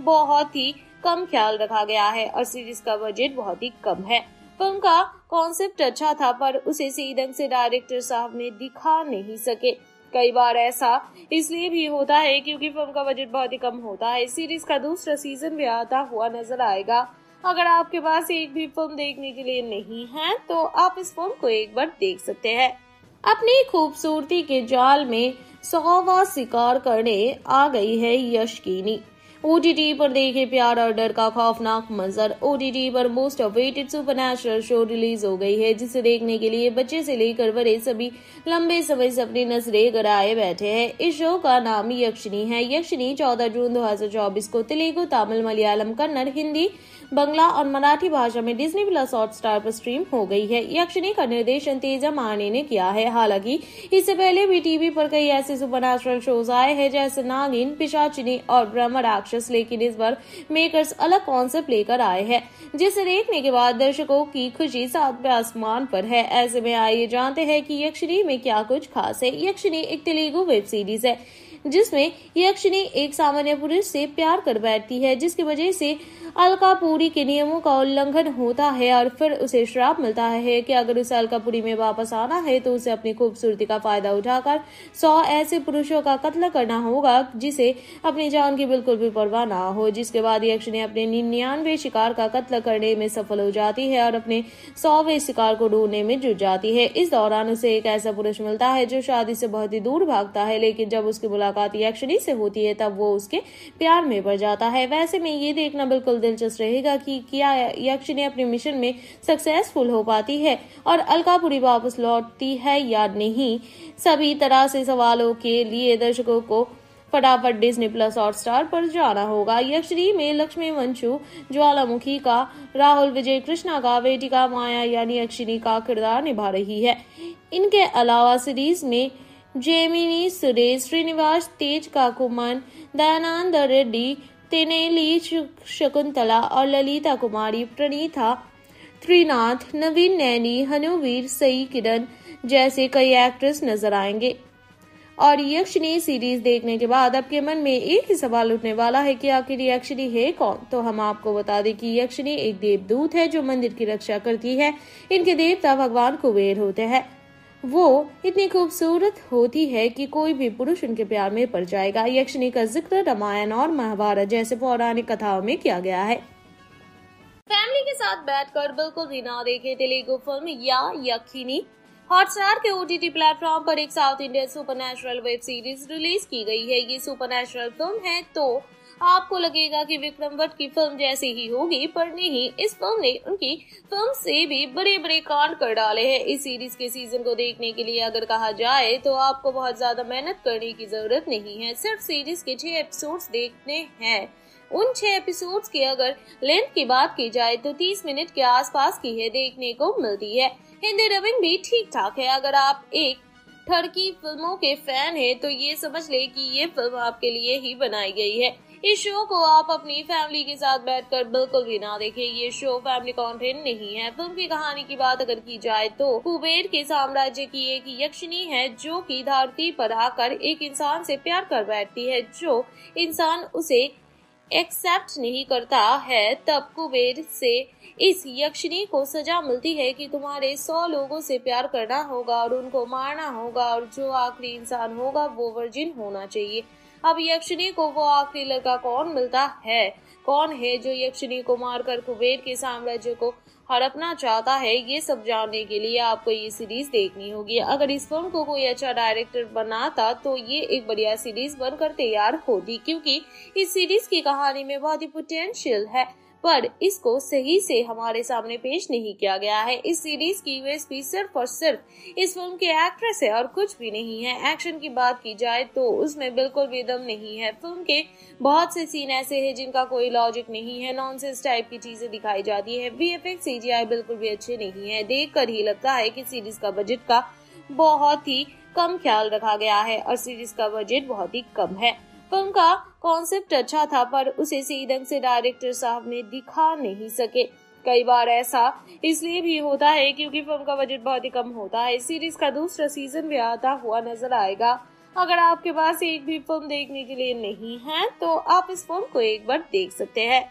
B: बहुत ही कम ख्याल रखा गया है और सीरीज़ का बजट बहुत ही कम है। फ़िल्म का कॉन्सेप्ट अच्छा था, पर उसे सही ढंग से डायरेक्टर साहब ने दिखा नहीं सके। कई बार ऐसा इसलिए भी होता है क्योंकि फ़िल्म का बजट बहुत ही कम होता है। सीरीज़ का दूसरा सीज़न भी आता हुआ नज़र आएगा। अगर आपके पास एक भी फ़िल्म देखने के लिए नहीं है तो आप इस फ़िल्म को एक बार देख सकते हैं। अपनी खूबसूरती के जाल में सौवा शिकार करने आ गई है यशकीनी ओटीटी पर देखे प्यार और डर का खौफनाक मंजर। ओटीटी पर most awaited super show release हो गई है, जिसे देखने के लिए बच्चे से लेकर बड़े सभी लंबे समय से अपनी नजरे गराए बैठे हैं। इस शो का नाम यक्षिणी है। यक्षिणी चौदह जून 2024 को तेलुगु, तमिल, मलयालम, कन्नड़, हिंदी बंगला और मराठी भाषा में डिज्नी प्लस हॉट स्टार पर स्ट्रीम हो गई है। यक्षिणी का निर्देशन तेजा माने ने किया है। हालाँकि, इससे पहले भी टीवी पर कई ऐसे सुपर शोज़ आए हैं, जैसे नागिन, पिशाचिनी और ब्रह्म राक्षस, लेकिन इस बार मेकर्स अलग कॉन्सेप्ट लेकर आए हैं, जिसे देखने के बाद दर्शकों की खुशी सातवें आसमान पर है। ऐसे में आइए जानते हैं कि यक्षिणी में क्या कुछ खास है। यक्षिणी एक तेलुगु वेब सीरीज़ है।
C: जिसमें यक्षिनी एक सामान्य पुरुष से प्यार कर बैठती है, जिसकी वजह से अलकापुरी के नियमों का उल्लंघन होता है और फिर उसे श्राप मिलता है कि अगर उसे अलकापुरी में वापस आना है तो उसे अपनी खूबसूरती का फ़ायदा उठाकर सौ ऐसे पुरुषों का कत्ल करना होगा, जिसे अपनी जान की बिल्कुल भी परवाह ना हो। जिसके बाद यक्षिनी अपने निन्यानवे शिकार का कत्ल करने में सफल हो जाती है और अपने सौवे शिकार को ढूँढने में जुट जाती है। इस दौरान उसे एक ऐसा पुरुष मिलता है जो शादी से बहुत ही दूर भागता है, लेकिन जब उसकी मुलाकात यक्षिणी से होती है, तब वो उसके प्यार में पड़ जाता है। वैसे में ये देखना बिल्कुल दिलचस्प रहेगा कि क्या यक्षिणी अपने मिशन में सक्सेसफुल हो पाती है और अलकापुरी वापस लौटती है या नहीं, सभी तरह से सवालों के लिए दर्शकों को फटाफट डिज्नी प्लस हॉट स्टार पर जाना होगा। यक्षरी में लक्ष्मी वंशु, ज्वालामुखी का, राहुल विजय, कृष्णा का बेटी का माया, यानी अक्षिनी का किरदार निभा रही है। इनके अलावा सीरीज़ में जेमिनी, सुरेश, श्रीनिवास, तेज काकुमन, दयानंद रेड्डी, तेनेली शकुंतला और ललिता कुमारी, प्रणीता, त्रिनाथ, नवीन नैनी, हनुवीर, सई किरण जैसे कई एक्ट्रेस नज़र आएँगे। और यक्षिणी सीरीज़ देखने के बाद आपके मन में एक ही सवाल उठने वाला है कि आखिर यक्षिणी है कौन? तो हम आपको बता दें कि यक्षिणी एक देवदूत है जो मंदिर की रक्षा करती है। इनके देवता भगवान कुबेर होते हैं। वो इतनी खूबसूरत होती है कि कोई भी पुरुष उनके प्यार में पड़ जाएगा। यक्षिणी का ज़िक्र रामायण और महाभारत जैसे पौराणिक कथाओं में किया गया है।
B: फैमिली के साथ बैठकर बिल्कुल भी ना देखे तेलुगु फ़िल्म या यक्षिणी। हॉटस्टार के ओटीटी प्लेटफॉर्म पर एक south Indian super web series release की गई है। ये सुपर फ़िल्म है तो आपको लगेगा कि विक्रम भट्ट की फ़िल्म जैसी ही होगी, पर नहीं, इस फ़िल्म ने उनकी फ़िल्म से भी बड़े बड़े कांड कर डाले हैं। इस सीरीज़ के सीज़न को देखने के लिए अगर कहा जाए तो आपको बहुत ज़्यादा मेहनत करने की ज़रूरत नहीं है। सिर्फ़ सीरीज़ के छह एपिसोड्स देखने हैं। उन छह एपिसोड्स की अगर लेंथ की बात की जाए तो 30 मिनट के आसपास की है, देखने को मिलती है। हिंदी डबिंग भी ठीक ठाक है। अगर आप एक ठरकी फ़िल्मों के फ़ैन है तो ये समझ ले कि ये फ़िल्म आपके लिए ही बनाई गई है। इस शो को आप अपनी फैमिली के साथ बैठकर बिल्कुल भी ना देखें। ये शो फैमिली कंटेंट नहीं है। फ़िल्म की कहानी की बात अगर की जाए तो कुबेर के साम्राज्य की एक यक्षिणी है जो की धरती पर आकर एक इंसान से प्यार कर बैठती है, जो इंसान उसे एक्सेप्ट नहीं करता है। तब कुबेर से इस यक्षिणी को सजा मिलती है कि तुम्हारे सौ लोगों से प्यार करना होगा और उनको मारना होगा और जो आखिरी इंसान होगा वो वर्जिन होना चाहिए। अब यक्षिणी को वो आखिरी लड़का कौन मिलता है? कौन है जो यक्षिणी को मारकर कुबेर के साम्राज्य को हड़पना चाहता है? ये सब जानने के लिए आपको ये सीरीज़ देखनी होगी। अगर इस फ़िल्म को कोई अच्छा डायरेक्टर बनाता तो ये एक बढ़िया सीरीज़ बनकर तैयार होती, क्योंकि इस सीरीज़ की कहानी में बहुत ही पोटेंशियल है। पर इसको सही से हमारे सामने पेश नहीं किया गया है। इस सीरीज़ की यूएसपी सिर्फ़ और सिर्फ़ इस फ़िल्म के एक्ट्रेस है और कुछ भी नहीं है। एक्शन की बात की जाए तो उसमें बिल्कुल भी दम नहीं है। फ़िल्म के बहुत से सीन ऐसे हैं जिनका कोई लॉजिक नहीं है। नॉनसेंस टाइप की चीज़ें दिखाई जाती है। वी एफ़ बिल्कुल भी अच्छे नहीं है। देख कर ही लगता है की सीरीज़ का बजट का बहुत ही कम ख्याल रखा गया है और सीरीज़ का बजट बहुत ही कम है। फ़िल्म का कॉन्सेप्ट अच्छा था, पर उसे सही ढंग से डायरेक्टर साहब ने दिखा नहीं सके। कई बार ऐसा इसलिए भी होता है क्योंकि फ़िल्म का बजट बहुत ही कम होता है। सीरीज़ का दूसरा सीज़न भी आता हुआ नज़र आएगा। अगर आपके पास एक भी फ़िल्म देखने के लिए नहीं है तो आप इस फ़िल्म को एक बार देख सकते हैं।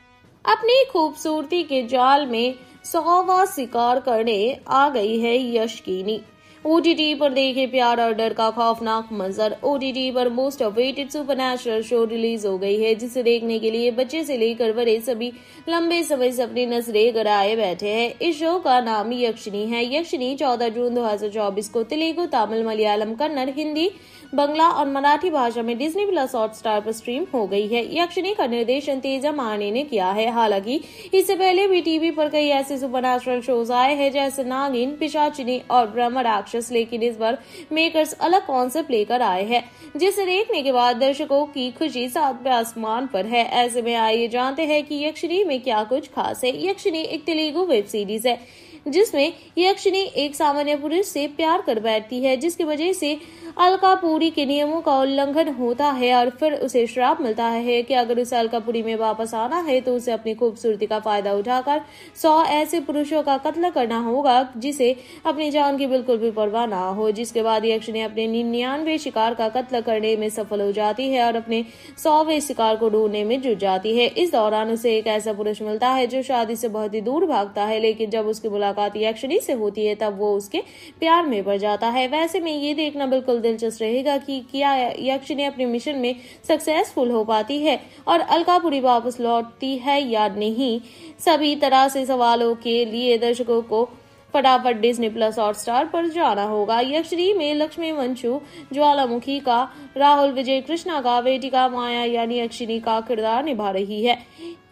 B: अपनी खूबसूरती के जाल में सौवा शिकार करने आ गई है यशकीनी ओटीटी पर देखे प्यार और डर का खौफनाक मंजर। ओटीटी पर most awaited super show release हो गई है, जिसे देखने के लिए बच्चे से लेकर बड़े सभी लंबे समय से अपनी नजरे गड़ाए बैठे हैं। इस शो का नाम यक्षिणी है। यक्षिणी चौदह जून 2024 को तेलुगु, तमिल, मलयालम, कन्नड़, हिंदी बंगला और मराठी भाषा में डिज्नी प्लस हॉट स्टार पर स्ट्रीम हो गई है। यक्षिणी का निर्देशन तेजा मारने ने किया है। हालाँकि, इससे पहले भी टीवी पर कई ऐसे सुपर शोज़ आए हैं, जैसे नागिन, पिशाचिनी और ब्रह्म राक्षस, लेकिन इस बार मेकर्स अलग कॉन्सेप्ट लेकर आए हैं, जिसे देखने के बाद दर्शकों की खुशी सातवें आसमान पर है। ऐसे में आइए जानते हैं कि यक्षिणी में क्या कुछ खास है। यक्षिणी एक तेलुगु वेब सीरीज़ है।
C: जिसमें यक्षिनी एक सामान्य पुरुष से प्यार कर बैठती है, जिसकी वजह से अलकापुरी के नियमों का उल्लंघन होता है और फिर उसे श्राप मिलता है कि अगर उसे अलकापुरी में वापस आना है तो उसे अपनी खूबसूरती का फ़ायदा उठाकर सौ ऐसे पुरुषों का कत्ल करना होगा, जिसे अपनी जान की बिल्कुल भी परवाह ना हो। जिसके बाद यक्षिनी अपने निन्यानवे शिकार का कत्ल करने में सफल हो जाती है और अपने सौवे शिकार को ढूँढने में जुट जाती है। इस दौरान उसे एक ऐसा पुरुष मिलता है, जो शादी से बहुत ही दूर भागता है, लेकिन जब उसकी मुलाकात यक्षिणी से होती है, तब वो उसके प्यार में पड़ जाता है। वैसे में ये देखना बिल्कुल दिलचस्प रहेगा कि क्या यक्षिणी अपने मिशन में सक्सेसफुल हो पाती है और अलकापुरी वापस लौटती है या नहीं, सभी तरह से सवालों के लिए दर्शकों को फटाफट डिज्नी प्लस हॉट स्टार पर जाना होगा। यक्षरी में लक्ष्मी वंशु, ज्वालामुखी का, राहुल विजय, कृष्णा का बेटिका माया यानी यक्षिणी का किरदार निभा रही है।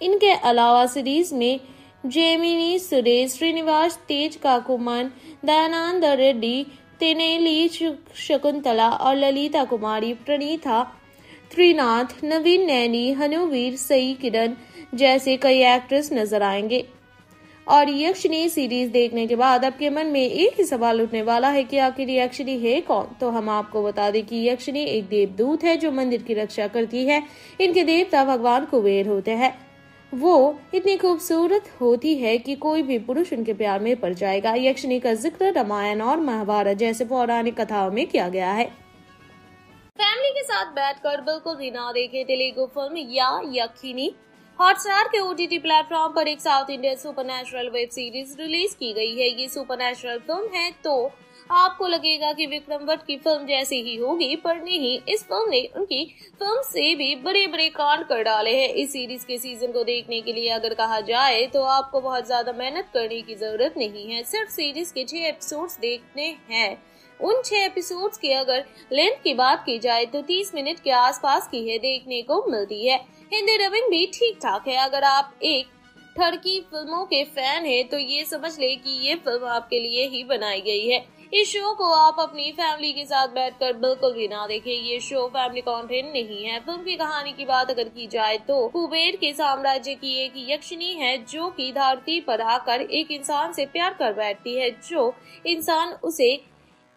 C: इनके अलावा सीरीज़ में जेमिनी, सुरेश, श्रीनिवास, तेज काकुमन, दयानंद रेड्डी, तेनेली शकुंतला और ललिता कुमारी, प्रणीता, त्रिनाथ, नवीन नैनी, हनुवीर, सई किरण जैसे कई एक्ट्रेस नज़र आएँगे। और यक्षिणी सीरीज़ देखने के बाद आपके मन में एक ही सवाल उठने वाला है कि आखिर यक्षिणी है कौन? तो हम आपको बता दें कि यक्षिणी एक देवदूत है जो मंदिर की रक्षा करती है। इनके देवता भगवान कुबेर होते हैं। वो इतनी खूबसूरत होती है कि कोई भी पुरुष उनके प्यार में पड़ जाएगा। यक्षिणी का ज़िक्र रामायण और महाभारत जैसे पौराणिक कथाओं में किया गया है।
B: फैमिली के साथ बैठकर बिल्कुल भी ना देखे तेलुगु फ़िल्म या यक्षिणी। हॉटस्टार के ओटीटी प्लेटफॉर्म पर एक south Indian super web series release की गई है। ये सुपर फ़िल्म है तो आपको लगेगा कि विक्रम भट्ट की फ़िल्म जैसी ही होगी, पर नहीं, इस फ़िल्म ने उनकी फ़िल्म से भी बड़े बड़े कांड कर डाले हैं। इस सीरीज़ के सीज़न को देखने के लिए अगर कहा जाए तो आपको बहुत ज़्यादा मेहनत करने की ज़रूरत नहीं है। सिर्फ़ सीरीज़ के छह एपिसोड्स देखने हैं। उन छह एपिसोड्स की अगर लेंथ की बात की जाए तो 30 मिनट के आसपास की है, देखने को मिलती है। हिंदी डबिंग भी ठीक ठाक है। अगर आप एक ठरकी फ़िल्मों के फ़ैन है तो ये समझ ले कि ये फ़िल्म आपके लिए ही बनाई गई है। इस शो को आप अपनी फैमिली के साथ बैठकर बिल्कुल भी ना देखें। ये शो फैमिली कंटेंट नहीं है। फ़िल्म की कहानी की बात अगर की जाए तो कुबेर के साम्राज्य की एक यक्षिणी है जो की धरती पर आकर एक इंसान से प्यार कर बैठती है। जो इंसान उसे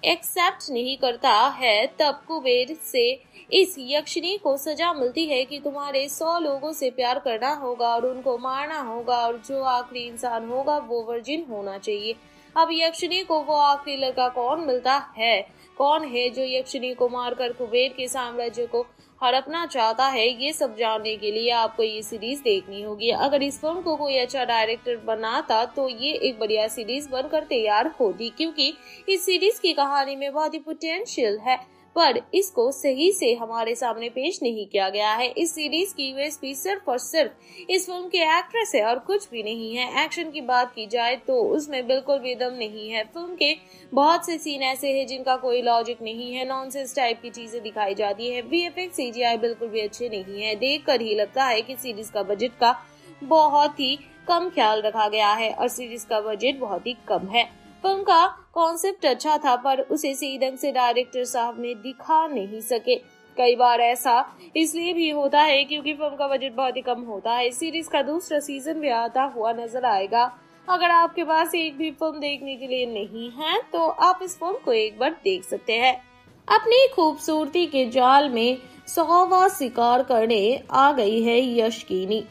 B: एक्सेप्ट नहीं करता है, तब कुबेर से इस यक्षिणी को सजा मिलती है कि तुम्हारे सौ लोगों से प्यार करना होगा और उनको मारना होगा और जो आखिरी इंसान होगा वो वर्जिन होना चाहिए। अब यक्षिणी को वो आखिरी लड़का कौन मिलता है? कौन है जो यक्षिणी को मारकर कुबेर के साम्राज्य को हड़पना चाहता है? ये सब जानने के लिए आपको ये सीरीज़ देखनी होगी। अगर इस फ़िल्म को कोई अच्छा डायरेक्टर बनाता तो ये एक बढ़िया सीरीज़ बनकर तैयार होती, क्योंकि इस सीरीज़ की कहानी में बहुत ही पोटेंशियल है। पर इसको सही से हमारे सामने पेश नहीं किया गया है। इस सीरीज़ की यूएसपी सिर्फ़ और सिर्फ़ इस फ़िल्म के एक्ट्रेस है और कुछ भी नहीं है। एक्शन की बात की जाए तो उसमें बिल्कुल भी दम नहीं है। फ़िल्म के बहुत से सीन ऐसे हैं जिनका कोई लॉजिक नहीं है। नॉनसेंस टाइप की चीज़ें दिखाई जाती है। वी एफ़ बिल्कुल भी अच्छे नहीं है। देख कर ही लगता है की सीरीज़ का बजट का बहुत ही कम ख्याल रखा गया है और सीरीज़ का बजट बहुत ही कम है। फ़िल्म का कॉन्सेप्ट अच्छा था, पर उसे सही ढंग से डायरेक्टर साहब ने दिखा नहीं सके। कई बार ऐसा इसलिए भी होता है क्योंकि फ़िल्म का बजट बहुत ही कम होता है। सीरीज़ का दूसरा सीज़न भी आता हुआ नज़र आएगा। अगर आपके पास एक भी फ़िल्म देखने के लिए नहीं है तो आप इस फ़िल्म को एक बार देख सकते हैं। अपनी खूबसूरती के जाल में सौवा शिकार करने आ गई है यशकीनी।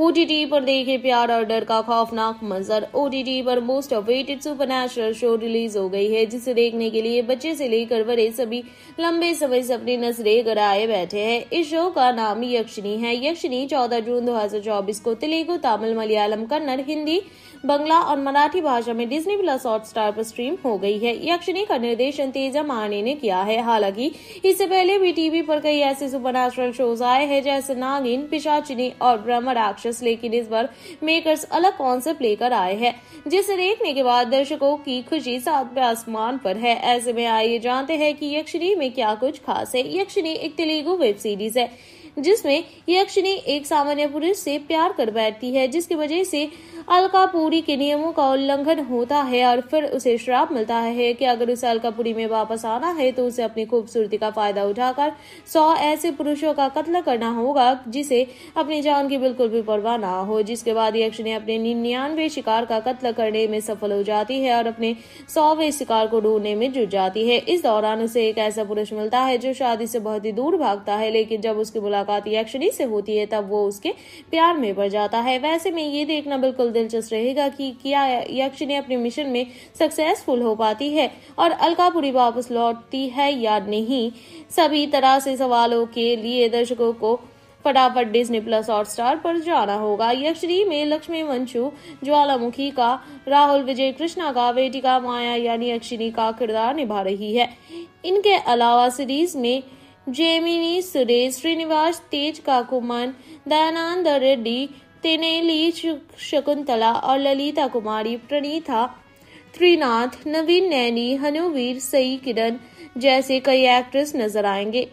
B: ओटीटी पर देखे प्यार और डर का खौफनाक मंजर। ओटीटी पर most awaited super show release हो गई है, जिसे देखने के लिए बच्चे से लेकर बड़े सभी लंबे समय से अपनी नजरे गड़ाए बैठे हैं। इस शो का नाम यक्षिणी है। यक्षिणी चौदह जून 2024 को तेलुगु, तमिल, मलयालम, कन्नड़, हिंदी बंगला और मराठी भाषा में डिज्नी प्लस हॉट स्टार पर स्ट्रीम हो गई है। यक्षिणी का निर्देशन तेजा माने ने किया है। हालाँकि, इससे पहले भी टीवी पर कई ऐसे सुपर शोज़ आए हैं, जैसे नागिन, पिशाचिनी और ब्रह्म राक्षस, लेकिन इस बार मेकर्स अलग कॉन्सेप्ट लेकर आए हैं, जिसे देखने के बाद दर्शकों की खुशी सातवें आसमान पर है। ऐसे में आइए जानते हैं कि यक्षिणी में क्या कुछ खास है। यक्षिणी एक तेलुगु वेब सीरीज़ है।
C: जिसमें यक्षिनी एक सामान्य पुरुष से प्यार कर बैठती है, जिसकी वजह से अलकापुरी के नियमों का उल्लंघन होता है और फिर उसे श्राप मिलता है कि अगर उसे अलकापुरी में वापस आना है तो उसे अपनी खूबसूरती का फ़ायदा उठाकर सौ ऐसे पुरुषों का कत्ल करना होगा, जिसे अपनी जान की बिल्कुल भी परवाह ना हो। जिसके बाद यक्ष ने अपने निन्यानवे शिकार का कत्ल करने में सफल हो जाती है और अपने सौवे शिकार को ढूँढने में जुट जाती है। इस दौरान उसे एक ऐसा पुरुष मिलता है, जो शादी से बहुत ही दूर भागता है, लेकिन जब उसकी मुलाकात यक्षिणी से होती है, तब वो उसके प्यार में पड़ जाता है। वैसे में ये देखना बिल्कुल दिलचस्प रहेगा कि क्या यक्षिणी अपने मिशन में सक्सेसफुल हो पाती है और अलकापुरी वापस लौटती है या नहीं, सभी तरह से सवालों के लिए दर्शकों को फटाफट डिज्नी प्लस हॉट स्टार पर जाना होगा। यक्षरी में लक्ष्मी वंशु, ज्वालामुखी का, राहुल विजय, कृष्णा का बेटिका माया यानी अक्षिनी का किरदार निभा रही है। इनके अलावा सीरीज़ में जेमिनी, सुरेश, श्रीनिवास, तेज काकुमन, दयानंद रेड्डी, तेनेली शकुंतला और ललिता कुमारी, प्रणीता, त्रिनाथ, नवीन नैनी, हनुवीर, सई किरण जैसे कई एक्ट्रेस नज़र आएँगे।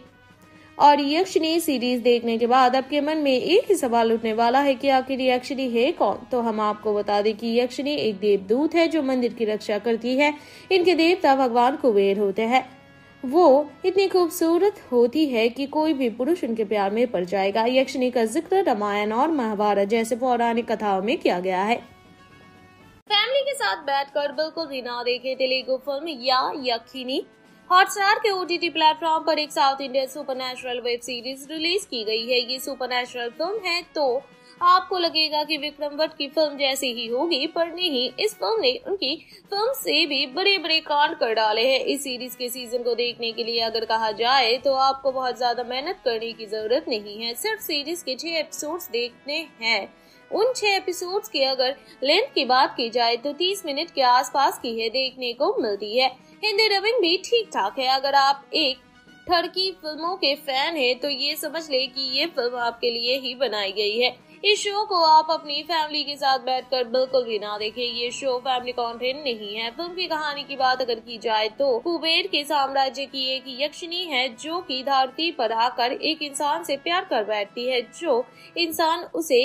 C: और यक्षिणी सीरीज़ देखने के बाद आपके मन में एक ही सवाल उठने वाला है कि आखिर यक्षिणी है कौन? तो हम आपको बता दें कि यक्षिणी एक देवदूत है जो मंदिर की रक्षा करती है। इनके देवता भगवान कुबेर होते हैं। वो इतनी खूबसूरत होती है कि कोई भी पुरुष उनके प्यार में पड़ जाएगा। यक्षिणी का ज़िक्र रामायण और महाभारत जैसे पौराणिक कथाओं में किया गया है।
B: फैमिली के साथ बैठकर बिल्कुल भी ना देखे तेलुगु फ़िल्म या यक्षिणी। हॉटस्टार के ओटीटी प्लेटफॉर्म पर एक south Indian super web series release की गई है। ये सुपर फ़िल्म है तो आपको लगेगा कि विक्रम भट्ट की फ़िल्म जैसी ही होगी, पर नहीं, इस फ़िल्म ने उनकी फ़िल्म से भी बड़े बड़े कांड कर डाले हैं। इस सीरीज़ के सीज़न को देखने के लिए अगर कहा जाए तो आपको बहुत ज़्यादा मेहनत करने की ज़रूरत नहीं है। सिर्फ़ सीरीज़ के छह एपिसोड्स देखने हैं। उन छह एपिसोड्स की अगर लेंथ की बात की जाए तो 30 मिनट के आसपास की है, देखने को मिलती है। हिंदी रविंग भी ठीक ठाक है। अगर आप एक ठरकी फ़िल्मों के फ़ैन है तो ये समझ ले कि ये फ़िल्म आपके लिए ही बनाई गई है। इस शो को आप अपनी फैमिली के साथ बैठकर बिल्कुल भी ना देखें। ये शो फैमिली कंटेंट नहीं है। फ़िल्म की कहानी की बात अगर की जाए तो कुबेर के साम्राज्य की एक यक्षिणी है जो की धरती पर आकर एक इंसान से प्यार कर बैठती है। जो इंसान उसे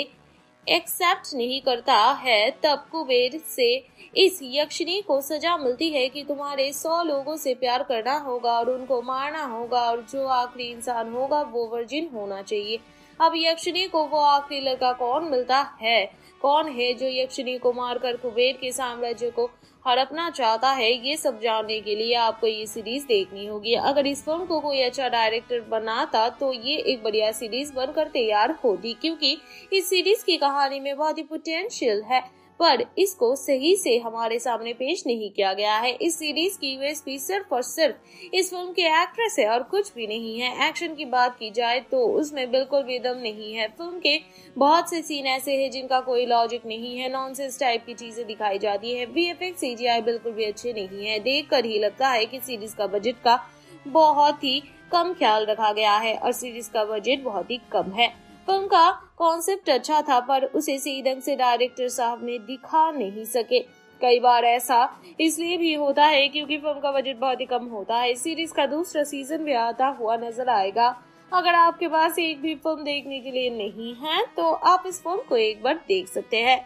B: एक्सेप्ट नहीं करता है, तब कुबेर से इस यक्षिणी को सजा मिलती है कि तुम्हारे सौ लोगों से प्यार करना होगा और उनको मारना होगा और जो आखिरी इंसान होगा वो वर्जिन होना चाहिए। अब यक्षिणी को वो आखिरी लड़का कौन मिलता है? कौन है जो यक्षिणी को मारकर कुबेर के साम्राज्य को हड़पना चाहता है? ये सब जानने के लिए आपको ये सीरीज़ देखनी होगी। अगर इस फ़िल्म को कोई अच्छा डायरेक्टर बनाता तो ये एक बढ़िया सीरीज़ बनकर तैयार होती, क्योंकि इस सीरीज़ की कहानी में बहुत ही पोटेंशियल है। पर इसको सही से हमारे सामने पेश नहीं किया गया है। इस सीरीज़ की यूएसपी सिर्फ़ और सिर्फ़ इस फ़िल्म के एक्ट्रेस है और कुछ भी नहीं है। एक्शन की बात की जाए तो उसमें बिल्कुल भी दम नहीं है। फ़िल्म के बहुत से सीन ऐसे हैं जिनका कोई लॉजिक नहीं है। नॉनसेंस टाइप की चीज़ें दिखाई जाती है। बी एफ़ बिल्कुल भी अच्छे नहीं है। देख कर ही लगता है की सीरीज़ का बजट का बहुत ही कम ख्याल रखा गया है और सीरीज़ का बजट बहुत ही कम है। फ़िल्म का कॉन्सेप्ट अच्छा था, पर उसे सही ढंग से डायरेक्टर साहब ने दिखा नहीं सके। कई बार ऐसा इसलिए भी होता है क्योंकि फ़िल्म का बजट बहुत ही कम होता है। सीरीज़ का दूसरा सीज़न भी आता हुआ नज़र आएगा। अगर आपके पास एक भी फ़िल्म देखने के लिए नहीं है तो आप इस फ़िल्म को एक बार देख सकते हैं।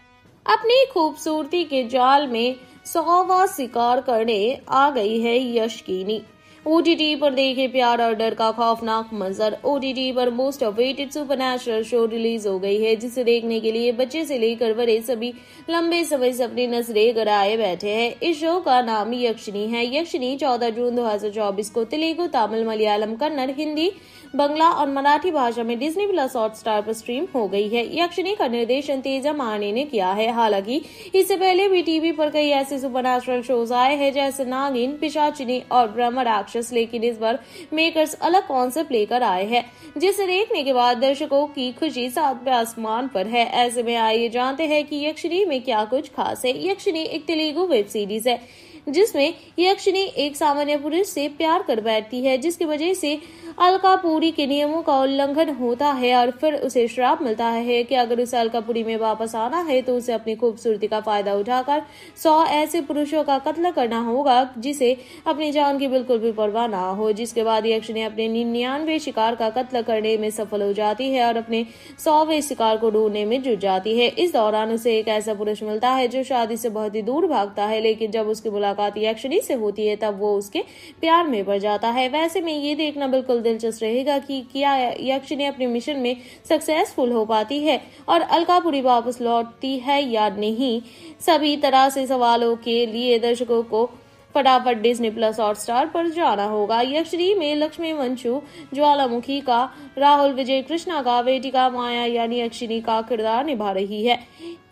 B: अपनी खूबसूरती के जाल में सौवा शिकार करने आ गई है यशकीनी। ओटीटी पर देखे प्यार और डर का खौफनाक मंजर। ओटीटी पर most awaited super show release हो गई है, जिसे देखने के लिए बच्चे से लेकर बड़े सभी लंबे समय से अपनी नजरे गराए बैठे हैं। इस शो का नाम यक्षिणी है। यक्षिणी चौदह जून 2024 को तेलुगु, तमिल, मलयालम, कन्नड़, हिंदी, बंगला और मराठी भाषा में डिज्नी प्लस हॉट स्टार पर स्ट्रीम हो गई है। यक्षिणी का निर्देशन तेजा माने ने किया है। हालाँकि, इससे पहले भी टीवी पर कई ऐसे सुपर शोज़ आए हैं, जैसे नागिन, पिशाचिनी और ब्रह्म राक्षस लेकिन इस बार मेकर्स अलग कॉन्सेप्ट लेकर आए हैं, जिसे देखने के बाद दर्शकों की खुशी सातवें आसमान पर है। ऐसे में आइए जानते हैं कि यक्षिणी में क्या कुछ खास है। यक्षिणी एक तेलुगु वेब सीरीज़ है।
C: जिसमें यक्षिणी एक सामान्य पुरुष से प्यार कर बैठती है, जिसकी वजह से अलकापुरी के नियमों का उल्लंघन होता है और फिर उसे श्राप मिलता है कि अगर उसे अलकापुरी में वापस आना है तो उसे अपनी खूबसूरती का फ़ायदा उठाकर सौ ऐसे पुरुषों का कत्ल करना होगा, जिसे अपनी जान की बिल्कुल भी परवाह ना हो। जिसके बाद यक्ष ने अपने निन्यानवे शिकार का कत्ल करने में सफल हो जाती है और अपने सौवे शिकार को ढूँढने में जुट जाती है। इस दौरान उसे एक ऐसा पुरुष मिलता है जो शादी से बहुत ही दूर भागता है, लेकिन जब उसकी मुलाकात यक्षिणी से होती है, तब वो उसके प्यार में पड़ जाता है। वैसे में ये देखना बिल्कुल दिलचस्प रहेगा कि क्या यक्षिणी अपने मिशन में सक्सेसफुल हो पाती है और अलकापुरी वापस लौटती है या नहीं, सभी तरह से सवालों के लिए दर्शकों को फटाफट डिज्नी प्लस हॉट स्टार पर जाना होगा। यक्षरी में लक्ष्मी वंशु, ज्वालामुखी का, राहुल विजय, कृष्णा का बेटिका माया यानी अक्षिनी का किरदार निभा रही है।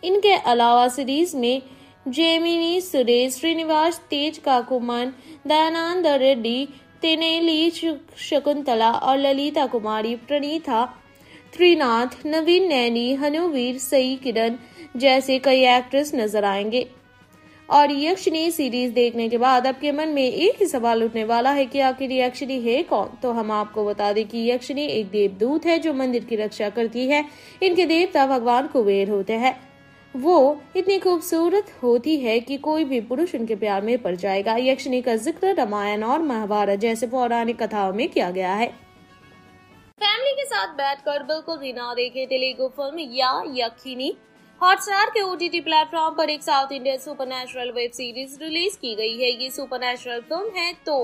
C: इनके अलावा सीरीज़ में जेमिनी, सुरेश, श्रीनिवास, तेज काकुमन, दयानंद रेड्डी, तेनेली शकुंतला और ललिता कुमारी, प्रणीता, त्रिनाथ, नवीन नैनी, हनुवीर, सई किरण जैसे कई एक्ट्रेस नज़र आएँगे। और यक्षिणी सीरीज़ देखने के बाद आपके मन में एक ही सवाल उठने वाला है कि आखिर यक्षिणी है कौन? तो हम आपको बता दें कि यक्षिणी एक देवदूत है जो मंदिर की रक्षा करती है। इनके देवता भगवान कुबेर होते हैं। वो इतनी खूबसूरत होती है कि कोई भी पुरुष उनके प्यार में पड़ जाएगा। यक्षिणी का ज़िक्र रामायण और महाभारत जैसे पौराणिक कथाओं में किया गया है।
B: फैमिली के साथ बैठकर बिल्कुल भी ना देखे तेलुगु फ़िल्म या यक्षिणी। हॉटस्टार के ओटीटी प्लेटफॉर्म पर एक south Indian super web series release की गई है। ये सुपर फ़िल्म है तो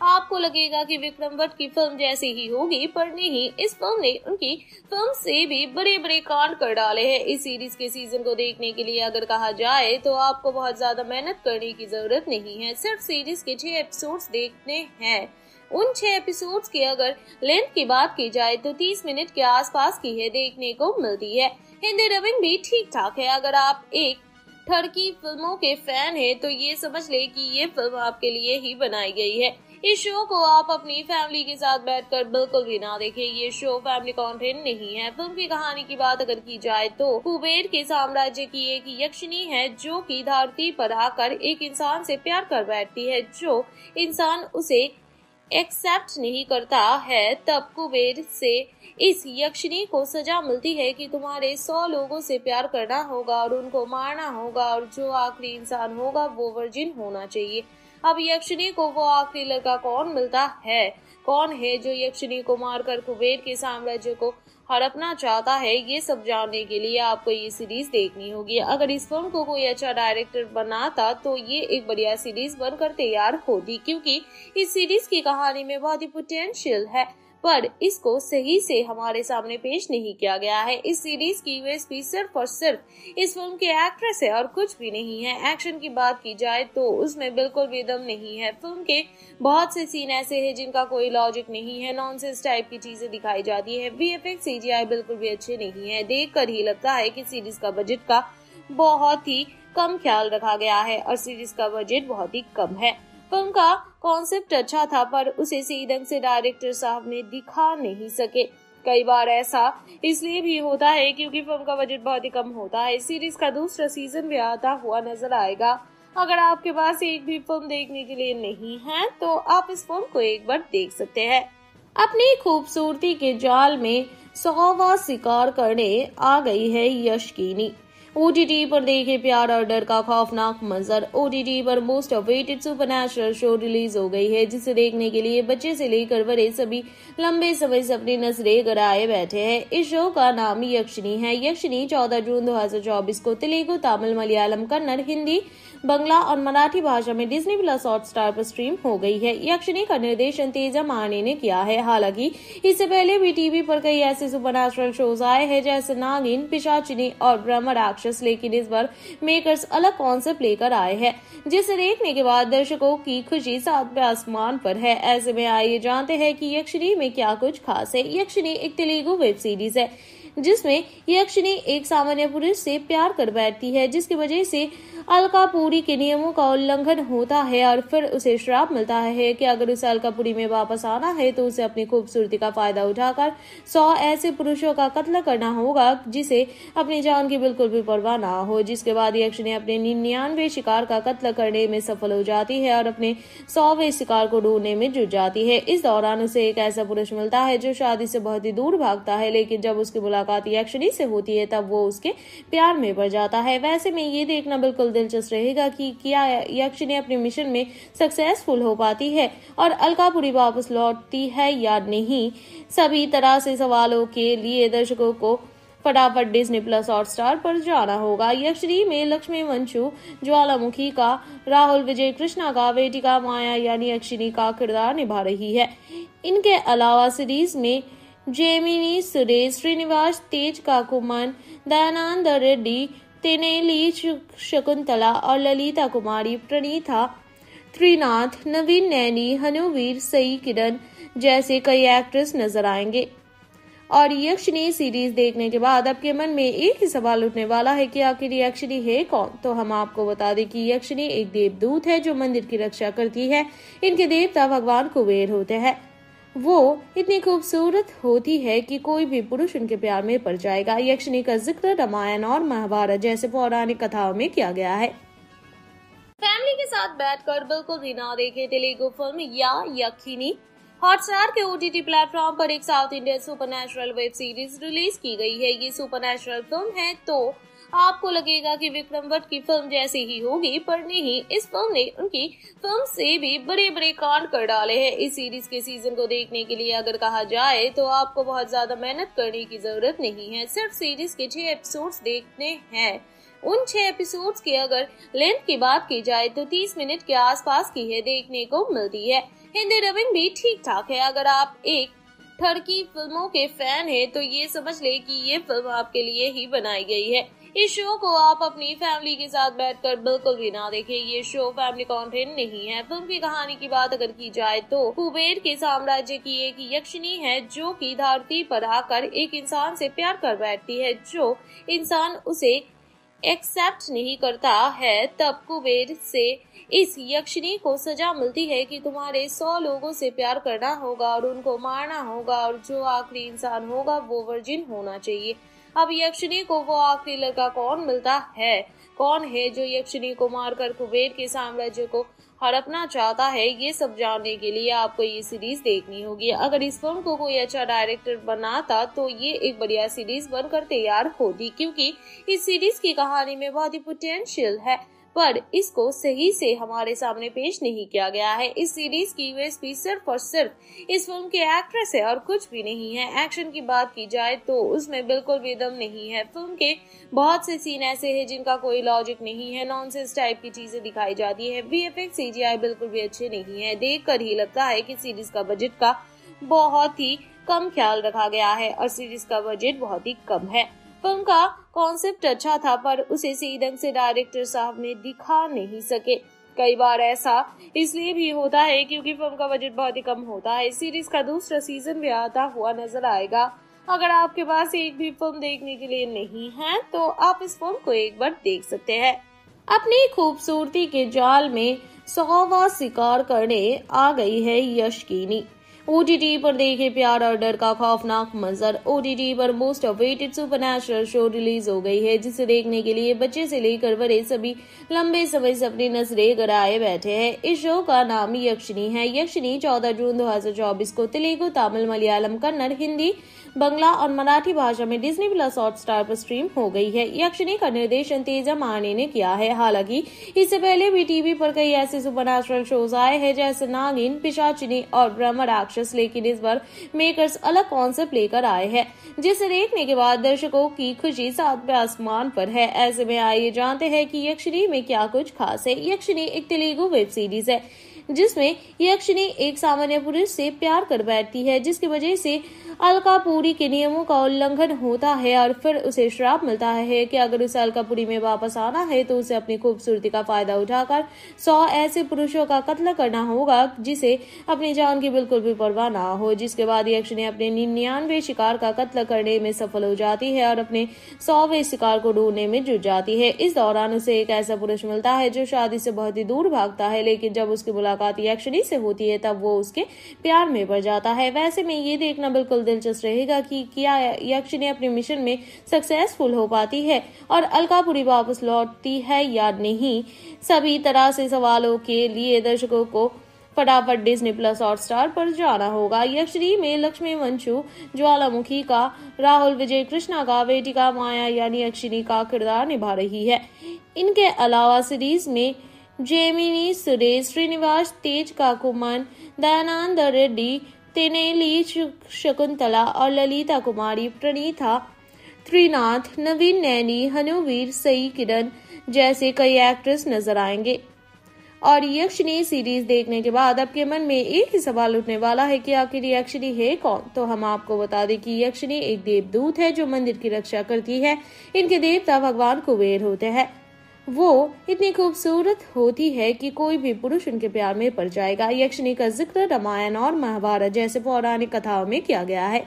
B: आपको लगेगा कि विक्रम भट्ट की फ़िल्म जैसी ही होगी, पर नहीं, इस फ़िल्म ने उनकी फ़िल्म से भी बड़े बड़े कांड कर डाले हैं। इस सीरीज़ के सीज़न को देखने के लिए अगर कहा जाए तो आपको बहुत ज़्यादा मेहनत करने की ज़रूरत नहीं है। सिर्फ़ सीरीज़ के छह एपिसोड देखने हैं। उन छह एपिसोड्स की अगर लेंथ की बात की जाए तो 30 मिनट के आसपास की है, देखने को मिलती है। हिंदी डबिंग भी ठीक ठाक है। अगर आप एक ठरकी फ़िल्मों के फ़ैन है तो ये समझ ले कि ये फ़िल्म आपके लिए ही बनाई गई है। इस शो को आप अपनी फैमिली के साथ बैठकर बिल्कुल भी ना देखें। ये शो फैमिली कंटेंट नहीं है। फ़िल्म की कहानी की बात अगर की जाए तो कुबेर के साम्राज्य की एक यक्षिणी है जो की धरती पर आकर एक इंसान से प्यार कर बैठती है। जो इंसान उसे एक्सेप्ट नहीं करता है, तब कुबेर से इस यक्षिणी को सजा मिलती है कि तुम्हारे सौ लोगों से प्यार करना होगा और उनको मारना होगा और जो आखिरी इंसान होगा वो वर्जिन होना चाहिए। अब यक्षिणी को वो आखिरी लड़का कौन मिलता है? कौन है जो यक्षिणी को मारकर कुबेर के साम्राज्य को हड़पना चाहता है? ये सब जानने के लिए आपको ये सीरीज़ देखनी होगी। अगर इस फ़िल्म को कोई अच्छा डायरेक्टर बनाता तो ये एक बढ़िया सीरीज़ बनकर तैयार होती, क्योंकि इस सीरीज़ की कहानी में बहुत ही पोटेंशियल है। पर इसको सही से हमारे सामने पेश नहीं किया गया है। इस सीरीज़ की यूएसपी सिर्फ़ और सिर्फ़ इस फ़िल्म के एक्ट्रेस है और कुछ भी नहीं है। एक्शन की बात की जाए तो उसमें बिल्कुल भी दम नहीं है। फ़िल्म के बहुत से सीन ऐसे हैं जिनका कोई लॉजिक नहीं है। नॉनसेंस टाइप की चीज़ें दिखाई जाती है। बी एफ़ बिल्कुल भी अच्छे नहीं है। देख कर ही लगता है की सीरीज़ का बजट का बहुत ही कम ख्याल रखा गया है और सीरीज़ का बजट बहुत ही कम है। फ़िल्म का कॉन्सेप्ट अच्छा था, पर उसे सही ढंग से डायरेक्टर साहब ने दिखा नहीं सके। कई बार ऐसा इसलिए भी होता है क्योंकि फ़िल्म का बजट बहुत ही कम होता है। सीरीज़ का दूसरा सीज़न भी आता हुआ नज़र आएगा। अगर आपके पास एक भी फ़िल्म देखने के लिए नहीं है तो आप इस फ़िल्म को एक बार देख सकते हैं। अपनी खूबसूरती के जाल में सौवा शिकार करने आ गई है यशकीनी ओटीटी पर देखे प्यार और डर का खौफनाक मंजर। ओटीटी पर most awaited super show release हो गई है, जिसे देखने के लिए बच्चे से लेकर बड़े सभी लंबे समय से अपनी नज़रें गराए बैठे हैं। इस शो का नाम यक्षिणी है। यक्षिणी चौदह जून 2024 को तेलुगु, तमिल, मलयालम, कन्नड़, हिंदी बंगला और मराठी भाषा में डिज्नी प्लस हॉट स्टार पर स्ट्रीम हो गई है। यक्षिणी का निर्देशन तेजा माने ने किया है। हालाँकि, इससे पहले भी टीवी पर कई ऐसे सुपर शोज़ आए हैं, जैसे नागिन, पिशाचिनी और ब्रह्म राक्षस, लेकिन इस बार मेकर्स अलग कॉन्सेप्ट लेकर आए हैं, जिसे देखने के बाद दर्शकों की खुशी सातवें आसमान पर है। ऐसे में आइए जानते हैं कि यक्षिणी में क्या कुछ खास है। यक्षिणी एक तेलुगु वेब सीरीज़ है।
C: जिसमें यक्षिनी एक सामान्य पुरुष से प्यार कर बैठती है, जिसकी वजह से अलकापुरी के नियमों का उल्लंघन होता है और फिर उसे श्राप मिलता है कि अगर उसे अलकापुरी में वापस आना है तो उसे अपनी खूबसूरती का फ़ायदा उठाकर सौ ऐसे पुरुषों का कत्ल करना होगा, जिसे अपनी जान की बिल्कुल भी परवाह ना हो। जिसके बाद यक्षिनी अपने निन्यानवे शिकार का कत्ल करने में सफल हो जाती है और अपने सौवे शिकार को ढूँढने में जुट जाती है। इस दौरान उसे एक ऐसा पुरुष मिलता है जो शादी से बहुत ही दूर भागता है, लेकिन जब उसकी मुलाकात यक्षिनी से होती है, तब वो उसके प्यार में पड़ जाता है। वैसे में ये देखना बिल्कुल दिलचस्प रहेगा कि क्या यक्षिनी अपने मिशन में सक्सेसफुल हो पाती है और अलकापुरी वापस लौटती है या नहीं, सभी तरह से सवालों के लिए दर्शकों को फटाफट डिज्नी प्लस हॉट स्टार पर जाना होगा। यक्षरी में लक्ष्मी वंशु, ज्वालामुखी का, राहुल विजय, कृष्णा का बेटिका माया यानी यक्षिनी का किरदार निभा रही है। इनके अलावा सीरीज़ में जेमिनी, सुरेश, श्रीनिवास, तेज काकुमन, दयानंद रेड्डी, तेनेली शकुंतला और ललिता कुमारी, प्रणीता, त्रिनाथ, नवीन नैनी, हनुवीर, सई किरण जैसे कई एक्ट्रेस नज़र आएँगे। और यक्षिणी सीरीज़ देखने के बाद आपके मन में एक ही सवाल उठने वाला है कि आखिर यक्षिणी है कौन? तो हम आपको बता दें कि यक्षिणी एक देवदूत है जो मंदिर की रक्षा करती है। इनके देवता भगवान कुबेर होते हैं। वो इतनी खूबसूरत होती है कि कोई भी पुरुष उनके प्यार में पड़ जाएगा। यक्षिणी का ज़िक्र रामायण और महाभारत जैसे पौराणिक कथाओं में किया गया है।
B: फैमिली के साथ बैठकर बिल्कुल भी ना देखे तेलुगु फ़िल्म या यक्षिणी। हॉटस्टार के ओटीटी प्लेटफॉर्म पर एक south Indian super web series release की गई है। ये सुपर फ़िल्म है तो आपको लगेगा कि विक्रम भट्ट की फ़िल्म जैसी ही होगी, पर नहीं, इस फ़िल्म ने उनकी फ़िल्म से भी बड़े बड़े कांड कर डाले हैं। इस सीरीज़ के सीज़न को देखने के लिए अगर कहा जाए तो आपको बहुत ज़्यादा मेहनत करने की ज़रूरत नहीं है। सिर्फ़ सीरीज़ के छह एपिसोड्स देखने हैं। उन छह एपिसोड्स की अगर लेंथ की बात की जाए तो 30 मिनट के आसपास की है, देखने को मिलती है। हिंदी डबिंग भी ठीक ठाक है। अगर आप एक ठरकी फ़िल्मों के फ़ैन है तो ये समझ ले कि ये फ़िल्म आपके लिए ही बनाई गई है। इस शो को आप अपनी फैमिली के साथ बैठकर बिल्कुल भी ना देखें। ये शो फैमिली कंटेंट नहीं है। फ़िल्म की कहानी की बात अगर की जाए तो कुबेर के साम्राज्य की एक यक्षिणी है जो की धरती पर आकर एक इंसान से प्यार कर बैठती है। जो इंसान उसे एक्सेप्ट नहीं करता है, तब कुबेर से इस यक्षिणी को सजा मिलती है कि तुम्हारे सौ लोगों से प्यार करना होगा और उनको मारना होगा और जो आखिरी इंसान होगा वो वर्जिन होना चाहिए। अब यक्षिणी को वो आखिरी लड़का कौन मिलता है? कौन है जो यक्षिणी को मारकर कुबेर के साम्राज्य को हड़पना चाहता है? ये सब जानने के लिए आपको ये सीरीज़ देखनी होगी। अगर इस फ़िल्म को कोई अच्छा डायरेक्टर बनाता तो ये एक बढ़िया सीरीज़ बनकर तैयार होती, क्योंकि इस सीरीज़ की कहानी में बहुत ही पोटेंशियल है। पर इसको सही से हमारे सामने पेश नहीं किया गया है। इस सीरीज़ की यूएसपी सिर्फ़ और सिर्फ़ इस फ़िल्म के एक्ट्रेस है और कुछ भी नहीं है। एक्शन की बात की जाए तो उसमें बिल्कुल भी दम नहीं है। फ़िल्म के बहुत से सीन ऐसे हैं जिनका कोई लॉजिक नहीं है। नॉनसेंस टाइप की चीज़ें दिखाई जाती है। वी एफ़ बिल्कुल भी अच्छे नहीं है। देख कर ही लगता है की सीरीज़ का बजट का बहुत ही कम ख्याल रखा गया है और सीरीज़ का बजट बहुत ही कम है। फ़िल्म का कॉन्सेप्ट अच्छा था, पर उसे सही ढंग से डायरेक्टर साहब ने दिखा नहीं सके। कई बार ऐसा इसलिए भी होता है क्योंकि फ़िल्म का बजट बहुत ही कम होता है। सीरीज़ का दूसरा सीज़न भी आता हुआ नज़र आएगा। अगर आपके पास एक भी फ़िल्म देखने के लिए नहीं है तो आप इस फ़िल्म को एक बार देख सकते हैं। अपनी खूबसूरती के जाल में सौवा शिकार करने आ गई है यशकीनी ओटीटी पर देखे प्यार और डर का खौफनाक मंजर। ओटीटी पर most awaited super show release हो गई है, जिसे देखने के लिए बच्चे से लेकर बड़े सभी लंबे समय से अपनी नजरे गड़ाए बैठे हैं। इस शो का नाम यक्षिणी है। यक्षिणी चौदह जून 2024 को तेलुगु, तमिल, मलयालम, कन्नड़, हिंदी बंगला और मराठी भाषा में डिज्नी प्लस हॉट स्टार पर स्ट्रीम हो गई है। यक्षिणी का निर्देशन तेजा माने ने किया है। हालाँकि, इससे पहले भी टीवी पर कई ऐसे सुपर शोज़ आए हैं, जैसे नागिन, पिशाचिनी और ब्रह्म राक्षस, लेकिन इस बार मेकर्स अलग कॉन्सेप्ट लेकर आए हैं, जिसे देखने के बाद दर्शकों की खुशी सातवें आसमान पर है। ऐसे में आइए जानते हैं कि यक्षिणी में क्या कुछ खास है। यक्षिणी एक तेलुगु वेब सीरीज़ है।
C: जिसमें यक्षिनी एक सामान्य पुरुष से प्यार कर बैठती है, जिसकी वजह से अलकापुरी के नियमों का उल्लंघन होता है और फिर उसे श्राप मिलता है कि अगर उसे अलकापुरी में वापस आना है तो उसे अपनी खूबसूरती का फ़ायदा उठाकर सौ ऐसे पुरुषों का कत्ल करना होगा, जिसे अपनी जान की बिल्कुल भी परवाह ना हो। जिसके बाद यक्षिनी अपने निन्यानवे शिकार का कत्ल करने में सफल हो जाती है और अपने सौवे शिकार को ढूँढने में जुट जाती है। इस दौरान उसे एक ऐसा पुरुष मिलता है जो शादी से बहुत ही दूर भागता है, लेकिन जब उसकी मुलाकात यक्षिणी से होती है, तब वो उसके प्यार में पड़ जाता है। वैसे में ये देखना बिल्कुल दिलचस्प रहेगा कि क्या यक्षिणी अपने मिशन में सक्सेसफुल हो पाती है और अलकापुरी वापस लौटती है या नहीं, सभी तरह से सवालों के लिए दर्शकों को फटाफट डिज्नी प्लस हॉट स्टार पर जाना होगा। यक्षरी में लक्ष्मी वंशु, ज्वालामुखी का, राहुल विजय, कृष्णा का बेटी का माया यानी अक्षिनी का किरदार निभा रही है। इनके अलावा सीरीज़ में जेमिनी, सुरेश, श्रीनिवास, तेज काकुमन, दयानंद रेड्डी, तेनेली शकुंतला और ललिता कुमारी, प्रणीता, त्रिनाथ, नवीन नैनी, हनुवीर, सई किरण जैसे कई एक्ट्रेस नज़र आएँगे। और यक्षिणी सीरीज़ देखने के बाद आपके मन में एक ही सवाल उठने वाला है कि आखिर यक्षिणी है कौन? तो हम आपको बता दें कि यक्षिणी एक देवदूत है जो मंदिर की रक्षा करती है। इनके देवता भगवान कुबेर होते हैं। वो इतनी खूबसूरत होती है कि कोई भी पुरुष उनके प्यार में पड़ जाएगा। यक्षिणी का ज़िक्र रामायण और महाभारत जैसे पौराणिक कथाओं में किया गया है।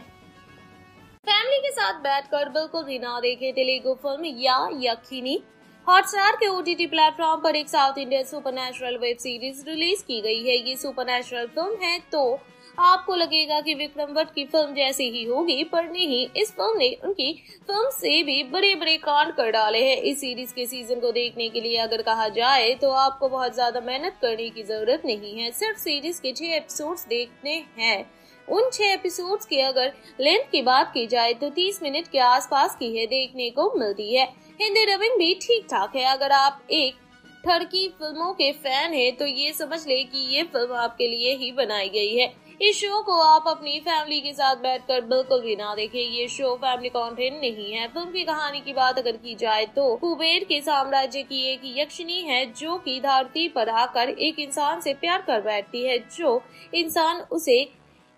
B: फैमिली के साथ बैठकर बिल्कुल भी ना देखे तेलुगु फ़िल्म या यक्षिणी। हॉटस्टार के ओटीटी प्लेटफॉर्म पर एक south Indian super web series release की गई है। ये सुपर फ़िल्म है तो आपको लगेगा कि विक्रम भट्ट की फ़िल्म जैसी ही होगी, पर नहीं, इस फ़िल्म ने उनकी फ़िल्म से भी बड़े बड़े कांड कर डाले हैं। इस सीरीज़ के सीज़न को देखने के लिए अगर कहा जाए तो आपको बहुत ज़्यादा मेहनत करने की ज़रूरत नहीं है। सिर्फ़ सीरीज़ के छह एपिसोड्स देखने हैं। उन छह एपिसोड्स की अगर लेंथ की बात की जाए तो 30 मिनट के आसपास की है, देखने को मिलती है। हिंदी डबिंग भी ठीक ठाक है। अगर आप एक ठरकी फ़िल्मों के फ़ैन है तो ये समझ ले कि ये फ़िल्म आपके लिए ही बनाई गई है। इस शो को आप अपनी फैमिली के साथ बैठकर बिल्कुल भी ना देखें। ये शो फैमिली कंटेंट नहीं है। फ़िल्म की कहानी की बात अगर की जाए तो कुबेर के साम्राज्य की एक यक्षिणी है जो की धरती पर आकर एक इंसान से प्यार कर बैठती है। जो इंसान उसे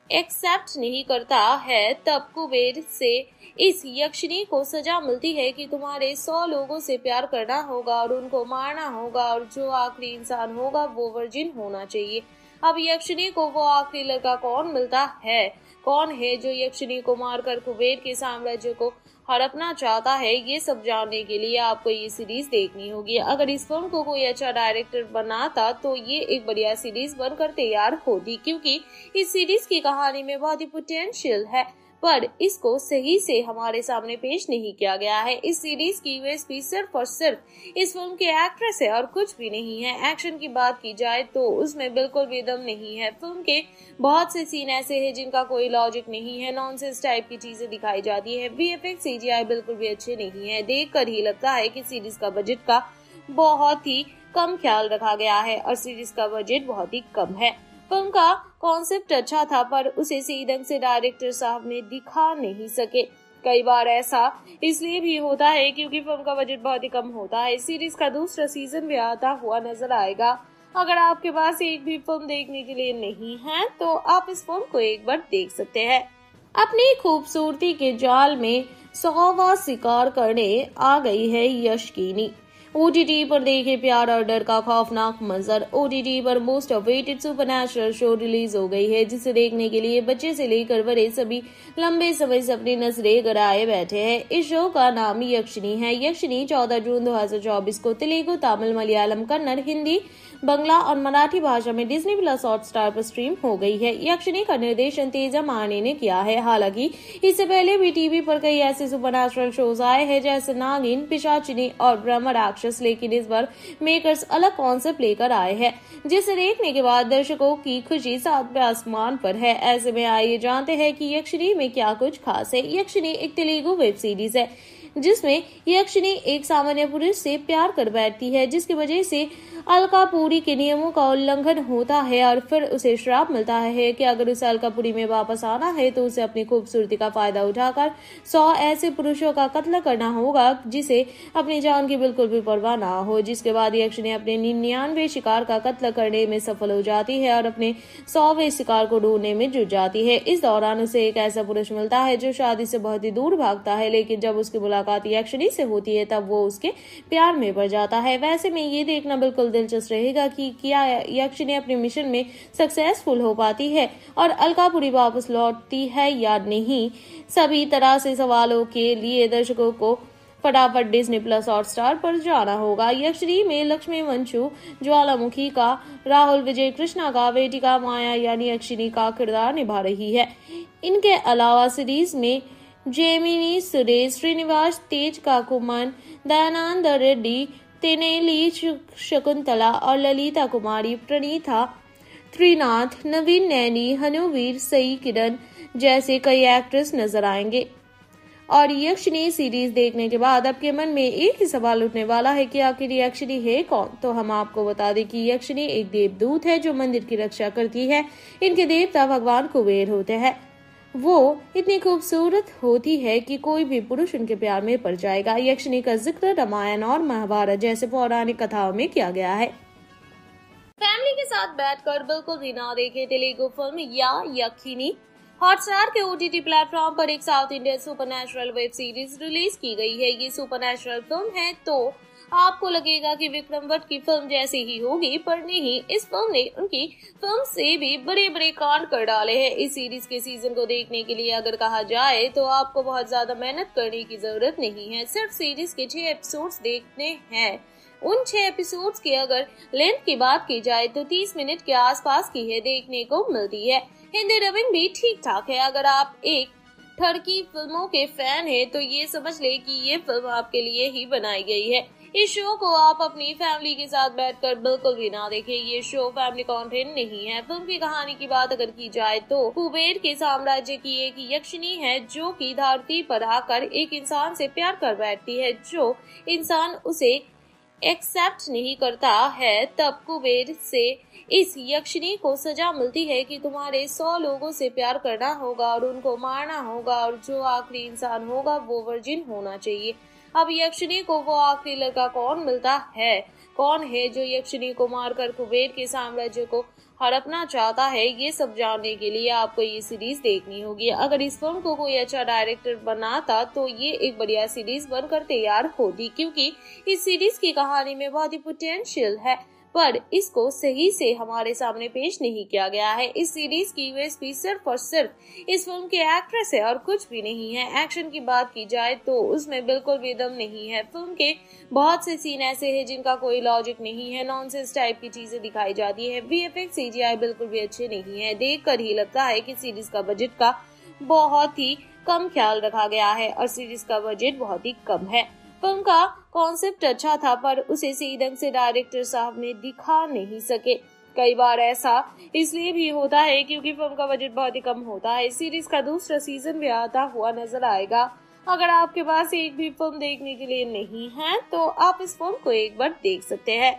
B: एक्सेप्ट नहीं करता है, तब कुबेर से इस यक्षिणी को सजा मिलती है कि तुम्हारे सौ लोगों से प्यार करना होगा और उनको मारना होगा और जो आखिरी इंसान होगा वो वर्जिन होना चाहिए। अब यक्षिणी को वो आखिरी लड़का कौन मिलता है? कौन है जो यक्षिणी को मारकर कुबेर के साम्राज्य को हड़पना चाहता है? ये सब जानने के लिए आपको ये सीरीज़ देखनी होगी। अगर इस फ़िल्म को कोई अच्छा डायरेक्टर बनाता तो ये एक बढ़िया सीरीज़ बनकर तैयार होती, क्योंकि इस सीरीज़ की कहानी में बहुत ही पोटेंशियल है। पर इसको सही से हमारे सामने पेश नहीं किया गया है। इस सीरीज़ की यूएसपी सिर्फ़ और सिर्फ़ इस फ़िल्म के एक्ट्रेस है और कुछ भी नहीं है। एक्शन की बात की जाए तो उसमें बिल्कुल भी दम नहीं है। फ़िल्म के बहुत से सीन ऐसे हैं जिनका कोई लॉजिक नहीं है। नॉनसेंस टाइप की चीज़ें दिखाई जाती है। वी एफ़ बिल्कुल भी अच्छे नहीं है। देख कर ही लगता है की सीरीज़ का बजट का बहुत ही कम ख्याल रखा गया है और सीरीज़ का बजट बहुत ही कम है। फ़िल्म का कॉन्सेप्ट अच्छा था, पर उसे सही ढंग से डायरेक्टर साहब ने दिखा नहीं सके। कई बार ऐसा इसलिए भी होता है क्योंकि फ़िल्म का बजट बहुत ही कम होता है। सीरीज़ का दूसरा सीज़न भी आता हुआ नज़र आएगा। अगर आपके पास एक भी फ़िल्म देखने के लिए नहीं है तो आप इस फ़िल्म को एक बार देख सकते हैं। अपनी खूबसूरती के जाल में सौवा शिकार करने आ गई है यशकीनी। ओटीटी पर देखे प्यार और डर का खौफनाक मंजर। ओटीटी पर most awaited super show release हो गई है, जिसे देखने के लिए बच्चे से लेकर बड़े सभी लंबे समय से अपनी नजरे गराए बैठे हैं। इस शो का नाम यक्षिणी है। यक्षिणी चौदह जून 2024 को तेलुगु, तमिल, मलयालम, कन्नड़, हिंदी बंगला और मराठी भाषा में डिज्नी प्लस हॉट स्टार पर स्ट्रीम हो गई है। यक्षिणी का निर्देशन तेजा माने ने किया है। हालाँकि, इससे पहले भी टीवी पर कई ऐसे सुपर शोज़ आए हैं, जैसे नागिन, पिशाचिनी और ब्रह्म राक्षस, लेकिन इस बार मेकर्स अलग कॉन्सेप्ट लेकर आए हैं, जिसे देखने के बाद दर्शकों की खुशी सातवें आसमान पर है। ऐसे में आइए जानते हैं कि यक्षिणी में क्या कुछ खास है। यक्षिणी एक तेलुगु वेब सीरीज़ है।
C: जिसमें यक्षिनी एक सामान्य पुरुष से प्यार कर बैठती है, जिसकी वजह से अलकापुरी के नियमों का उल्लंघन होता है और फिर उसे श्राप मिलता है कि अगर उसे अलकापुरी में वापस आना है तो उसे अपनी खूबसूरती का फ़ायदा उठाकर सौ ऐसे पुरुषों का कत्ल करना होगा, जिसे अपनी जान की बिल्कुल भी परवाह ना हो। जिसके बाद यक्षिनी अपने निन्यानवे शिकार का कत्ल करने में सफल हो जाती है और अपने सौवे शिकार को ढूँढने में जुट जाती है। इस दौरान उसे एक ऐसा पुरुष मिलता है जो शादी से बहुत ही दूर भागता है, लेकिन जब उसकी मुलाकात यक्षिणी से होती है, तब वो उसके प्यार में पड़ जाता है। वैसे में ये देखना बिल्कुल दिलचस्प रहेगा कि क्या यक्षिणी अपने मिशन में सक्सेसफुल हो पाती है और अलकापुरी वापस लौटती है या नहीं, सभी तरह से सवालों के लिए दर्शकों को फटाफट डिज्नी प्लस हॉट स्टार पर जाना होगा। यक्षरी में लक्ष्मी वंशु, ज्वालामुखी का, राहुल विजय, कृष्णा का बेटिका माया यानी यक्षिनी का किरदार निभा रही है। इनके अलावा सीरीज़ में जेमिनी, सुरेश, श्रीनिवास, तेज काकुमन, दयानंद रेड्डी, तेनेली शकुंतला और ललिता कुमारी, प्रणीता, त्रिनाथ, नवीन नैनी, हनुवीर, सई किरण जैसे कई एक्ट्रेस नज़र आएँगे। और यक्षिणी सीरीज़ देखने के बाद आपके मन में एक ही सवाल उठने वाला है कि आखिर यक्षिणी है कौन? तो हम आपको बता दें कि यक्षिणी एक देवदूत है जो मंदिर की रक्षा करती है। इनके देवता भगवान कुबेर होते हैं। वो इतनी खूबसूरत होती है कि कोई भी पुरुष उनके प्यार में पड़ जाएगा। यक्षिणी का ज़िक्र रामायण और महाभारत जैसे पौराणिक कथाओं में किया गया है।
B: फैमिली के साथ बैठकर बिल्कुल भी ना देखे तेलुगु फ़िल्म या यक्षिणी। हॉटस्टार के ओटीटी प्लेटफॉर्म पर एक south Indian super web series release की गई है। ये सुपर फ़िल्म है तो आपको लगेगा कि विक्रम भट्ट की फ़िल्म जैसी ही होगी, पर नहीं, इस फ़िल्म ने उनकी फ़िल्म से भी बड़े बड़े कांड कर डाले हैं। इस सीरीज़ के सीज़न को देखने के लिए अगर कहा जाए तो आपको बहुत ज़्यादा मेहनत करने की ज़रूरत नहीं है। सिर्फ़ सीरीज़ के छह एपिसोड्स देखने हैं। उन छह एपिसोड्स की अगर लेंथ की बात की जाए तो 30 मिनट के आसपास की है, देखने को मिलती है। हिंदी डबिंग भी ठीक ठाक है। अगर आप एक ठरकी फ़िल्मों के फ़ैन है तो ये समझ ले कि ये फ़िल्म आपके लिए ही बनाई गई है। इस शो को आप अपनी फैमिली के साथ बैठकर बिल्कुल भी ना देखें। ये शो फैमिली कंटेंट नहीं है। फ़िल्म की कहानी की बात अगर की जाए तो कुबेर के साम्राज्य की एक यक्षिणी है जो की धरती पर आकर एक इंसान से प्यार कर बैठती है। जो इंसान उसे एक्सेप्ट नहीं करता है, तब कुबेर से इस यक्षिणी को सजा मिलती है कि तुम्हारे सौ लोगों से प्यार करना होगा और उनको मारना होगा और जो आखिरी इंसान होगा वो वर्जिन होना चाहिए। अब यक्षिणी को वो आखिरी लड़का कौन मिलता है? कौन है जो यक्षिणी को मारकर कुबेर के साम्राज्य को हड़पना चाहता है? ये सब जानने के लिए आपको ये सीरीज़ देखनी होगी। अगर इस फ़िल्म को कोई अच्छा डायरेक्टर बनाता तो ये एक बढ़िया सीरीज़ बनकर तैयार होती क्योंकि इस सीरीज़ की कहानी में बहुत ही पोटेंशियल है। पर इसको सही से हमारे सामने पेश नहीं किया गया है। इस सीरीज़ की यूएसपी सिर्फ़ और सिर्फ़ इस फ़िल्म के एक्ट्रेस है और कुछ भी नहीं है। एक्शन की बात की जाए तो उसमें बिल्कुल भी दम नहीं है। फ़िल्म के बहुत से सीन ऐसे हैं जिनका कोई लॉजिक नहीं है। नॉनसेंस टाइप की चीज़ें दिखाई जाती है। वी एफ़ बिल्कुल भी अच्छे नहीं है। देख कर ही लगता है की सीरीज़ का बजट का बहुत ही कम ख्याल रखा गया है और सीरीज़ का बजट बहुत ही कम है। फ़िल्म का कॉन्सेप्ट अच्छा था, पर उसे सही ढंग से डायरेक्टर साहब ने दिखा नहीं सके। कई बार ऐसा इसलिए भी होता है क्योंकि फ़िल्म का बजट बहुत ही कम होता है। सीरीज़ का दूसरा सीज़न भी आता हुआ नज़र आएगा। अगर आपके पास एक भी फ़िल्म देखने के लिए नहीं है तो आप इस फ़िल्म को एक बार देख सकते हैं।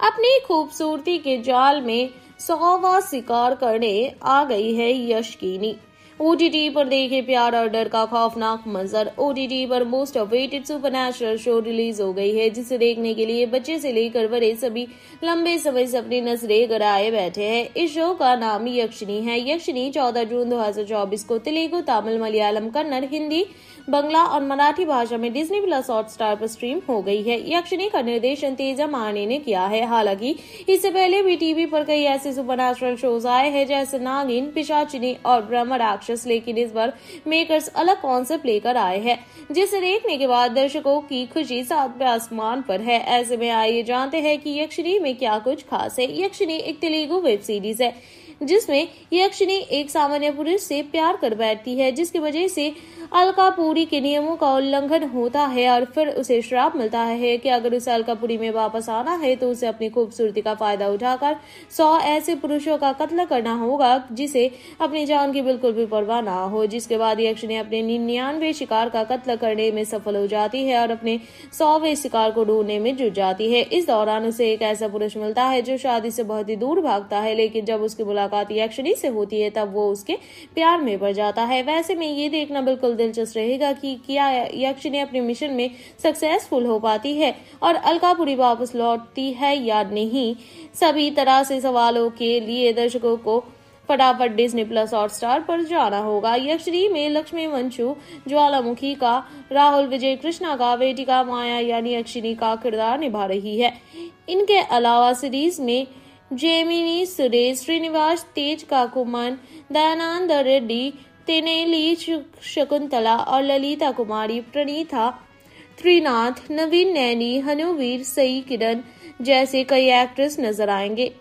B: अपनी खूबसूरती के जाल में सौवा शिकार करने आ गई है यशकीनी। ओटीटी पर देखे प्यार और डर का खौफनाक मंजर। ओटीटी पर most awaited super show release हो गई है, जिसे देखने के लिए बच्चे से लेकर बड़े सभी लंबे समय से अपनी नजरे गड़ाए बैठे हैं। इस शो का नाम यक्षिणी है। यक्षिणी चौदह जून 2024 को तेलुगु, तमिल, मलयालम, कन्नड़, हिंदी, बंगला और मराठी भाषा में डिज्नी प्लस हॉट स्टार पर स्ट्रीम हो गई है। यक्षिणी का निर्देशन तेजा माने ने किया है। हालाँकि, इससे पहले भी टीवी पर कई ऐसे सुपर शोज़ आए हैं, जैसे नागिन, पिशाचिनी और ब्रह्म राक्षस लेकिन इस बार मेकर्स अलग कॉन्सेप्ट लेकर आए हैं, जिसे देखने के बाद दर्शकों की खुशी सातवें आसमान पर है। ऐसे में आइए जानते हैं कि यक्षिणी में क्या कुछ खास है। यक्षिणी एक तेलुगु वेब सीरीज़ है।
C: जिसमें यक्षिणी एक सामान्य पुरुष से प्यार कर बैठती है, जिसकी वजह से अलकापुरी के नियमों का उल्लंघन होता है और फिर उसे श्राप मिलता है कि अगर उसे अलकापुरी में वापस आना है तो उसे अपनी खूबसूरती का फ़ायदा उठाकर सौ ऐसे पुरुषों का कत्ल करना होगा, जिसे अपनी जान की बिल्कुल भी परवाह ना हो। जिसके बाद यक्ष ने अपने निन्यानवे शिकार का कत्ल करने में सफल हो जाती है और अपने सौवे शिकार को ढूँढने में जुट जाती है। इस दौरान उसे एक ऐसा पुरुष मिलता है, जो शादी से बहुत ही दूर भागता है, लेकिन जब उसकी मुलाकात यक्षिणी से होती है, तब वो उसके प्यार में बढ़ जाता है। वैसे में ये देखना बिल्कुल दिलचस्प रहेगा कि क्या यक्षिणी अपने मिशन में सक्सेसफुल हो पाती है और अलकापुरी वापस लौटती है या नहीं, सभी तरह से सवालों के लिए दर्शकों को फटाफट डिज्नी प्लस हॉट स्टार पर जाना होगा। यक्षरी में लक्ष्मी वंशु, ज्वालामुखी का, राहुल विजय, कृष्णा का बेटिका माया यानी अक्षिनी का किरदार निभा रही है। इनके अलावा सीरीज़ में जेमिनी, सुरेश, श्रीनिवास, तेज काकुमन, दयानंद रेड्डी, तेनेली शकुंतला और ललिता कुमारी, प्रणीता, त्रिनाथ, नवीन नैनी, हनुवीर, सई किरण जैसे कई एक्ट्रेस नज़र आएँगे।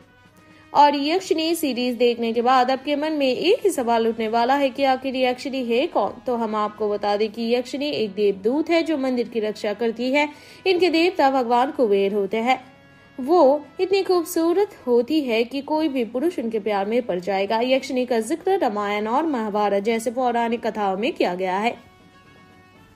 C: और यक्षिणी सीरीज़ देखने के बाद आपके मन में एक ही सवाल उठने वाला है कि आखिर यक्षिणी है कौन? तो हम आपको बता दें कि यक्षिणी एक देवदूत है जो मंदिर की रक्षा करती है। इनके देवता भगवान कुबेर होते हैं। वो इतनी खूबसूरत होती है कि कोई भी पुरुष उनके प्यार में पड़ जाएगा। यक्षिणी का ज़िक्र रामायण और महाभारत जैसे पौराणिक कथाओं में किया गया है।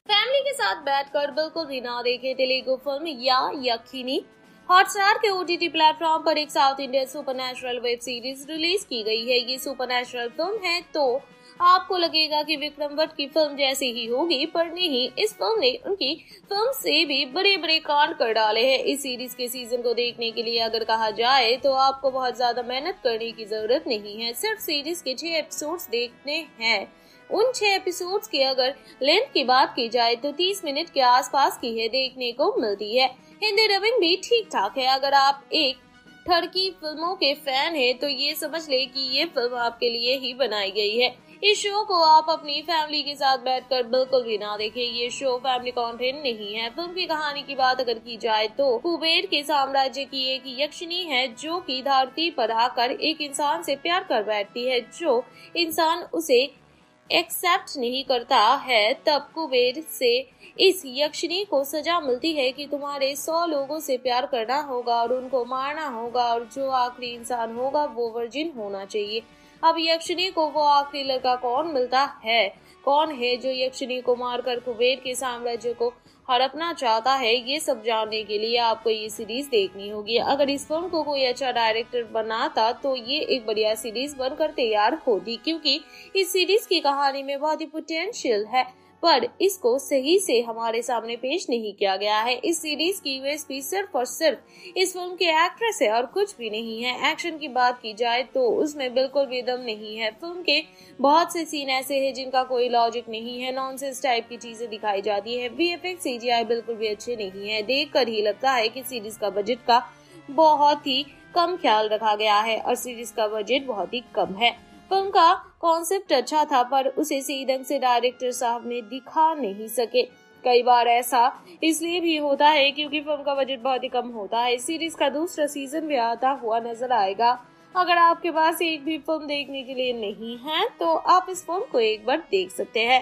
B: फैमिली के साथ बैठकर बिल्कुल भी ना देखे तेलुगु फ़िल्म या यक्षिणी। हॉटस्टार के ओटीटी प्लेटफॉर्म पर एक south Indian super web series release की गई है। ये सुपर फ़िल्म है तो आपको लगेगा कि विक्रम भट्ट की फ़िल्म जैसी ही होगी, पर नहीं, इस फ़िल्म ने उनकी फ़िल्म से भी बड़े बड़े कांड कर डाले हैं। इस सीरीज़ के सीज़न को देखने के लिए अगर कहा जाए तो आपको बहुत ज़्यादा मेहनत करने की ज़रूरत नहीं है। सिर्फ़ सीरीज़ के छह एपिसोड्स देखने हैं। उन छह एपिसोड्स की अगर लेंथ की बात की जाए तो 30 मिनट के आसपास की है, देखने को मिलती है। हिंदी रविंग भी ठीक ठाक है। अगर आप एक ठरकी फ़िल्मों के फ़ैन है तो ये समझ ले कि ये फ़िल्म आपके लिए ही बनाई गई है। इस शो को आप अपनी फैमिली के साथ बैठकर बिल्कुल भी ना देखें। ये शो फैमिली कंटेंट नहीं है। फ़िल्म की कहानी की बात अगर की जाए तो कुबेर के साम्राज्य की एक यक्षिणी है जो की धरती पर आकर एक इंसान से प्यार कर बैठती है। जो इंसान उसे एक्सेप्ट नहीं करता है, तब कुबेर से इस यक्षिणी को सजा मिलती है कि तुम्हारे सौ लोगों से प्यार करना होगा और उनको मारना होगा और जो आखिरी इंसान होगा वो वर्जिन होना चाहिए। अब यक्षिणी को वो आखिरी लड़का कौन मिलता है? कौन है जो यक्षिणी को मारकर कुबेर के साम्राज्य को हड़पना चाहता है? ये सब जानने के लिए आपको ये सीरीज़ देखनी होगी। अगर इस फ़िल्म को कोई अच्छा डायरेक्टर बनाता तो ये एक बढ़िया सीरीज़ बनकर तैयार होती क्योंकि इस सीरीज़ की कहानी में बहुत ही पोटेंशियल है। पर इसको सही से हमारे सामने पेश नहीं किया गया है। इस सीरीज़ की यूएसपी सिर्फ़ और सिर्फ़ इस फ़िल्म के एक्ट्रेस है और कुछ भी नहीं है। एक्शन की बात की जाए तो उसमें बिल्कुल भी दम नहीं है। फ़िल्म के बहुत से सीन ऐसे हैं जिनका कोई लॉजिक नहीं है। नॉनसेंस टाइप की चीज़ें दिखाई जाती है। वी एफ़ बिल्कुल भी अच्छे नहीं है। देख कर ही लगता है की सीरीज़ का बजट का बहुत ही कम ख्याल रखा गया है और सीरीज़ का बजट बहुत ही कम है। फ़िल्म का कॉन्सेप्ट अच्छा था, पर उसे सही ढंग से डायरेक्टर साहब ने दिखा नहीं सके। कई बार ऐसा इसलिए भी होता है क्योंकि फ़िल्म का बजट बहुत ही कम होता है। सीरीज़ का दूसरा सीज़न भी आता हुआ नज़र आएगा। अगर आपके पास एक भी फ़िल्म देखने के लिए नहीं है तो आप इस फ़िल्म को एक बार देख सकते हैं।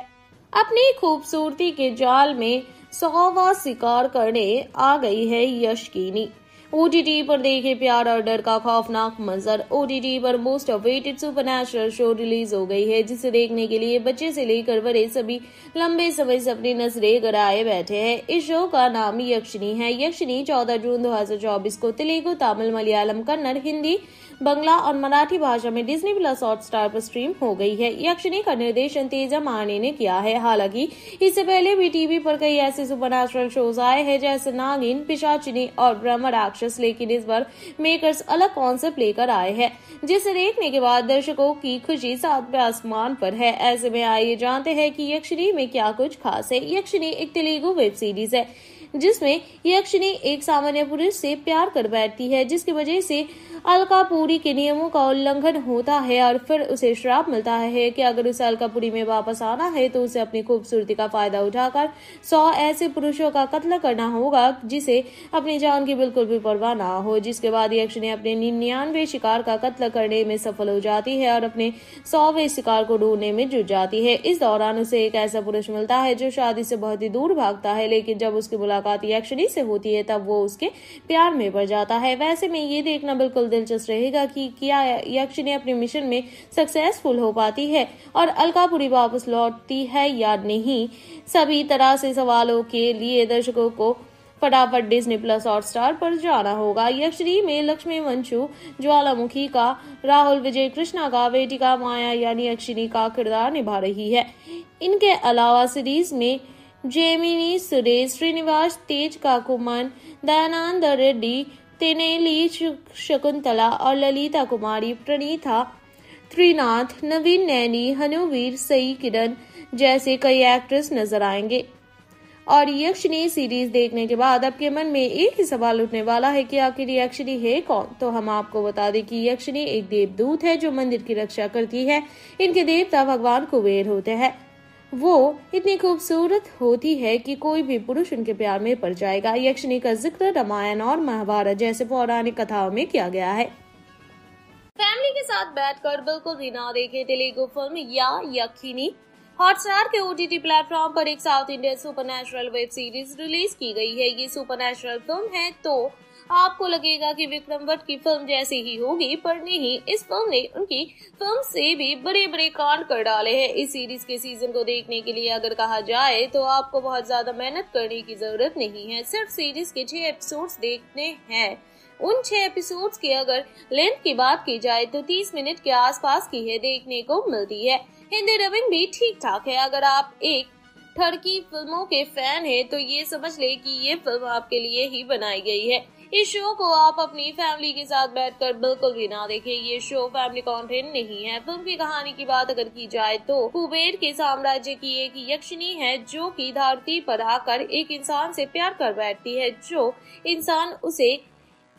B: अपनी खूबसूरती के जाल में सौवा शिकार करने आ गई है यशकीनी। ओटीटी पर देखे प्यार और डर का खौफनाक मंजर। ओटीटी पर most awaited super show release हो गई है, जिसे देखने के लिए बच्चे से लेकर बड़े सभी लंबे समय से अपनी नजरे गड़ाए बैठे हैं। इस शो का नाम यक्षिणी है। यक्षिणी चौदह जून 2024 को तेलुगु, तमिल, मलयालम, कन्नड़, हिंदी बंगला और मराठी भाषा में डिज्नी प्लस हॉट स्टार पर स्ट्रीम हो गई है। यक्षिणी का निर्देशन तेजा माने ने किया है। हालाँकि, इससे पहले भी टीवी पर कई ऐसे सुपर शोज़ आए हैं, जैसे नागिन, पिशाचिनी और ब्रह्म राक्षस, लेकिन इस बार मेकर्स अलग कॉन्सेप्ट लेकर आए हैं, जिसे देखने के बाद दर्शकों की खुशी सातवें आसमान पर है। ऐसे में आइए जानते हैं कि यक्षिणी में क्या कुछ खास है। यक्षिणी एक तेलुगु वेब सीरीज़ है। जिसमें यक्षिणी एक सामान्य पुरुष से प्यार कर बैठती है, जिसकी वजह से
E: अलकापुरी के नियमों का उल्लंघन होता है और फिर उसे श्राप मिलता है कि अगर उसे अलकापुरी में वापस आना है तो उसे अपनी खूबसूरती का फ़ायदा उठाकर सौ ऐसे पुरुषों का कत्ल करना होगा, जिसे अपनी जान की बिल्कुल भी परवाह ना हो। जिसके बाद यक्षिणी अपने निन्यानवे शिकार का कत्ल करने में सफल हो जाती है और अपने सौवे शिकार को ढूँढने में जुट जाती है। इस दौरान उसे एक ऐसा पुरुष मिलता है जो शादी से बहुत ही दूर भागता है, लेकिन जब उसकी मुलाकात यक्षिणी से होती है, तब वो उसके प्यार में पड़ जाता है। वैसे में ये देखना बिल्कुल दिलचस्प रहेगा कि क्या यक्षिणी अपने मिशन में सक्सेसफुल हो पाती है और अलकापुरी वापस लौटती है या नहीं, सभी तरह से सवालों के लिए दर्शकों को फटाफट डिज्नी प्लस हॉट स्टार पर जाना होगा। यक्षरी में लक्ष्मी वंशु, ज्वालामुखी का, राहुल विजय, कृष्णा का बेटिका माया यानी अक्षिनी का किरदार निभा रही है। इनके अलावा सीरीज़ में जेमिनी, सुरेश, श्रीनिवास, तेज काकुमन, दयानंद रेड्डी, तेनेली शकुंतला और ललिता कुमारी, प्रणीता, त्रिनाथ, नवीन नैनी, हनुवीर, सई किरण जैसे कई एक्ट्रेस नज़र आएँगे। और यक्षिणी सीरीज़ देखने के बाद आपके मन में एक ही सवाल उठने वाला है कि आखिर यक्षिणी है कौन? तो हम आपको बता दें कि यक्षिणी एक देवदूत है जो मंदिर की रक्षा करती है। इनके देवता भगवान कुबेर होते हैं। वो इतनी खूबसूरत होती है कि कोई भी पुरुष उनके प्यार में पड़ जाएगा। यक्षिणी का ज़िक्र रामायण और महाभारत जैसे पौराणिक कथाओं में किया गया है।
B: फैमिली के साथ बैठकर बिल्कुल भी ना देखे तेलुगु फ़िल्म या यक्षिणी। हॉटस्टार के ओटीटी प्लेटफॉर्म पर एक south Indian super web series release की गई है। ये सुपर फ़िल्म है तो आपको लगेगा कि विक्रम भट्ट की फ़िल्म जैसी ही होगी, पर नहीं, इस फ़िल्म ने उनकी फ़िल्म से भी बड़े बड़े कांड कर डाले हैं। इस सीरीज़ के सीज़न को देखने के लिए अगर कहा जाए तो आपको बहुत ज़्यादा मेहनत करने की ज़रूरत नहीं है। सिर्फ़ सीरीज़ के छह एपिसोड देखने हैं। उन छह एपिसोड्स की अगर लेंथ की बात की जाए तो 30 मिनट के आसपास की है, देखने को मिलती है। हिंदी डबिंग भी ठीक ठाक है। अगर आप एक ठरकी फ़िल्मों के फ़ैन है तो ये समझ ले कि ये फ़िल्म आपके लिए ही बनाई गई है। इस शो को आप अपनी फैमिली के साथ बैठकर बिल्कुल भी ना देखें। ये शो फैमिली कंटेंट नहीं है। फ़िल्म की कहानी की बात अगर की जाए तो कुबेर के साम्राज्य की एक यक्षिणी है जो की धरती पर आकर एक इंसान से प्यार कर बैठती है। जो इंसान उसे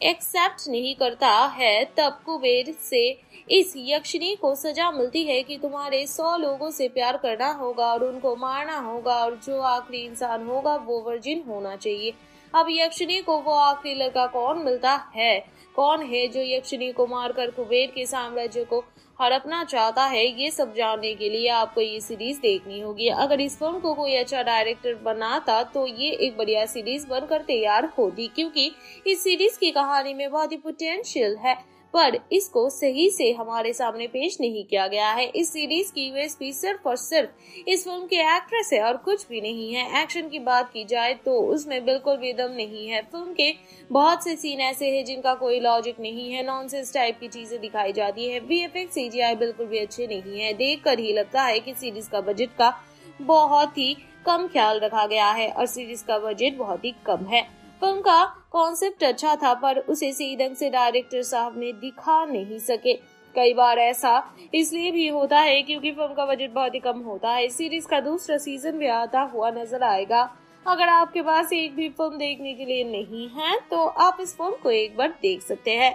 B: एक्सेप्ट नहीं करता है, तब कुबेर से इस यक्षिणी को सजा मिलती है कि तुम्हारे सौ लोगों से प्यार करना होगा और उनको मारना होगा और जो आखिरी इंसान होगा वो वर्जिन होना चाहिए। अब यक्षिणी को वो आखिरी लड़का कौन मिलता है? कौन है जो यक्षिणी को मारकर कुबेर के साम्राज्य को हड़पना चाहता है? ये सब जानने के लिए आपको ये सीरीज़ देखनी होगी। अगर इस फ़िल्म को कोई अच्छा डायरेक्टर बनाता तो ये एक बढ़िया सीरीज़ बनकर तैयार होती, क्योंकि इस सीरीज़ की कहानी में बहुत ही पोटेंशियल है। पर इसको सही से हमारे सामने पेश नहीं किया गया है। इस सीरीज़ की यूएसपी सिर्फ़ और सिर्फ़ इस फ़िल्म के एक्ट्रेस है और कुछ भी नहीं है। एक्शन की बात की जाए तो उसमें बिल्कुल भी दम नहीं है। फ़िल्म के बहुत से सीन ऐसे हैं जिनका कोई लॉजिक नहीं है। नॉनसेंस टाइप की चीज़ें दिखाई जाती है। बी एफ़ बिल्कुल भी अच्छे नहीं है। देख कर ही लगता है की सीरीज़ का बजट का बहुत ही कम ख्याल रखा गया है और सीरीज़ का बजट बहुत ही कम है। फ़िल्म का कॉन्सेप्ट अच्छा था, पर उसे सही ढंग से डायरेक्टर साहब ने दिखा नहीं सके। कई बार ऐसा इसलिए भी होता है क्योंकि फ़िल्म का बजट बहुत ही कम होता है। सीरीज़ का दूसरा सीज़न भी आता हुआ नज़र आएगा। अगर आपके पास एक भी फ़िल्म देखने के लिए नहीं है तो आप इस फ़िल्म को एक बार देख सकते हैं।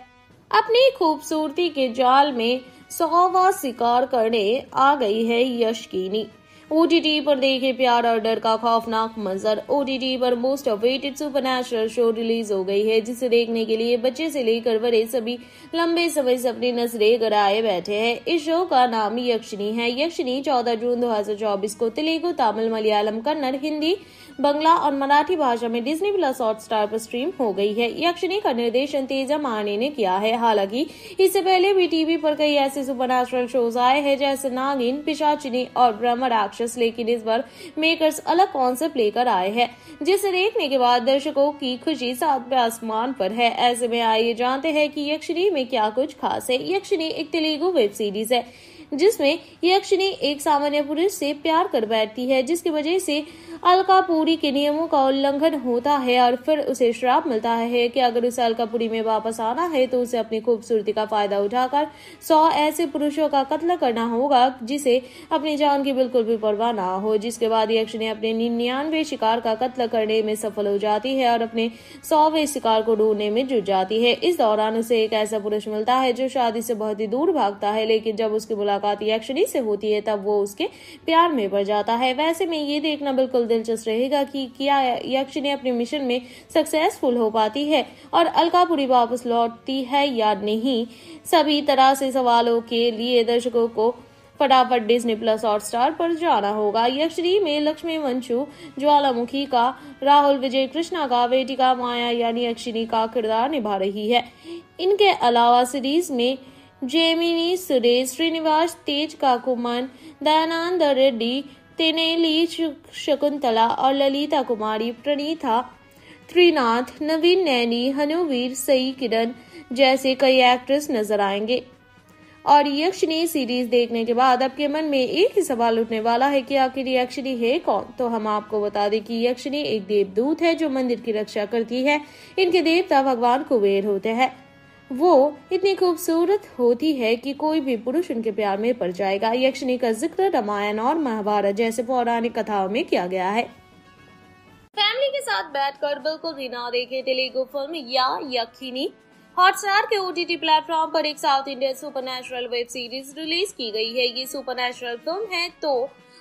B: अपनी खूबसूरती के जाल में सौवा शिकार करने आ गई है यशकीनी ओटीटी पर देखे प्यार और डर का खौफनाक मंजर। ओटीटी पर most awaited super show release हो गई है, जिसे देखने के लिए बच्चे से लेकर बड़े सभी लंबे समय से अपनी नज़रें गराए बैठे हैं। इस शो का नाम यक्षिणी है। यक्षिणी चौदह जून 2024 को तेलुगु, तमिल, मलयालम, कन्नड़, हिंदी बंगला और मराठी भाषा में डिज्नी प्लस हॉट स्टार पर स्ट्रीम हो गई है। यक्षिणी का निर्देशन तेजा माने ने किया है। हालाँकि, इससे पहले भी टीवी पर कई ऐसे सुपर शोज़ आए हैं, जैसे नागिन, पिशाचिनी और ब्रह्म राक्षस, लेकिन इस बार मेकर्स अलग कॉन्सेप्ट लेकर आए हैं, जिसे देखने के बाद दर्शकों की खुशी सातवें आसमान पर है। ऐसे में आइए जानते हैं कि यक्षिणी में क्या कुछ खास है। यक्षिणी एक तेलुगु वेब सीरीज़ है।
C: जिसमें यक्षिनी एक सामान्य पुरुष से प्यार कर बैठती है, जिसकी वजह से अलकापुरी के नियमों का उल्लंघन होता है और फिर उसे श्राप मिलता है कि अगर उसे अलकापुरी में वापस आना है तो उसे अपनी खूबसूरती का फ़ायदा उठाकर सौ ऐसे पुरुषों का कत्ल करना होगा, जिसे अपनी जान की बिल्कुल भी परवाह ना हो। जिसके बाद यक्षिनी अपने निन्यानवे शिकार का कत्ल करने में सफल हो जाती है और अपने सौवे शिकार को ढूँढने में जुट जाती है। इस दौरान उसे एक ऐसा पुरुष मिलता है जो शादी से बहुत ही दूर भागता है, लेकिन जब उसकी मुलाकात यक्षिनी से होती है, तब वो उसके प्यार में पड़ जाता है। वैसे में ये देखना बिल्कुल दिलचस्प रहेगा कि क्या यक्षिनी अपने मिशन में सक्सेसफुल हो पाती है और अलकापुरी वापस लौटती है या नहीं, सभी तरह से सवालों के लिए दर्शकों को फटाफट डिज्नी प्लस हॉट स्टार पर जाना होगा। यक्षरी में लक्ष्मी वंशु, ज्वालामुखी का, राहुल विजय, कृष्णा का बेटिका माया यानी यक्षिनी का किरदार निभा रही है। इनके अलावा सीरीज़ में जेमिनी, सुरेश, श्रीनिवास, तेज काकुमन, दयानंद रेड्डी, तेनेली शकुंतला और ललिता कुमारी, प्रणीता, त्रिनाथ, नवीन नैनी, हनुवीर, सई किरण जैसे कई एक्ट्रेस नज़र आएँगे। और यक्षिणी सीरीज़ देखने के बाद आपके मन में एक ही सवाल उठने वाला है कि आखिर यक्षिणी है कौन? तो हम आपको बता दें कि यक्षिणी एक देवदूत है जो मंदिर की रक्षा करती है। इनके देवता भगवान कुबेर होते हैं। वो इतनी खूबसूरत होती है कि कोई भी पुरुष उनके प्यार में पड़ जाएगा। यक्षिणी का ज़िक्र रामायण और महाभारत जैसे पौराणिक कथाओं में किया गया है।
B: फैमिली के साथ बैठकर बिल्कुल भी ना देखे तेलुगु फ़िल्म या यक्षिणी। हॉटस्टार के ओटीटी प्लेटफॉर्म पर एक south Indian super web series release की गई है। ये सुपर फ़िल्म है तो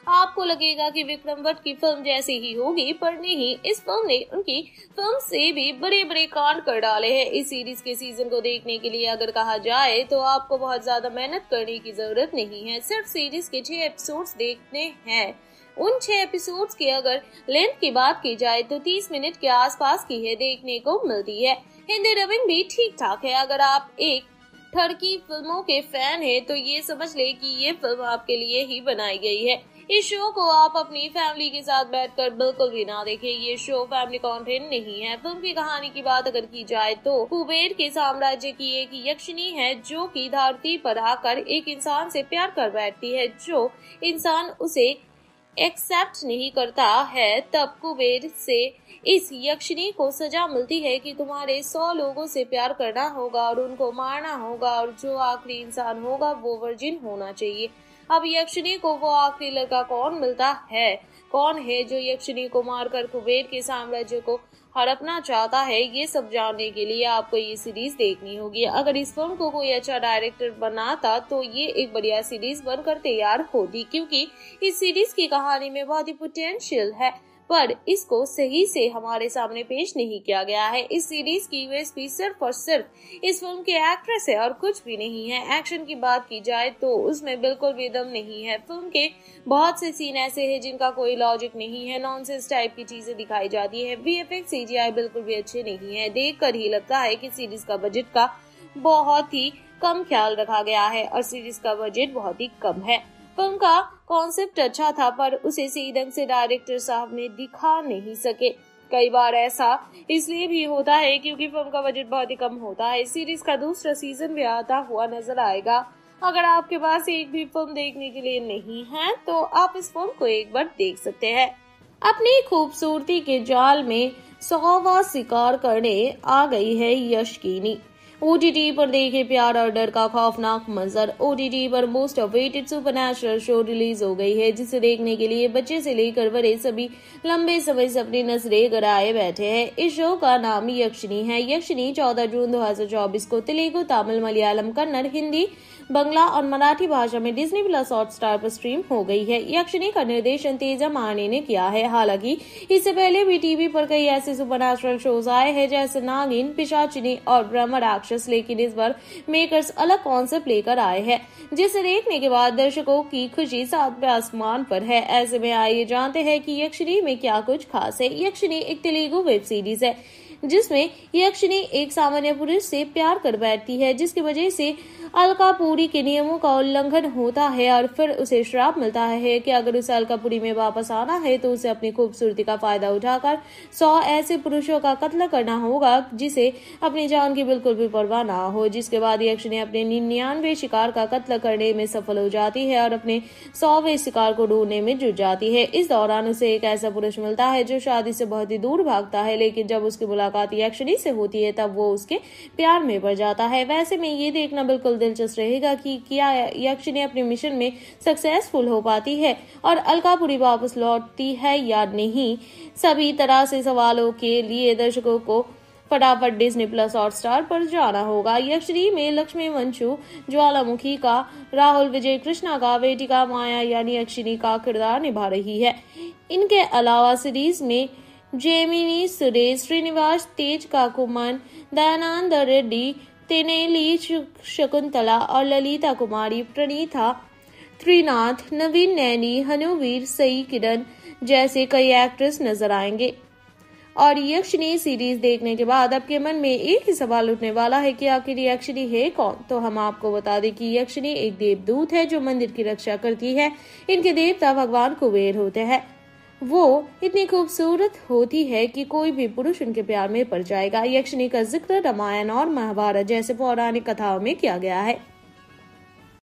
B: आपको लगेगा कि विक्रम भट्ट की फ़िल्म जैसी ही होगी, पर नहीं, इस फ़िल्म ने उनकी फ़िल्म से भी बड़े बड़े कांड कर डाले हैं। इस सीरीज़ के सीज़न को देखने के लिए अगर कहा जाए तो आपको बहुत ज़्यादा मेहनत करने की ज़रूरत नहीं है। सिर्फ़ सीरीज़ के छह एपिसोड्स देखने हैं। उन छह एपिसोड्स की अगर लेंथ की बात की जाए तो 30 मिनट के आसपास की है, देखने को मिलती है। हिंदी डबिंग भी ठीक ठाक है। अगर आप एक ठरकी फ़िल्मों के फ़ैन है तो ये समझ ले कि ये फ़िल्म आपके लिए ही बनाई गई है। इस शो को आप अपनी फैमिली के साथ बैठकर बिल्कुल भी ना देखें। ये शो फैमिली कंटेंट नहीं है। फ़िल्म की कहानी की बात अगर की जाए तो कुबेर के साम्राज्य की एक यक्षिणी है जो की धरती पर आकर एक इंसान से प्यार कर बैठती है। जो इंसान उसे एक्सेप्ट नहीं करता है, तब कुबेर से इस यक्षिणी को सजा मिलती है कि तुम्हारे सौ लोगों से प्यार करना होगा और उनको मारना होगा और जो आखिरी इंसान होगा वो वर्जिन होना चाहिए। अब यक्षिणी को वो आखिरी लड़का कौन मिलता है? कौन है जो यक्षिणी को मारकर कुबेर के साम्राज्य को हड़पना चाहता है? ये सब जानने के लिए आपको ये सीरीज़ देखनी होगी। अगर इस फ़िल्म को कोई अच्छा डायरेक्टर बनाता तो ये एक बढ़िया सीरीज़ बनकर तैयार होती, क्योंकि इस सीरीज़ की कहानी में बहुत ही पोटेंशियल है। पर इसको सही से हमारे सामने पेश नहीं किया गया है। इस सीरीज़ की यूएसपी सिर्फ़ और सिर्फ़ इस फ़िल्म के एक्ट्रेस है और कुछ भी नहीं है। एक्शन की बात की जाए तो उसमें बिल्कुल भी दम नहीं है। फ़िल्म के बहुत से सीन ऐसे हैं जिनका कोई लॉजिक नहीं है। नॉनसेंस टाइप की चीज़ें दिखाई जाती है। वी एफ़ बिल्कुल भी अच्छे नहीं है। देख कर ही लगता है की सीरीज़ का बजट का बहुत ही कम ख्याल रखा गया है और सीरीज़ का बजट बहुत ही कम है। फ़िल्म का कॉन्सेप्ट अच्छा था, पर उसे सही ढंग से डायरेक्टर साहब ने दिखा नहीं सके। कई बार ऐसा इसलिए भी होता है क्योंकि फ़िल्म का बजट बहुत ही कम होता है। सीरीज़ का दूसरा सीज़न भी आता हुआ नज़र आएगा। अगर आपके पास एक भी फ़िल्म देखने के लिए नहीं है तो आप इस फ़िल्म को एक बार देख सकते हैं। अपनी खूबसूरती के जाल में सौवा शिकार करने आ गई है यशकीनी। ओटीटी पर देखे प्यार और डर का खौफनाक मंजर। ओटीटी पर most awaited super show release हो गई है, जिसे देखने के लिए बच्चे से लेकर बड़े सभी लंबे समय से अपनी नजरे गड़ाए बैठे हैं। इस शो का नाम यक्षिणी है। यक्षिणी चौदह जून 2024 को तेलुगु, तमिल, मलयालम, कन्नड़, हिंदी बंगला और मराठी भाषा में डिज्नी प्लस हॉट स्टार पर स्ट्रीम हो गई है। यक्षिणी का निर्देशन तेजा माने ने किया है। हालाँकि, इससे पहले भी टीवी पर कई ऐसे सुपर शोज़ आए हैं, जैसे नागिन, पिशाचिनी और ब्रह्म राक्षस, लेकिन इस बार मेकर्स अलग कॉन्सेप्ट लेकर आए हैं, जिसे देखने के बाद दर्शकों की खुशी सातवें आसमान पर है। ऐसे में आइए जानते हैं कि यक्षिणी में क्या कुछ खास है। यक्षिणी एक तेलुगु वेब सीरीज़ है। जिसमें यक्षिणी एक सामान्य पुरुष से प्यार कर बैठती है, जिसकी वजह से अलकापुरी के नियमों का उल्लंघन होता है और फिर उसे श्राप मिलता है कि अगर उसे अलकापुरी में वापस आना है तो उसे अपनी खूबसूरती का फ़ायदा उठाकर सौ ऐसे पुरुषों का कत्ल करना होगा, जिसे अपनी जान की बिल्कुल भी परवाह ना हो। जिसके बाद यक्षिणी अपने निन्यानवे शिकार का कत्ल करने में सफल हो जाती है और अपने सौवे शिकार को ढूँढने में जुट जाती है। इस दौरान उसे एक ऐसा पुरुष मिलता है जो शादी से बहुत ही दूर भागता है, लेकिन जब उसकी मुलाकात यक्षिणी से होती है, तब वो उसके प्यार में पड़ जाता है। वैसे में ये देखना बिल्कुल दिलचस्प रहेगा कि क्या यक्षिणी अपने मिशन में सक्सेसफुल हो पाती है और अलकापुरी वापस लौटती है या नहीं, सभी तरह से सवालों के लिए दर्शकों को फटाफट डिज्नी प्लस हॉट स्टार पर जाना होगा। यक्षरी में लक्ष्मी वंशु, ज्वालामुखी का, राहुल विजय, कृष्णा का बेटिका माया, यानी अक्षिनी का किरदार निभा रही है। इनके अलावा सीरीज़ में जेमिनी, सुरेश, श्रीनिवास, तेज काकुमन, दयानंद रेड्डी, तेनेली शकुंतला और ललिता कुमारी, प्रणीता, त्रिनाथ, नवीन नैनी, हनुवीर, सई किरण जैसे कई एक्ट्रेस नज़र आएँगे। और यक्षिणी सीरीज़ देखने के बाद आपके मन में एक ही सवाल उठने वाला है कि आखिर यक्षिणी है कौन? तो हम आपको बता दें कि यक्षिणी एक देवदूत है जो मंदिर की रक्षा करती है। इनके देवता भगवान कुबेर होते हैं। वो इतनी खूबसूरत होती है कि कोई भी पुरुष उनके प्यार में पड़ जाएगा। यक्षिणी का ज़िक्र रामायण और महाभारत जैसे पौराणिक कथाओं में किया गया है।